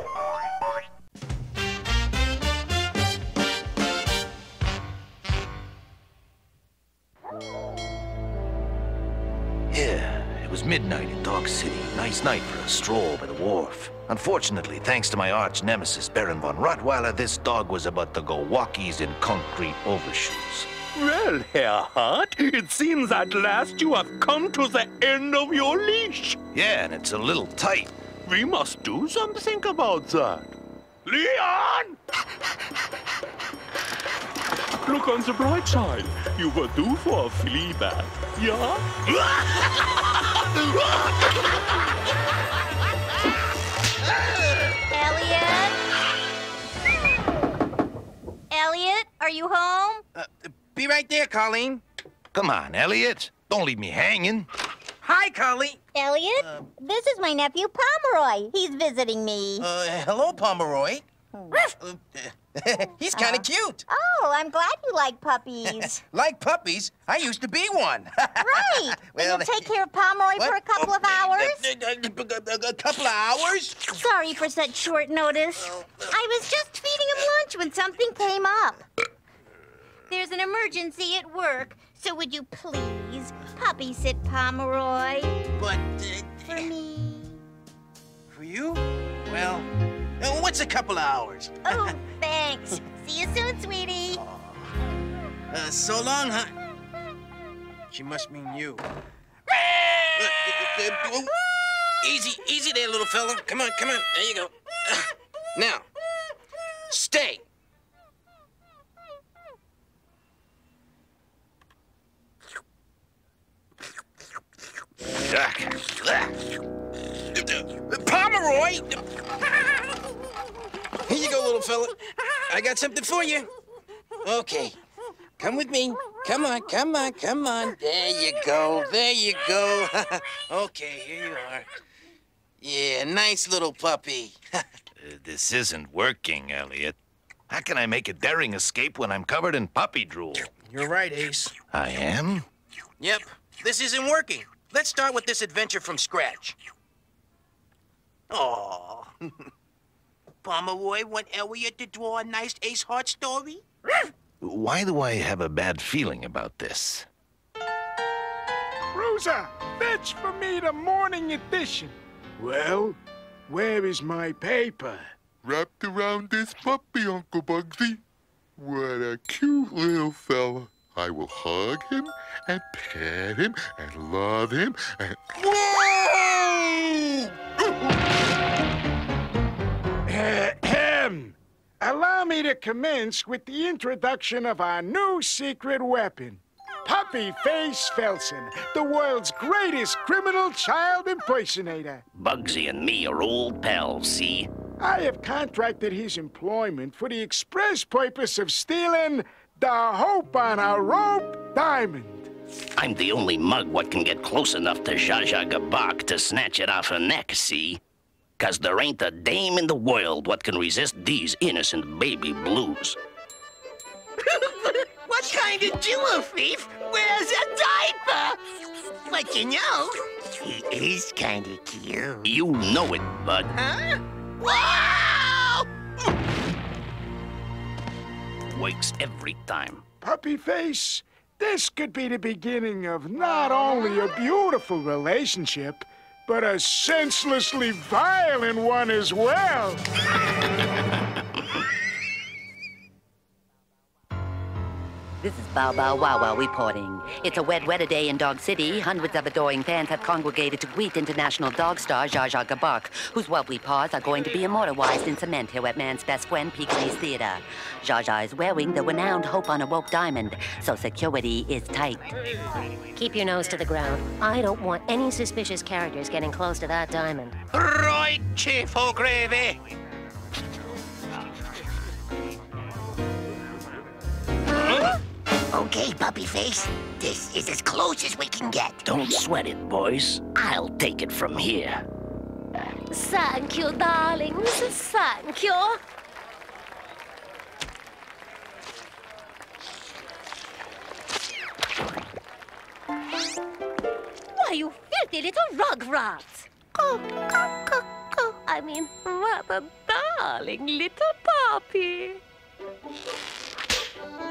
was midnight in Dog City. Nice night for a stroll by the wharf. Unfortunately, thanks to my arch nemesis Baron von Rottweiler, this dog was about to go walkies in concrete overshoes. Well, Herr Hart, it seems at last you have come to the end of your leash. Yeah, and it's a little tight. We must do something about that. Leon! Look on the bright side. You were due for a flea bath, yeah? Elliot? Elliot, are you home? Uh, be right there, Colleen. Come on, Elliot. Don't leave me hanging. Hi, Colleen. Elliot, this is my nephew Pomeroy. He's visiting me. Uh, hello, Pomeroy. Oh. Uh, He's kind of cute. Oh, I'm glad you like puppies. <laughs> Like puppies, I used to be one. <laughs> right. Well, Will you take eh, care of Pomeroy for a couple of oh, hours? Eh, eh, a couple of hours? Sorry for such short notice. I was just feeding him lunch when something came up. There's an emergency at work, so would you please puppy sit Pomeroy? But, For me. For you? Well, uh, what's a couple of hours? <laughs> Oh, thanks. See you soon, sweetie. Uh, so long, huh? She must mean you. Uh, uh, uh, oh, easy, easy there, little fella. Come on, come on. There you go. Now, stay. Pomeroy! Here you go, little fella. I got something for you. Okay. Come with me. Come on, come on, come on. There you go. There you go. <laughs> okay, here you are. Yeah, nice little puppy. <laughs> Uh, this isn't working, Elliot. How can I make a daring escape when I'm covered in puppy drool? You're right, Ace. I am? Yep, this isn't working. Let's start with this adventure from scratch. Oh. <laughs> Pomeroy want Elliot to draw a nice Ace Heart story? Why do I have a bad feeling about this? Rosa, fetch for me the morning edition. Well, where is my paper? Wrapped around this puppy, Uncle Bugsy. What a cute little fella. I will hug him and pet him and love him and... Ahem. <clears throat> Allow me to commence with the introduction of our new secret weapon. Puppy Face Felson, the world's greatest criminal child impersonator. Bugsy and me are old pals, see? I have contracted his employment for the express purpose of stealing the Hope on a Rope diamond. I'm the only mug what can get close enough to Zsa Zsa Gabak to snatch it off her neck, see? Cause there ain't a dame in the world what can resist these innocent baby blues. <laughs> what kind of jewel thief wears a diaper? But you know, he is kind of cute. You know it, bud. Huh? Wow! Works every time. Puppy Face, this could be the beginning of not only a beautiful relationship, but a senselessly violent one as well. This is Bow Bow Wow Wow reporting. It's a wet, wetter day in Dog City. Hundreds of adoring fans have congregated to greet international dog star Zsa Zsa Gabak, whose wobbly paws are going to be immortalized in cement here at man's best friend, Peacock's Theater. Zsa Zsa is wearing the renowned Hope on a Rope diamond, so security is tight. Keep your nose to the ground. I don't want any suspicious characters getting close to that diamond. Right, Chief O'Gravy. Okay, puppy face. This is as close as we can get. Don't sweat it, boys. I'll take it from here. Thank you, darlings. Thank you. Why, you filthy little rug rats! Oh, oh, oh, oh. I mean, what a darling little puppy.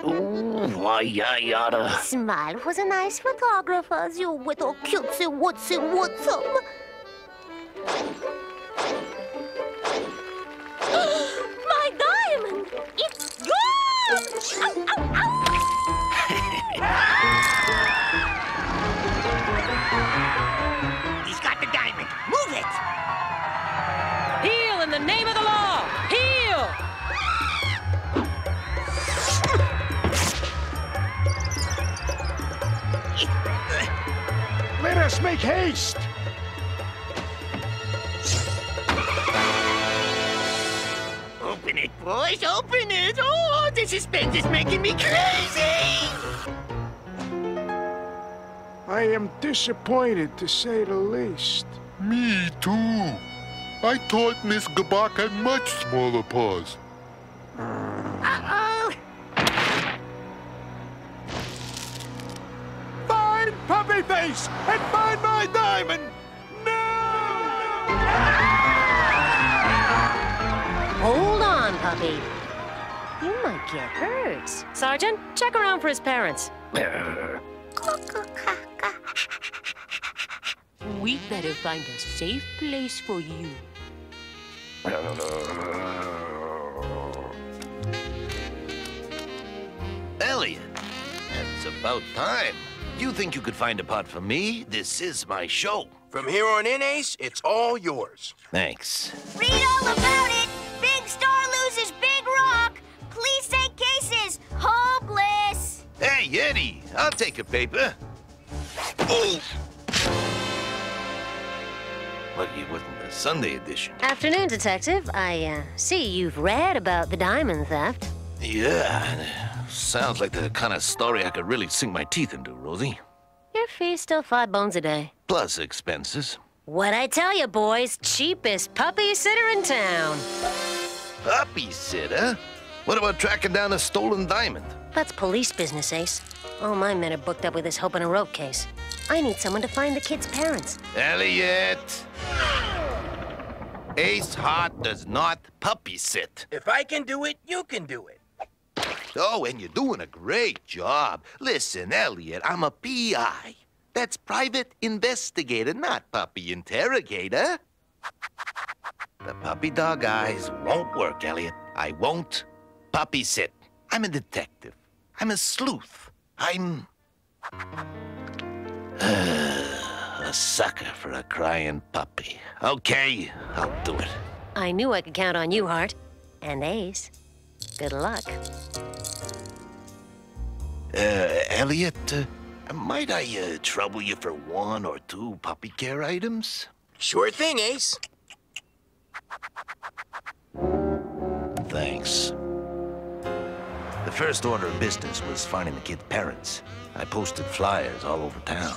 Ooh, Why, I oughta. Smile was a nice photographer, you little cutesy wootsy woodsome. <gasps> My diamond! It's gone! Ow, ow, He's <laughs> us make haste. Open it, boys. Open it. Oh, the suspense is making me crazy. I am disappointed, to say the least. Me too. I thought Miss Gabak had much smaller paws. Uh-oh. Find Puppy Face and find my diamond! No! Hold on, puppy. You might get hurt. Sergeant, check around for his parents. <laughs> We better find a safe place for you. <laughs> Elliot, it's about time. You think you could find a pot for me? This is my show. From here on in, Ace, it's all yours. Thanks. Read all about it! Big Star loses Big Rock! Police say cases hopeless! Hey, Eddie, I'll take a paper. Oh! Lucky it wasn't the Sunday edition. Afternoon, Detective. I uh, see you've read about the diamond theft. Yeah, sounds like the kind of story I could really sink my teeth into, Rosie. Your fee's still five bones a day. Plus expenses. What I tell you, boys, cheapest puppy sitter in town. Puppy sitter? What about tracking down a stolen diamond? That's police business, Ace. All my men are booked up with this hope and a rope case. I need someone to find the kid's parents. Elliot! Ace Hart does not puppy sit. If I can do it, you can do it. Oh, and you're doing a great job. Listen, Elliot, I'm a PI. That's private investigator, not puppy interrogator. The puppy dog eyes won't work, Elliot. I won't puppy sit. I'm a detective. I'm a sleuth. I'm. <sighs> a sucker for a crying puppy. Okay, I'll do it. I knew I could count on you, Hart. And Ace. Good luck. Uh, Elliot, uh, might I uh, trouble you for one or two puppy care items? Sure thing, Ace. Thanks. The first order of business was finding the kid's parents. I posted flyers all over town.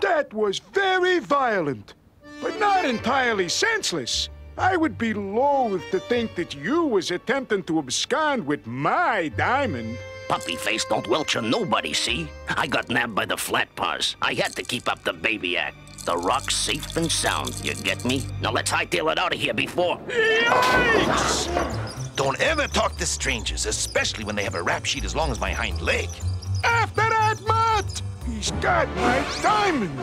That was very violent, but not entirely senseless. I would be loath to think that you was attempting to abscond with my diamond. Puppy face don't welch on nobody, see? I got nabbed by the flat paws. I had to keep up the baby act. The rock's safe and sound, you get me? Now let's hightail it out of here before... Don't ever talk to strangers, especially when they have a rap sheet as long as my hind leg. After that, Mutt! He's got my diamond!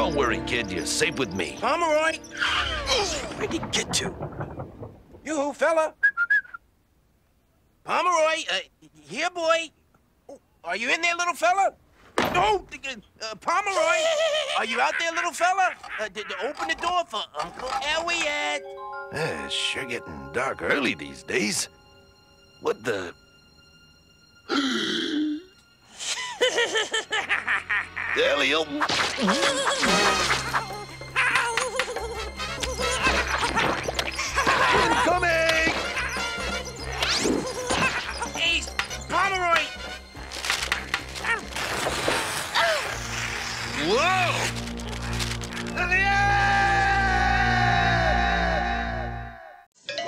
Don't worry, kid. You're safe with me. Pomeroy! Where'd he get to? You, fella? Pomeroy, uh, here, boy. Are you in there, little fella? Oh, uh, Pomeroy, are you out there, little fella? Uh, open the door for Uncle Elliot. Eh, it's sure getting dark early these days. What the? <laughs> Elliot! Incoming! Ace, Pomeroy! Whoa!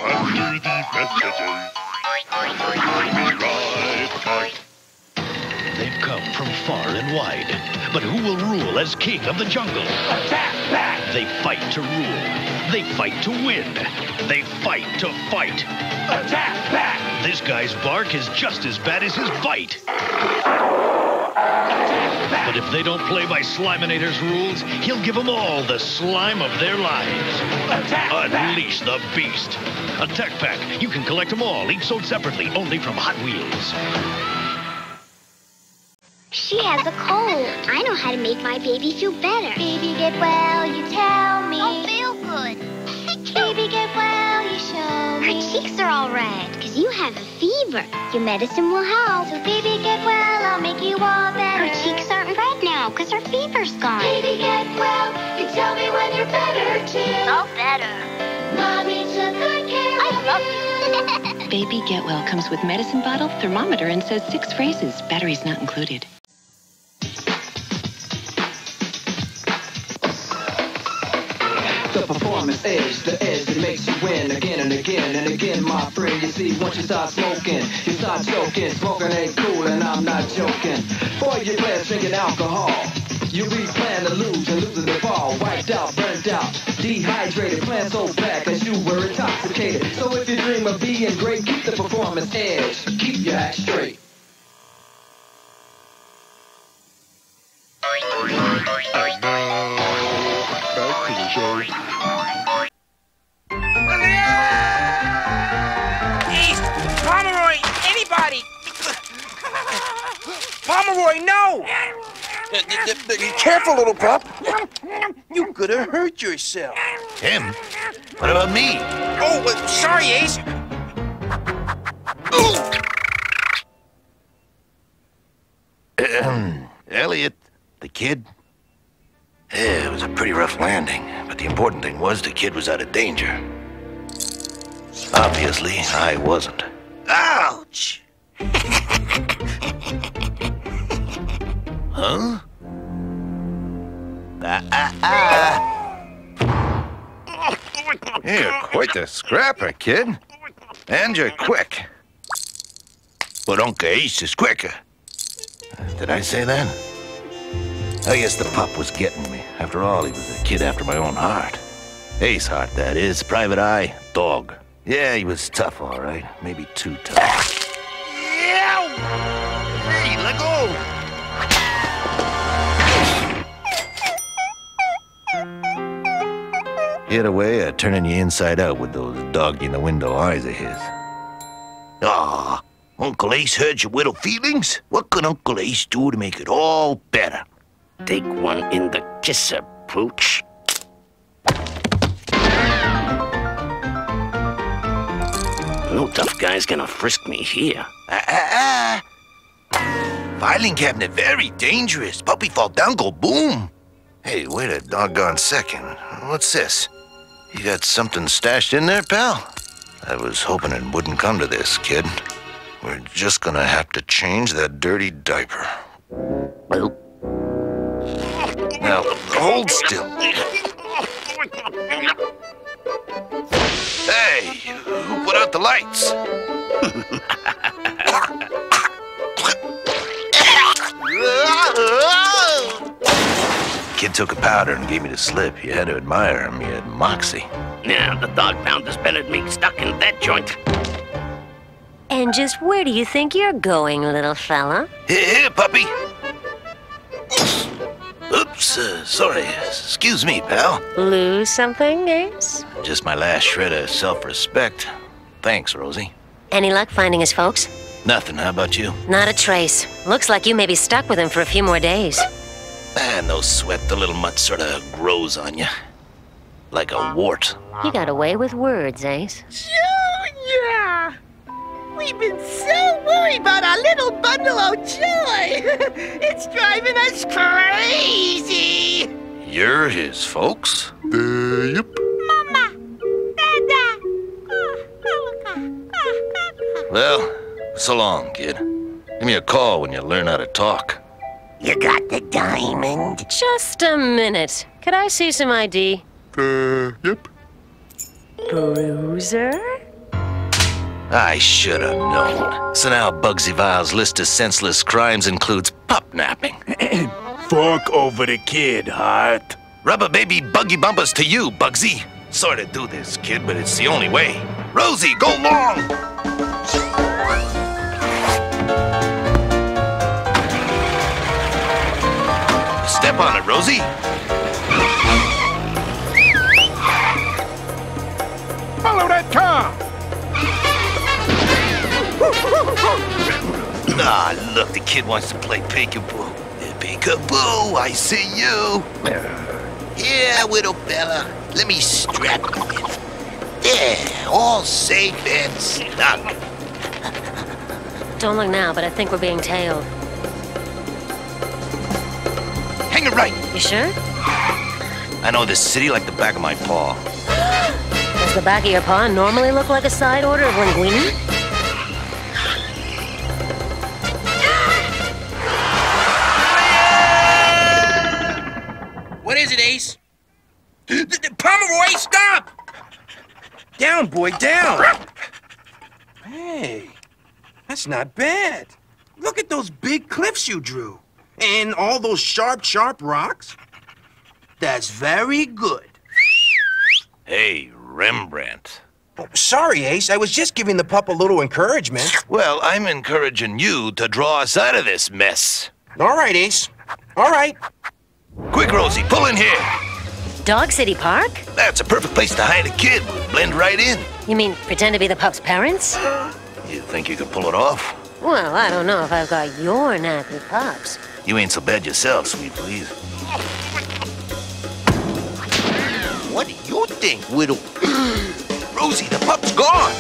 After the messages, from far and wide. But who will rule as king of the jungle? Attack Pack! They fight to rule. They fight to win. They fight to fight. Attack Pack! This guy's bark is just as bad as his bite. But if they don't play by Sliminator's rules, he'll give them all the slime of their lives. Attack Unleash the beast. Attack Pack. You can collect them all, each sold separately, only from Hot Wheels. She has a cold. I know how to make my baby feel better. Baby, get well, you tell me. I'll feel good. <laughs> baby, get well, you show me. Her cheeks are all red, because you have a fever. Your medicine will help. So, baby, get well, I'll make you all better. Her cheeks aren't red now, because her fever's gone. Baby, get well, you tell me when you're better, too. Oh, better. Mommy took good care I love you. <laughs> Baby Get Well comes with medicine bottle, thermometer, and says six phrases. Batteries not included. The performance edge, the edge that makes you win again and again and again, my friend. You see, once you start smoking, you start choking. Smoking ain't cool, and I'm not joking. Boy, you glad drinking alcohol. You be plan to lose and losing the ball. Wiped out, burnt out, dehydrated, plan so bad cause you were intoxicated. So if you dream of being great, keep the performance edge. Keep your act straight. East! Pomeroy! Anybody! Pomeroy, no! Careful, little pup. You could have hurt yourself. Him? What about me? Oh, uh, sorry, Ace. Ahem. <clears throat> Elliot, the kid. Yeah, it was a pretty rough landing, but the important thing was the kid was out of danger. Obviously, I wasn't. Ouch! <laughs> Huh? Ah, ah, ah. You're quite the scrapper, kid. And you're quick. But Uncle Ace is quicker. Did I say that? I guess the pup was getting me. After all, he was a kid after my own heart. Ace Hart, that is. Private Eye, dog. Yeah, he was tough, all right. Maybe too tough. Yeah! Hey, let go! Get away at turning you inside out with those dog in the window eyes of his. Ah, Uncle Ace hurt your little feelings? What could Uncle Ace do to make it all better? Take one in the kisser, pooch. No tough guy's gonna frisk me here. Ah, ah, ah. Filing cabinet very dangerous. Puppy fall down, go boom. Hey, wait a doggone second. What's this? You got something stashed in there, pal? I was hoping it wouldn't come to this, kid. We're just gonna have to change that dirty diaper. Now, hold still. Hey, who put out the lights? Kid took a powder and gave me the slip. You had to admire him. He had moxie. Yeah, the dog pound better me stuck in that joint. And just where do you think you're going, little fella? Here, here, puppy. Oops, uh, sorry. Excuse me, pal. Lose something, Ace? Just my last shred of self-respect. Thanks, Rosie. Any luck finding his folks? Nothing. How about you? Not a trace. Looks like you may be stuck with him for a few more days. Ah, no sweat. The little mutt sort of grows on you. Like a wart. You got away with words, Ace. Junior! We've been so worried about our little bundle of joy. <laughs> it's driving us crazy. You're his folks? Uh, yep. Mama, Dada. Well, so long, kid. Give me a call when you learn how to talk. You got the diamond? Just a minute. Could I see some ID? Uh, yep. Bruiser? I should have known. So now Bugsy Vile's list of senseless crimes includes pup napping. <clears throat> Fork over the kid, Hart. Rubber baby buggy bumpers to you, Bugsy. Sorry to do this, kid, but it's the only way. Rosie, go long! Step on it, Rosie. Look, the kid wants to play peekaboo. Peekaboo, I see you. Here, little fella. Let me strap you in. There, all safe and snug. Don't look now, but I think we're being tailed. Hang it right. You sure? I know this city like the back of my paw. <gasps> Does the back of your paw normally look like a side order of linguine? Boy, down. Hey, that's not bad. Look at those big cliffs you drew. And all those sharp, sharp rocks. That's very good. Hey, Rembrandt. Oh, sorry, Ace. I was just giving the pup a little encouragement. Well, I'm encouraging you to draw us out of this mess. All right, Ace. All right. Quick, Rosie, pull in here. Dog City Park? That's a perfect place to hide a kid. We'll blend right in. You mean pretend to be the pup's parents? You think you could pull it off? Well, I don't know if I've got your knack with pups. You ain't so bad yourself, sweet please. What do you think, widow? <gasps> Rosie, the pup's gone.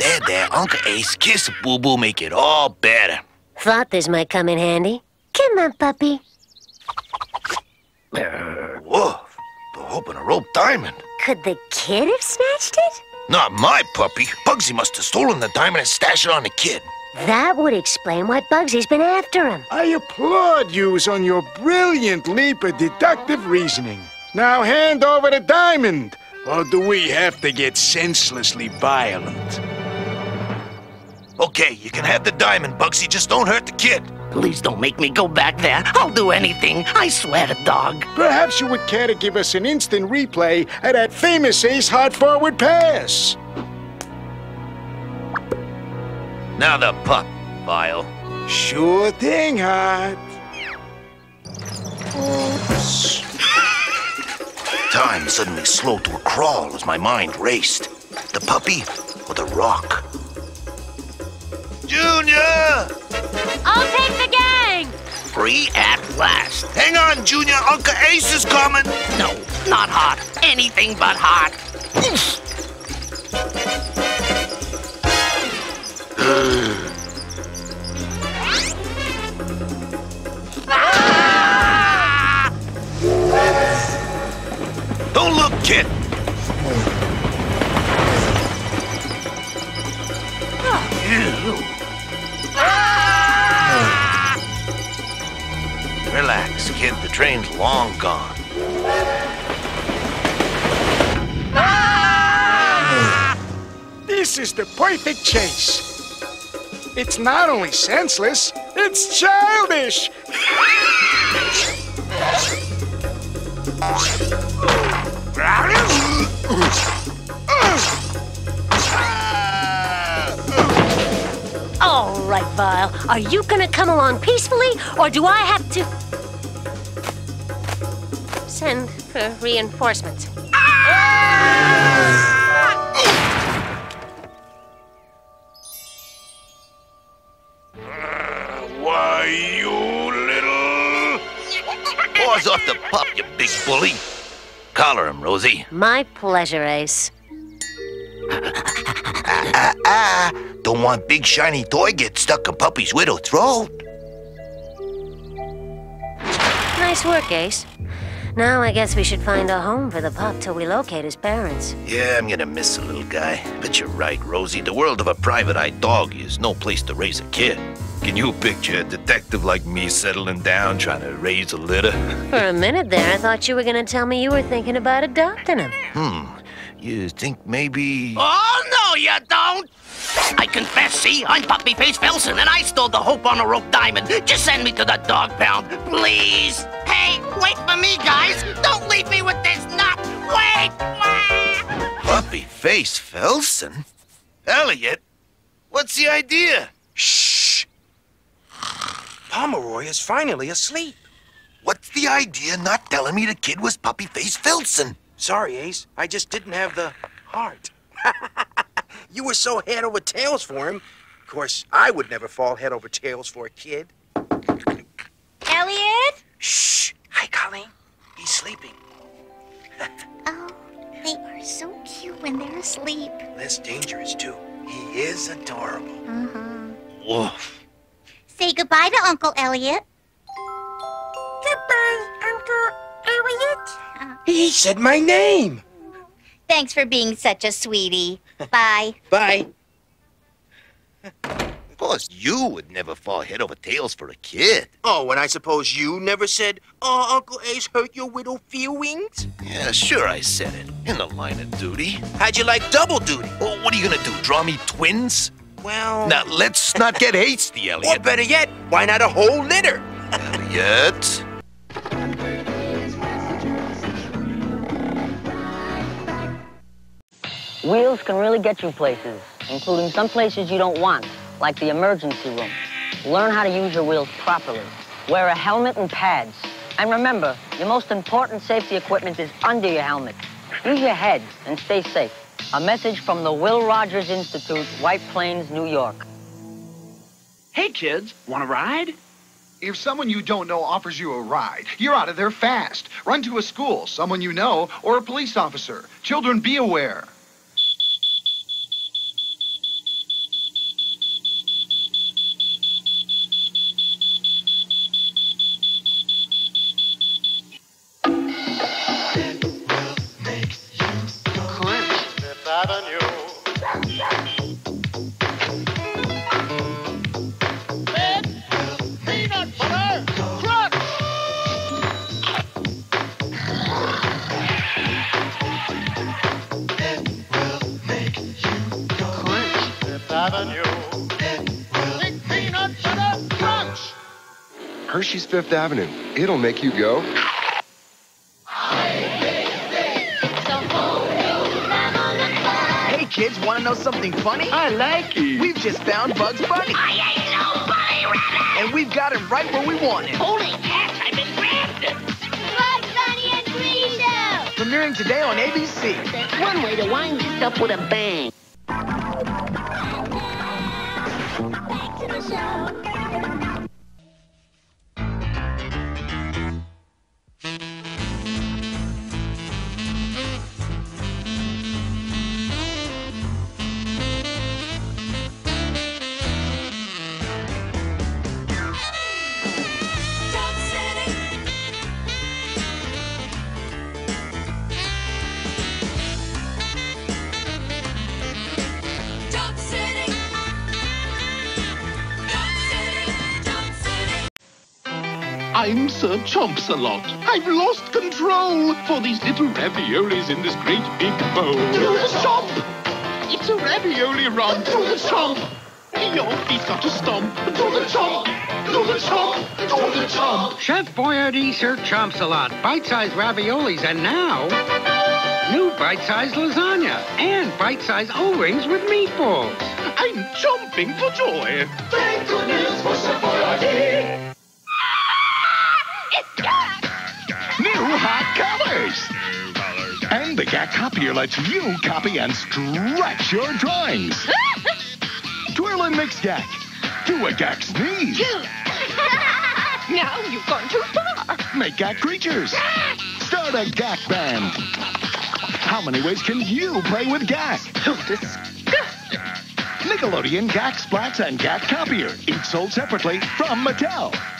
There, there, Uncle Ace, kiss Boo Boo, make it all better. Thought this might come in handy. Come on, puppy. Uh, woof! the Hope on a Rope diamond. Could the kid have snatched it? Not my puppy. Bugsy must have stolen the diamond and stashed it on the kid. That would explain why Bugsy's been after him. I applaud yous on your brilliant leap of deductive reasoning. Now hand over the diamond, or do we have to get senselessly violent? Okay, you can have the diamond, Bugsy. Just don't hurt the kid. Please don't make me go back there. I'll do anything. I swear to dog. Perhaps you would care to give us an instant replay of that famous Ace Hart forward pass. Now the pup, Vile. Sure thing, Hart. <laughs> Time suddenly slowed to a crawl as my mind raced. The puppy or the rock? Junior! I'll take the gang! Free at last. Hang on, Junior. Uncle Ace is coming. No, not hot. Anything but hot. <sighs> Don't look, kid. Relax, kid. The train's long gone. Ah! This is the perfect chase. It's not only senseless, it's childish. <laughs> Ah! All right, Vile. Are you gonna come along peacefully, or do I have to... Send for reinforcements. Why, you little... Paws off the pup, you big bully. Collar him, Rosie. My pleasure, Ace. Ah, ah, ah. Don't want big shiny toy get stuck in puppy's widow throat. Nice work, Ace. Now I guess we should find a home for the pup till we locate his parents. Yeah, I'm gonna miss the little guy. But you're right, Rosie. The world of a private eye dog is no place to raise a kid. Can you picture a detective like me settling down trying to raise a litter? For a minute there, I thought you were gonna tell me you were thinking about adopting him. Hmm. You think maybe. Oh, no, you don't! I confess, see, I'm Puppy Face Felson, and I stole the Hope on a Rope diamond. Just send me to the dog pound, please. Hey, wait for me, guys! Don't leave me with this nut! Wait! <laughs> Puppy Face Felson? Elliot? What's the idea? Shh! Pomeroy is finally asleep. What's the idea not telling me the kid was Puppy Face Felson? Sorry, Ace. I just didn't have the heart. <laughs> you were so head over tails for him. Of course, I would never fall head over tails for a kid. Elliot? Shh! Hi, Colleen. He's sleeping. <laughs> Oh, they are so cute when they're asleep. Less dangerous, too. He is adorable. Uh-huh. Woof. Say goodbye to Uncle Elliot. Goodbye, Uncle Elliot. He said my name. Thanks for being such a sweetie. Bye. <laughs> Bye. Of course, you would never fall head over tails for a kid. Oh, and I suppose you never said, Oh, Uncle Ace hurt your little feelings? Yeah, sure I said it. In the line of duty. How'd you like double duty? Oh, what are you gonna do? Draw me twins? Well. Now, let's not get <laughs> hasty, Or Elliot. better yet, why not a whole litter? Elliot. Wheels can really get you places, including some places you don't want, like the emergency room. Learn how to use your wheels properly. Wear a helmet and pads. And remember, your most important safety equipment is under your helmet. Use your head and stay safe. A message from the Will Rogers Institute, White Plains, New York. Hey, kids, want a ride? If someone you don't know offers you a ride, you're out of there fast. Run to a school, someone you know, or a police officer. Children, be aware. Fifth Avenue. It'll make you go. Hey, kids, want to know something funny? I like it. We've just found Bugs Bunny. I ain't no bunny rabbit. And we've got him right where we want him. Holy cats, I've been grabbed. Bugs Bunny and Greedo! Premiering today on ABC. That's one way to wind this up with a bang. I'm Chomps-a-Lot. I've lost control for these little raviolis in this great big bowl. To the chomp! It's a ravioli run to the chomp! Your feet got to stomp to the chomp! To the chomp! To the chomp! Chef Boyardee Sir Chomps-a-Lot. Bite-sized raviolis and now... New bite-sized lasagna and bite-sized O-rings with meatballs. I'm chomping for joy! Thank goodness for Chef Boyardee. The Gak copier lets you copy and stretch your drawings. <laughs> Twirl and mix Gak. Do a Gak sneeze. <laughs> now you've gone too far. Make Gak creatures. Start a Gak band. How many ways can you play with Gak? Nickelodeon Gak Splats and Gak Copier, each sold separately from Mattel.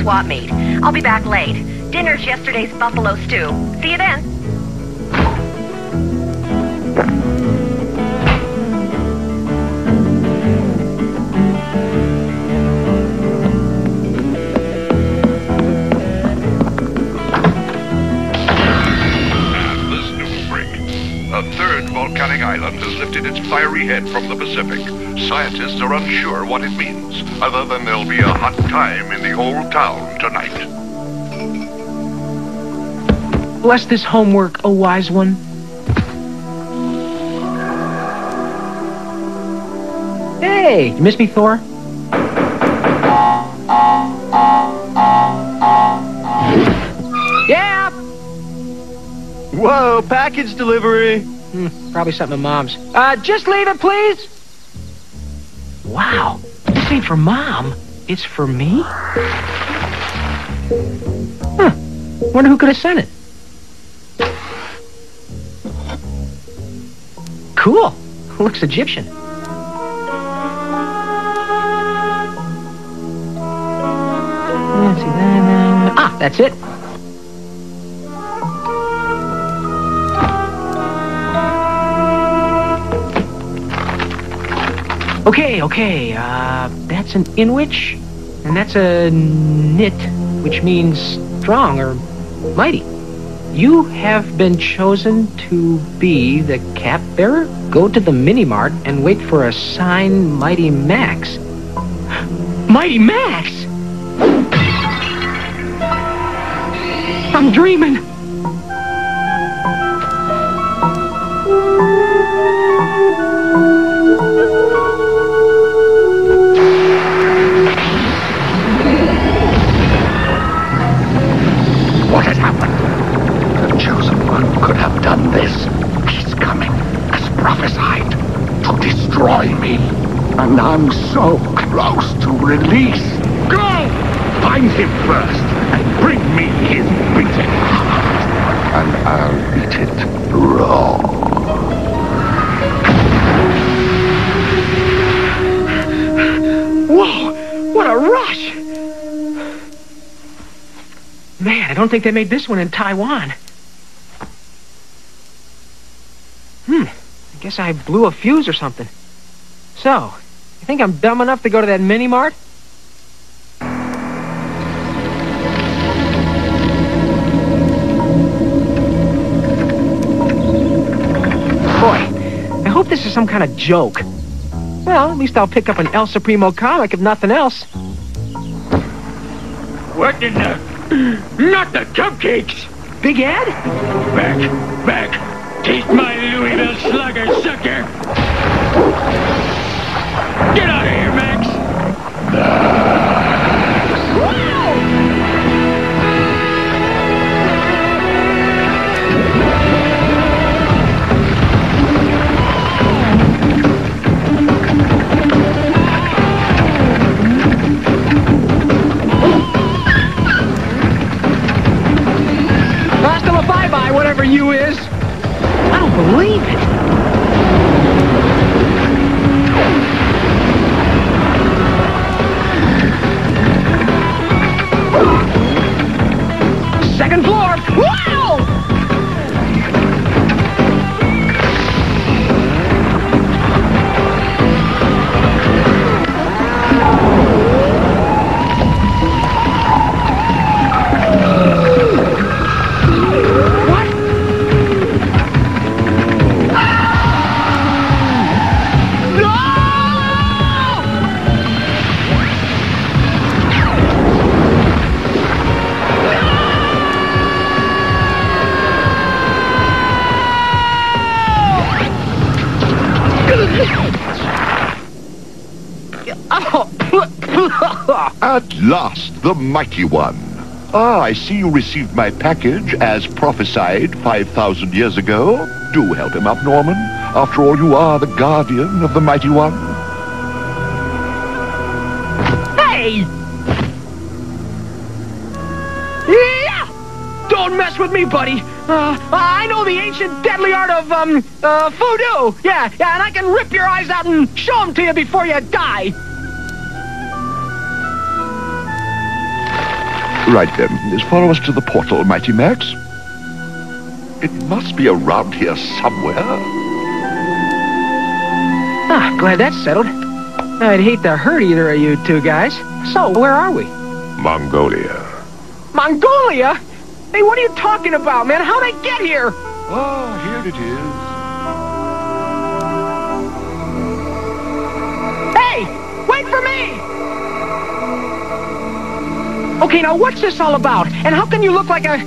Swap meet. I'll be back late. Dinner's yesterday's buffalo stew. See you then. Head from the Pacific. Scientists are unsure what it means, other than there'll be a hot time in the old town tonight. Bless this homework, O wise one. Hey, you miss me, Thor? Yeah. Whoa, package delivery. Probably something of Mom's. Uh, just leave it, please. Wow, this ain't for Mom. It's for me. Huh. Wonder who could have sent it. Cool. Looks Egyptian. Ah, that's it. Okay, okay. Uh, that's an inwich, and that's a knit, which means strong or mighty. You have been chosen to be the cap bearer. Go to the mini mart and wait for a sign Mighty Max. <gasps> Mighty Max? I'm dreaming. Don't think they made this one in Taiwan. Hmm. I guess I blew a fuse or something. So, you think I'm dumb enough to go to that mini mart? Boy, I hope this is some kind of joke. Well, at least I'll pick up an El Supremo comic if nothing else. What in the... Not the cupcakes! Big Ed? Back, back. Taste my Louisville Slugger, sucker! Get out of here, whatever you is. I don't believe it. The mighty one. Ah, I see you received my package as prophesied 5,000 years ago. Do help him up, Norman. After all, you are the guardian of the mighty one. Hey! Yeah! Don't mess with me, buddy. Uh, I know the ancient deadly art of, um, uh, voodoo. Yeah, yeah, and I can rip your eyes out and show them to you before you die. Right then, just follow us to the portal, Mighty Max. It must be around here somewhere. Ah, glad that's settled. I'd hate to hurt either of you two guys. So, where are we? Mongolia. Mongolia? Hey, what are you talking about, man? How'd I get here? Oh, here it is. Hey! Wait for me! Okay, now what's this all about? And how can you look like a...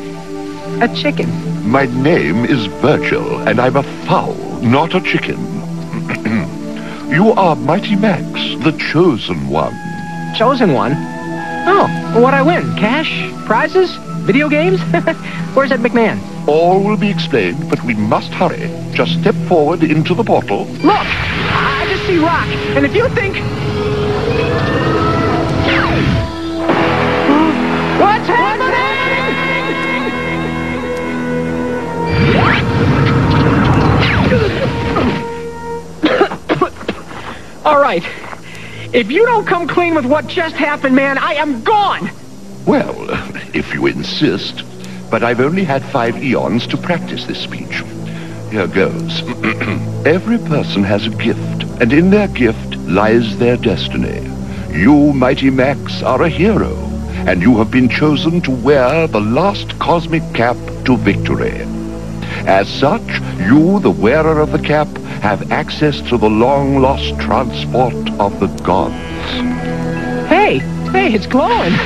a chicken? My name is Virgil, and I'm a fowl, not a chicken. <clears throat> you are Mighty Max, the chosen one. Chosen one? Oh, well, what I win? Cash? Prizes? Video games? <laughs> Where's that McMahon? All will be explained, but we must hurry. Just step forward into the portal. Look! I just see rock, and if you think... All right. If you don't come clean with what just happened, man, I am gone! Well, if you insist. But I've only had five eons to practice this speech. Here goes. <clears throat> Every person has a gift, and in their gift lies their destiny. You, Mighty Max, are a hero, and you have been chosen to wear the last cosmic cap to victory. As such, you, the wearer of the cap, have access to the long-lost transport of the gods. Hey, hey, it's glowing. <laughs>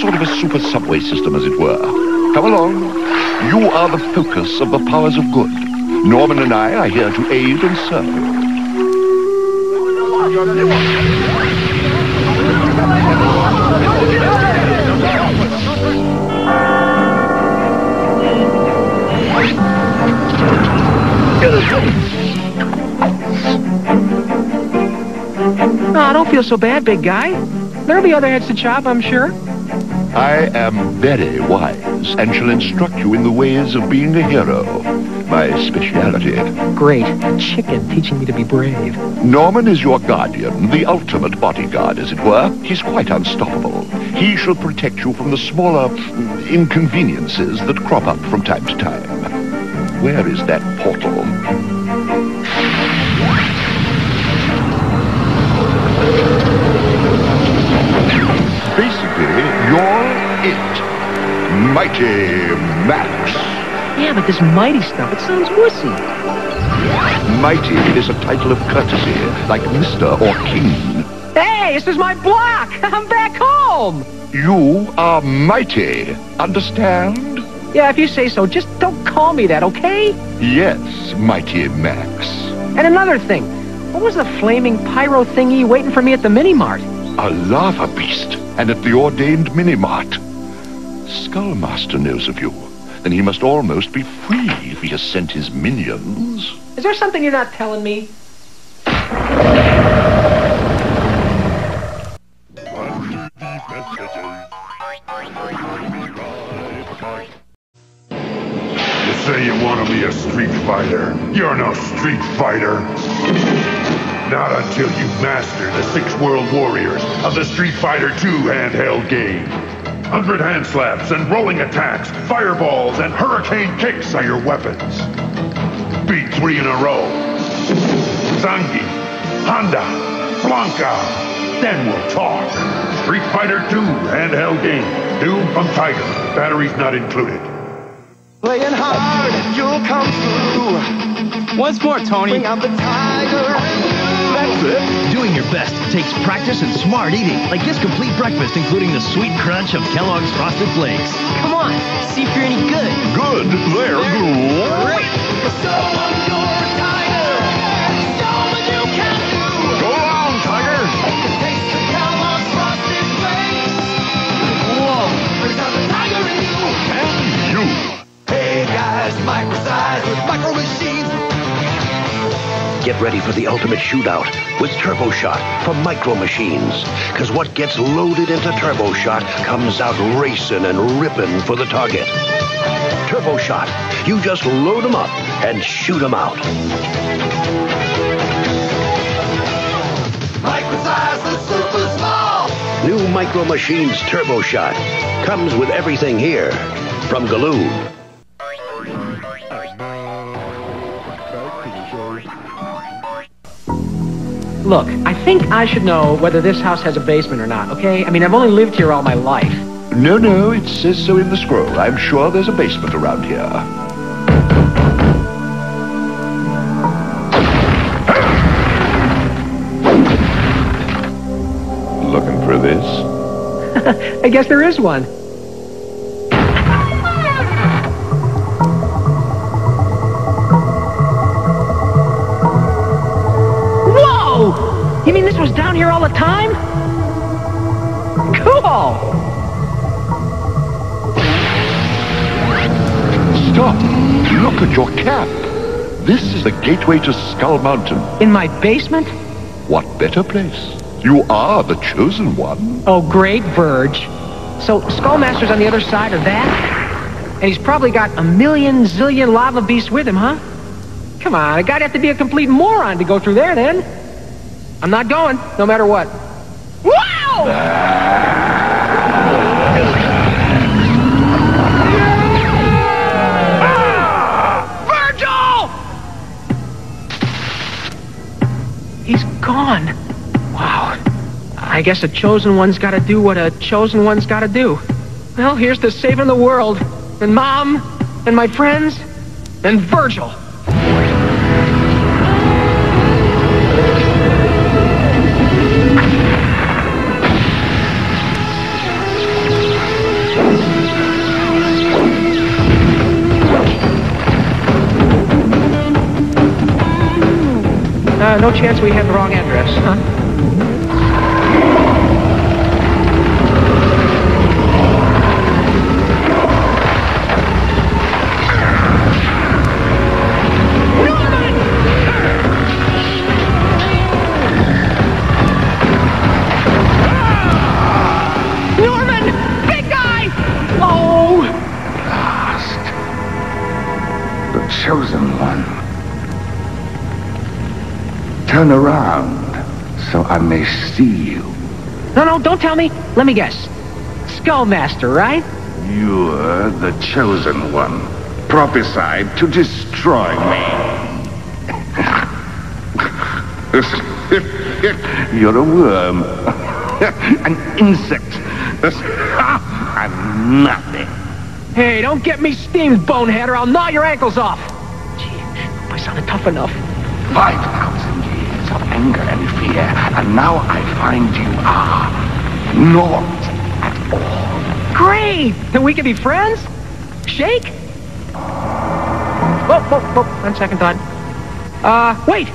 Sort of a super subway system, as it were. Come along. You are the focus of the powers of good. Norman and I are here to aid and serve. Oh, don't feel so bad, big guy. There'll be other heads to chop, I'm sure. I am very wise and shall instruct you in the ways of being a hero. My speciality. Great. A chicken teaching me to be brave. Norman is your guardian, the ultimate bodyguard, as it were. He's quite unstoppable. He shall protect you from the smaller inconveniences that crop up from time to time. Where is that portal? Basically, you're it. Mighty Max. Yeah, but this mighty stuff, it sounds wussy. Mighty is a title of courtesy, like Mr. or King. Hey, this is my block! <laughs> I'm back home! You are mighty. Understand? Yeah, if you say so, just don't call me that, okay? Yes, Mighty Max. And another thing, what was the flaming pyro thingy waiting for me at the mini-mart? A lava beast, and at the ordained mini-mart. Skullmaster knows of you. Then he must almost be free if he has sent his minions. Is there something you're not telling me? You say you want to be a street fighter. You're no street fighter. Not until you master the six world warriors of the Street Fighter II handheld game. Hundred hand slaps and rolling attacks, fireballs and hurricane kicks are your weapons. Beat three in a row. Zangi, Honda, Blanka. Then we'll talk. Street Fighter II handheld game. New from Tiger. Batteries not included. Playing hard, you'll come through. Once more, Tony. Bring out the tiger. That's. Doing your best takes practice and smart eating, like this complete breakfast, including the sweet crunch of Kellogg's Frosted Flakes. Come on, see if you're any good. Good. They're good. Go on, Tiger. Whoa! And you. Hey guys, microsize with micro machines. Get ready for the ultimate shootout with Turbo Shot from Micro Machines. Because what gets loaded into Turbo Shot comes out racing and ripping for the target. Turbo Shot. You just load them up and shoot them out. Microsize super small. New Micro Machines Turbo Shot comes with everything here from Galoob. Look, I think I should know whether this house has a basement or not, okay? I mean, I've only lived here all my life. No, no, it says so in the scroll. I'm sure there's a basement around here. Looking for this? <laughs> I guess there is one. The time? Cool! Stop! Look at your cap. This is the gateway to Skull Mountain. In my basement? What better place? You are the chosen one. Oh, great, Verge. So Skullmaster's on the other side of that? And he's probably got a million zillion lava beasts with him, huh? Come on, a guy'd have to be a complete moron to go through there then. I'm not going, no matter what. Wow! Ah! Virgil! He's gone. Wow. I guess a chosen one's gotta do what a chosen one's gotta do. Well, here's to saving the world. And Mom, and my friends, and Virgil. Uh, no chance we had the wrong address, huh? Turn around so I may see you. No, no, don't tell me. Let me guess. Skullmaster, right? You're the chosen one, prophesied to destroy me. <laughs> You're a worm, <laughs> an insect, <laughs> and nothing. Hey, don't get me steamed, bonehead, or I'll gnaw your ankles off. Gee, hope I sounded tough enough. Five thousand years of anger and fear, and now I find you are naught at all. Great! Then we can be friends? Shake? Whoa, whoa, whoa, one second thought. Uh, wait!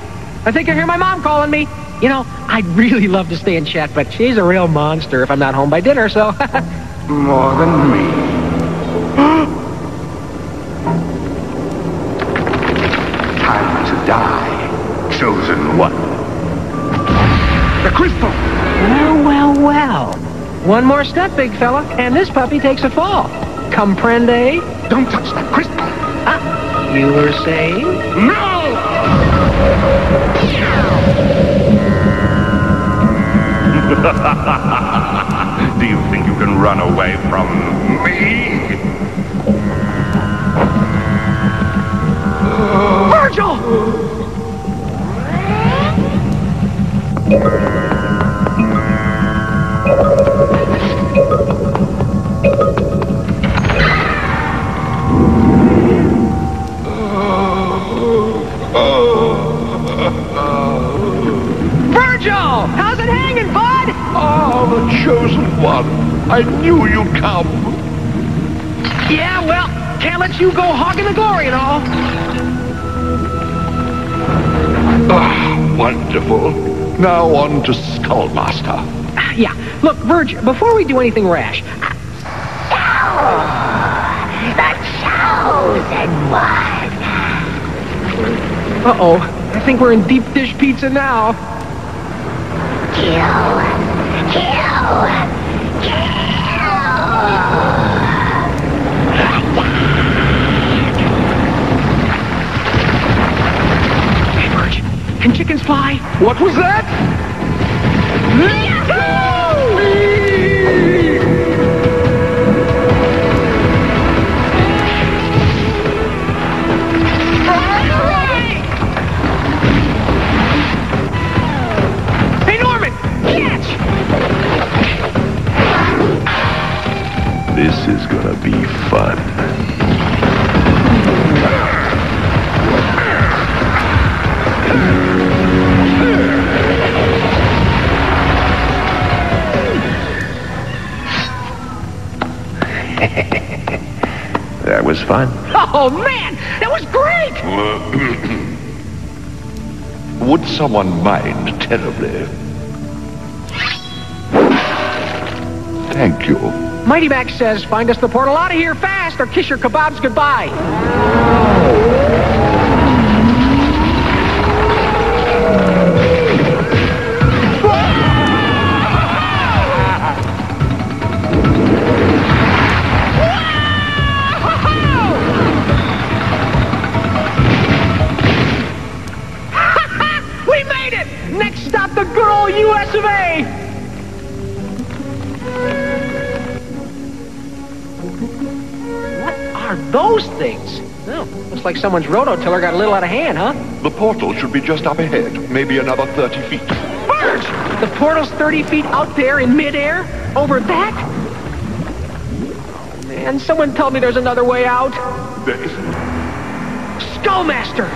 I think I hear my mom calling me. You know, I'd really love to stay and chat, but she's a real monster if I'm not home by dinner, so... <laughs> More than me. <gasps> Time to die, chosen one. The crystal! Well, well, well. One more step, big fella, and this puppy takes a fall. Comprende? Don't touch that crystal! Ah, you were saying? No! <laughs> Do you think you can run away from me? Virgil! Virgil! Chosen one. I knew you'd come. Yeah, well, can't let you go hogging the glory and all. Ah, wonderful. Now on to Skullmaster. Yeah, look, Virgil, before we do anything rash, The chosen one. uh-oh, I think we're in deep dish pizza now. Kill. Kill. Hey, Virgil, can chickens fly? What was that? Is gonna be fun. <laughs> that was fun. Oh, man, that was great! <coughs> Would someone mind terribly? Thank you. Mighty Max says, find us the portal out of here fast or kiss your kebabs goodbye. Looks like someone's rototiller got a little out of hand, huh? The portal should be just up ahead, maybe another 30 feet. Birds! The portal's 30 feet out there in midair? Over that? Oh, man, someone tell me there's another way out. There isn't. Skullmaster!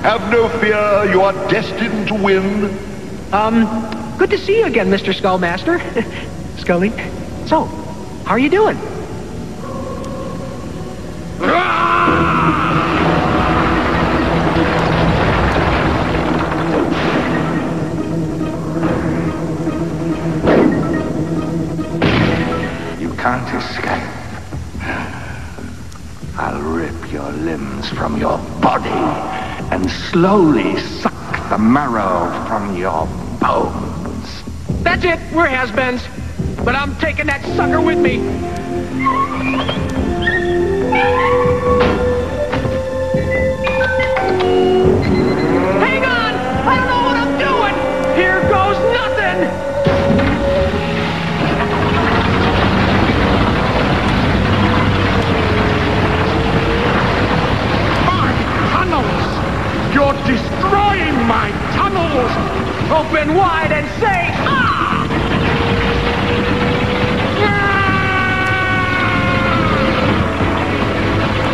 Have no fear, you are destined to win. Um, good to see you again, Mr. Skullmaster. <laughs> Scully. So, how are you doing? Slowly suck the marrow from your bones. That's it, we're has-beens. But I'm taking that sucker with me. You're destroying my tunnels! Open wide and say, ah!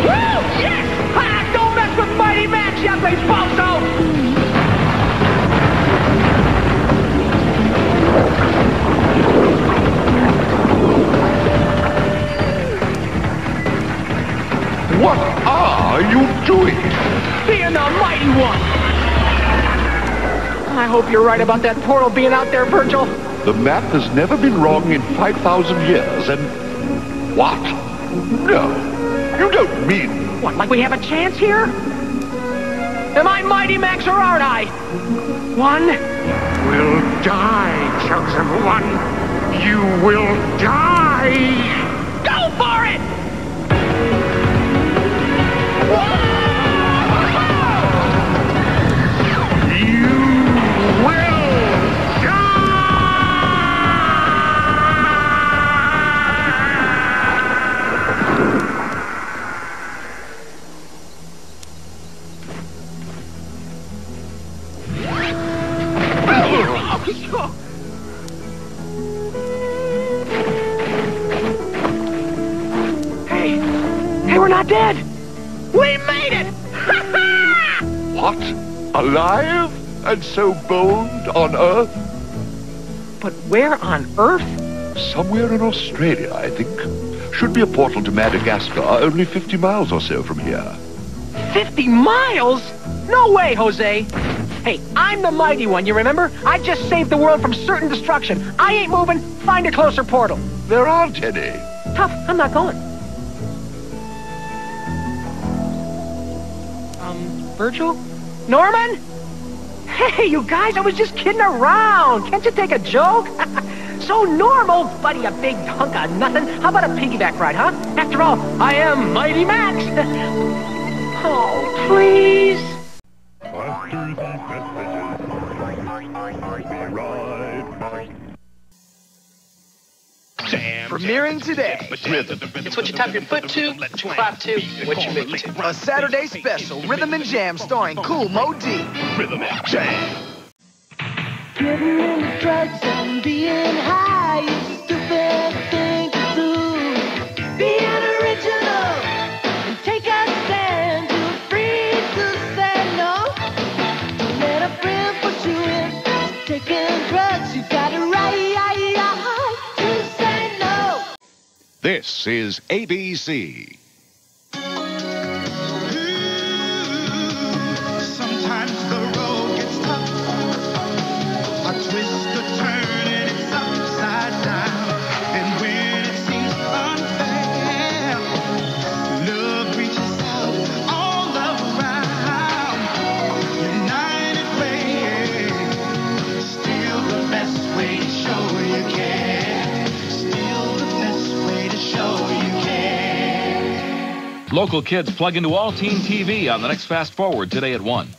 Woo! Yes! Ah, don't mess with Mighty Max, you big! What are you doing? Being the mighty one! I hope you're right about that portal being out there, Virgil. The map has never been wrong in 5,000 years, and... What? No. You don't mean... What, like we have a chance here? Am I Mighty Max or aren't I? One will die, chosen one. You will die. On Earth? But where on Earth? Somewhere in Australia, I think. Should be a portal to Madagascar, only 50 miles or so from here. 50 miles? No way, Jose. Hey, I'm the mighty one, you remember? I just saved the world from certain destruction. I ain't moving. Find a closer portal. There aren't any. Tough, I'm not going. Um, Virgil? Norman? Hey, you guys, I was just kidding around. Can't you take a joke? <laughs> so normal, buddy, a big hunk of nothing. How about a piggyback ride, huh? After all, I am Mighty Max. <laughs> oh, please. Premiering today. It's what you tap your foot to, what you clap to, what you make to. A Saturday special, Rhythm and Jam, starring Cool Moe Dee. Rhythm and Jam. Getting into drugs and being high This is ABC. Local kids plug into All Teen TV on the next Fast Forward today at 1.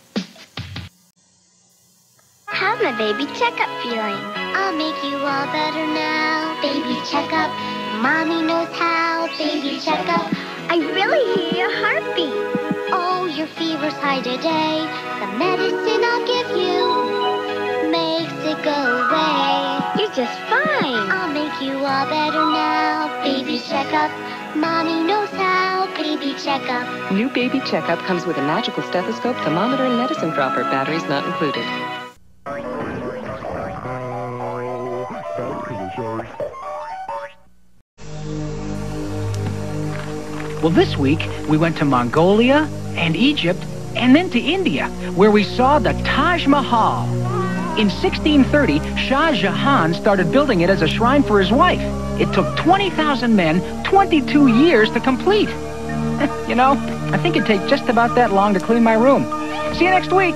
How's my baby checkup feeling? I'll make you all better now. Baby checkup, mommy knows how. Baby checkup, I really hear your heartbeat. Oh, your fever's high today. The medicine I'll give you makes it go away. You're just fine. I'll make you all better now. Baby checkup, mommy knows how. Baby checkup. New baby checkup comes with a magical stethoscope, thermometer, and medicine dropper. Batteries not included. Well, this week we went to Mongolia and Egypt and then to India, where we saw the Taj Mahal. In 1630, Shah Jahan started building it as a shrine for his wife. It took 20,000 men 22 years to complete. <laughs> you know, I think it'd take just about that long to clean my room. See you next week.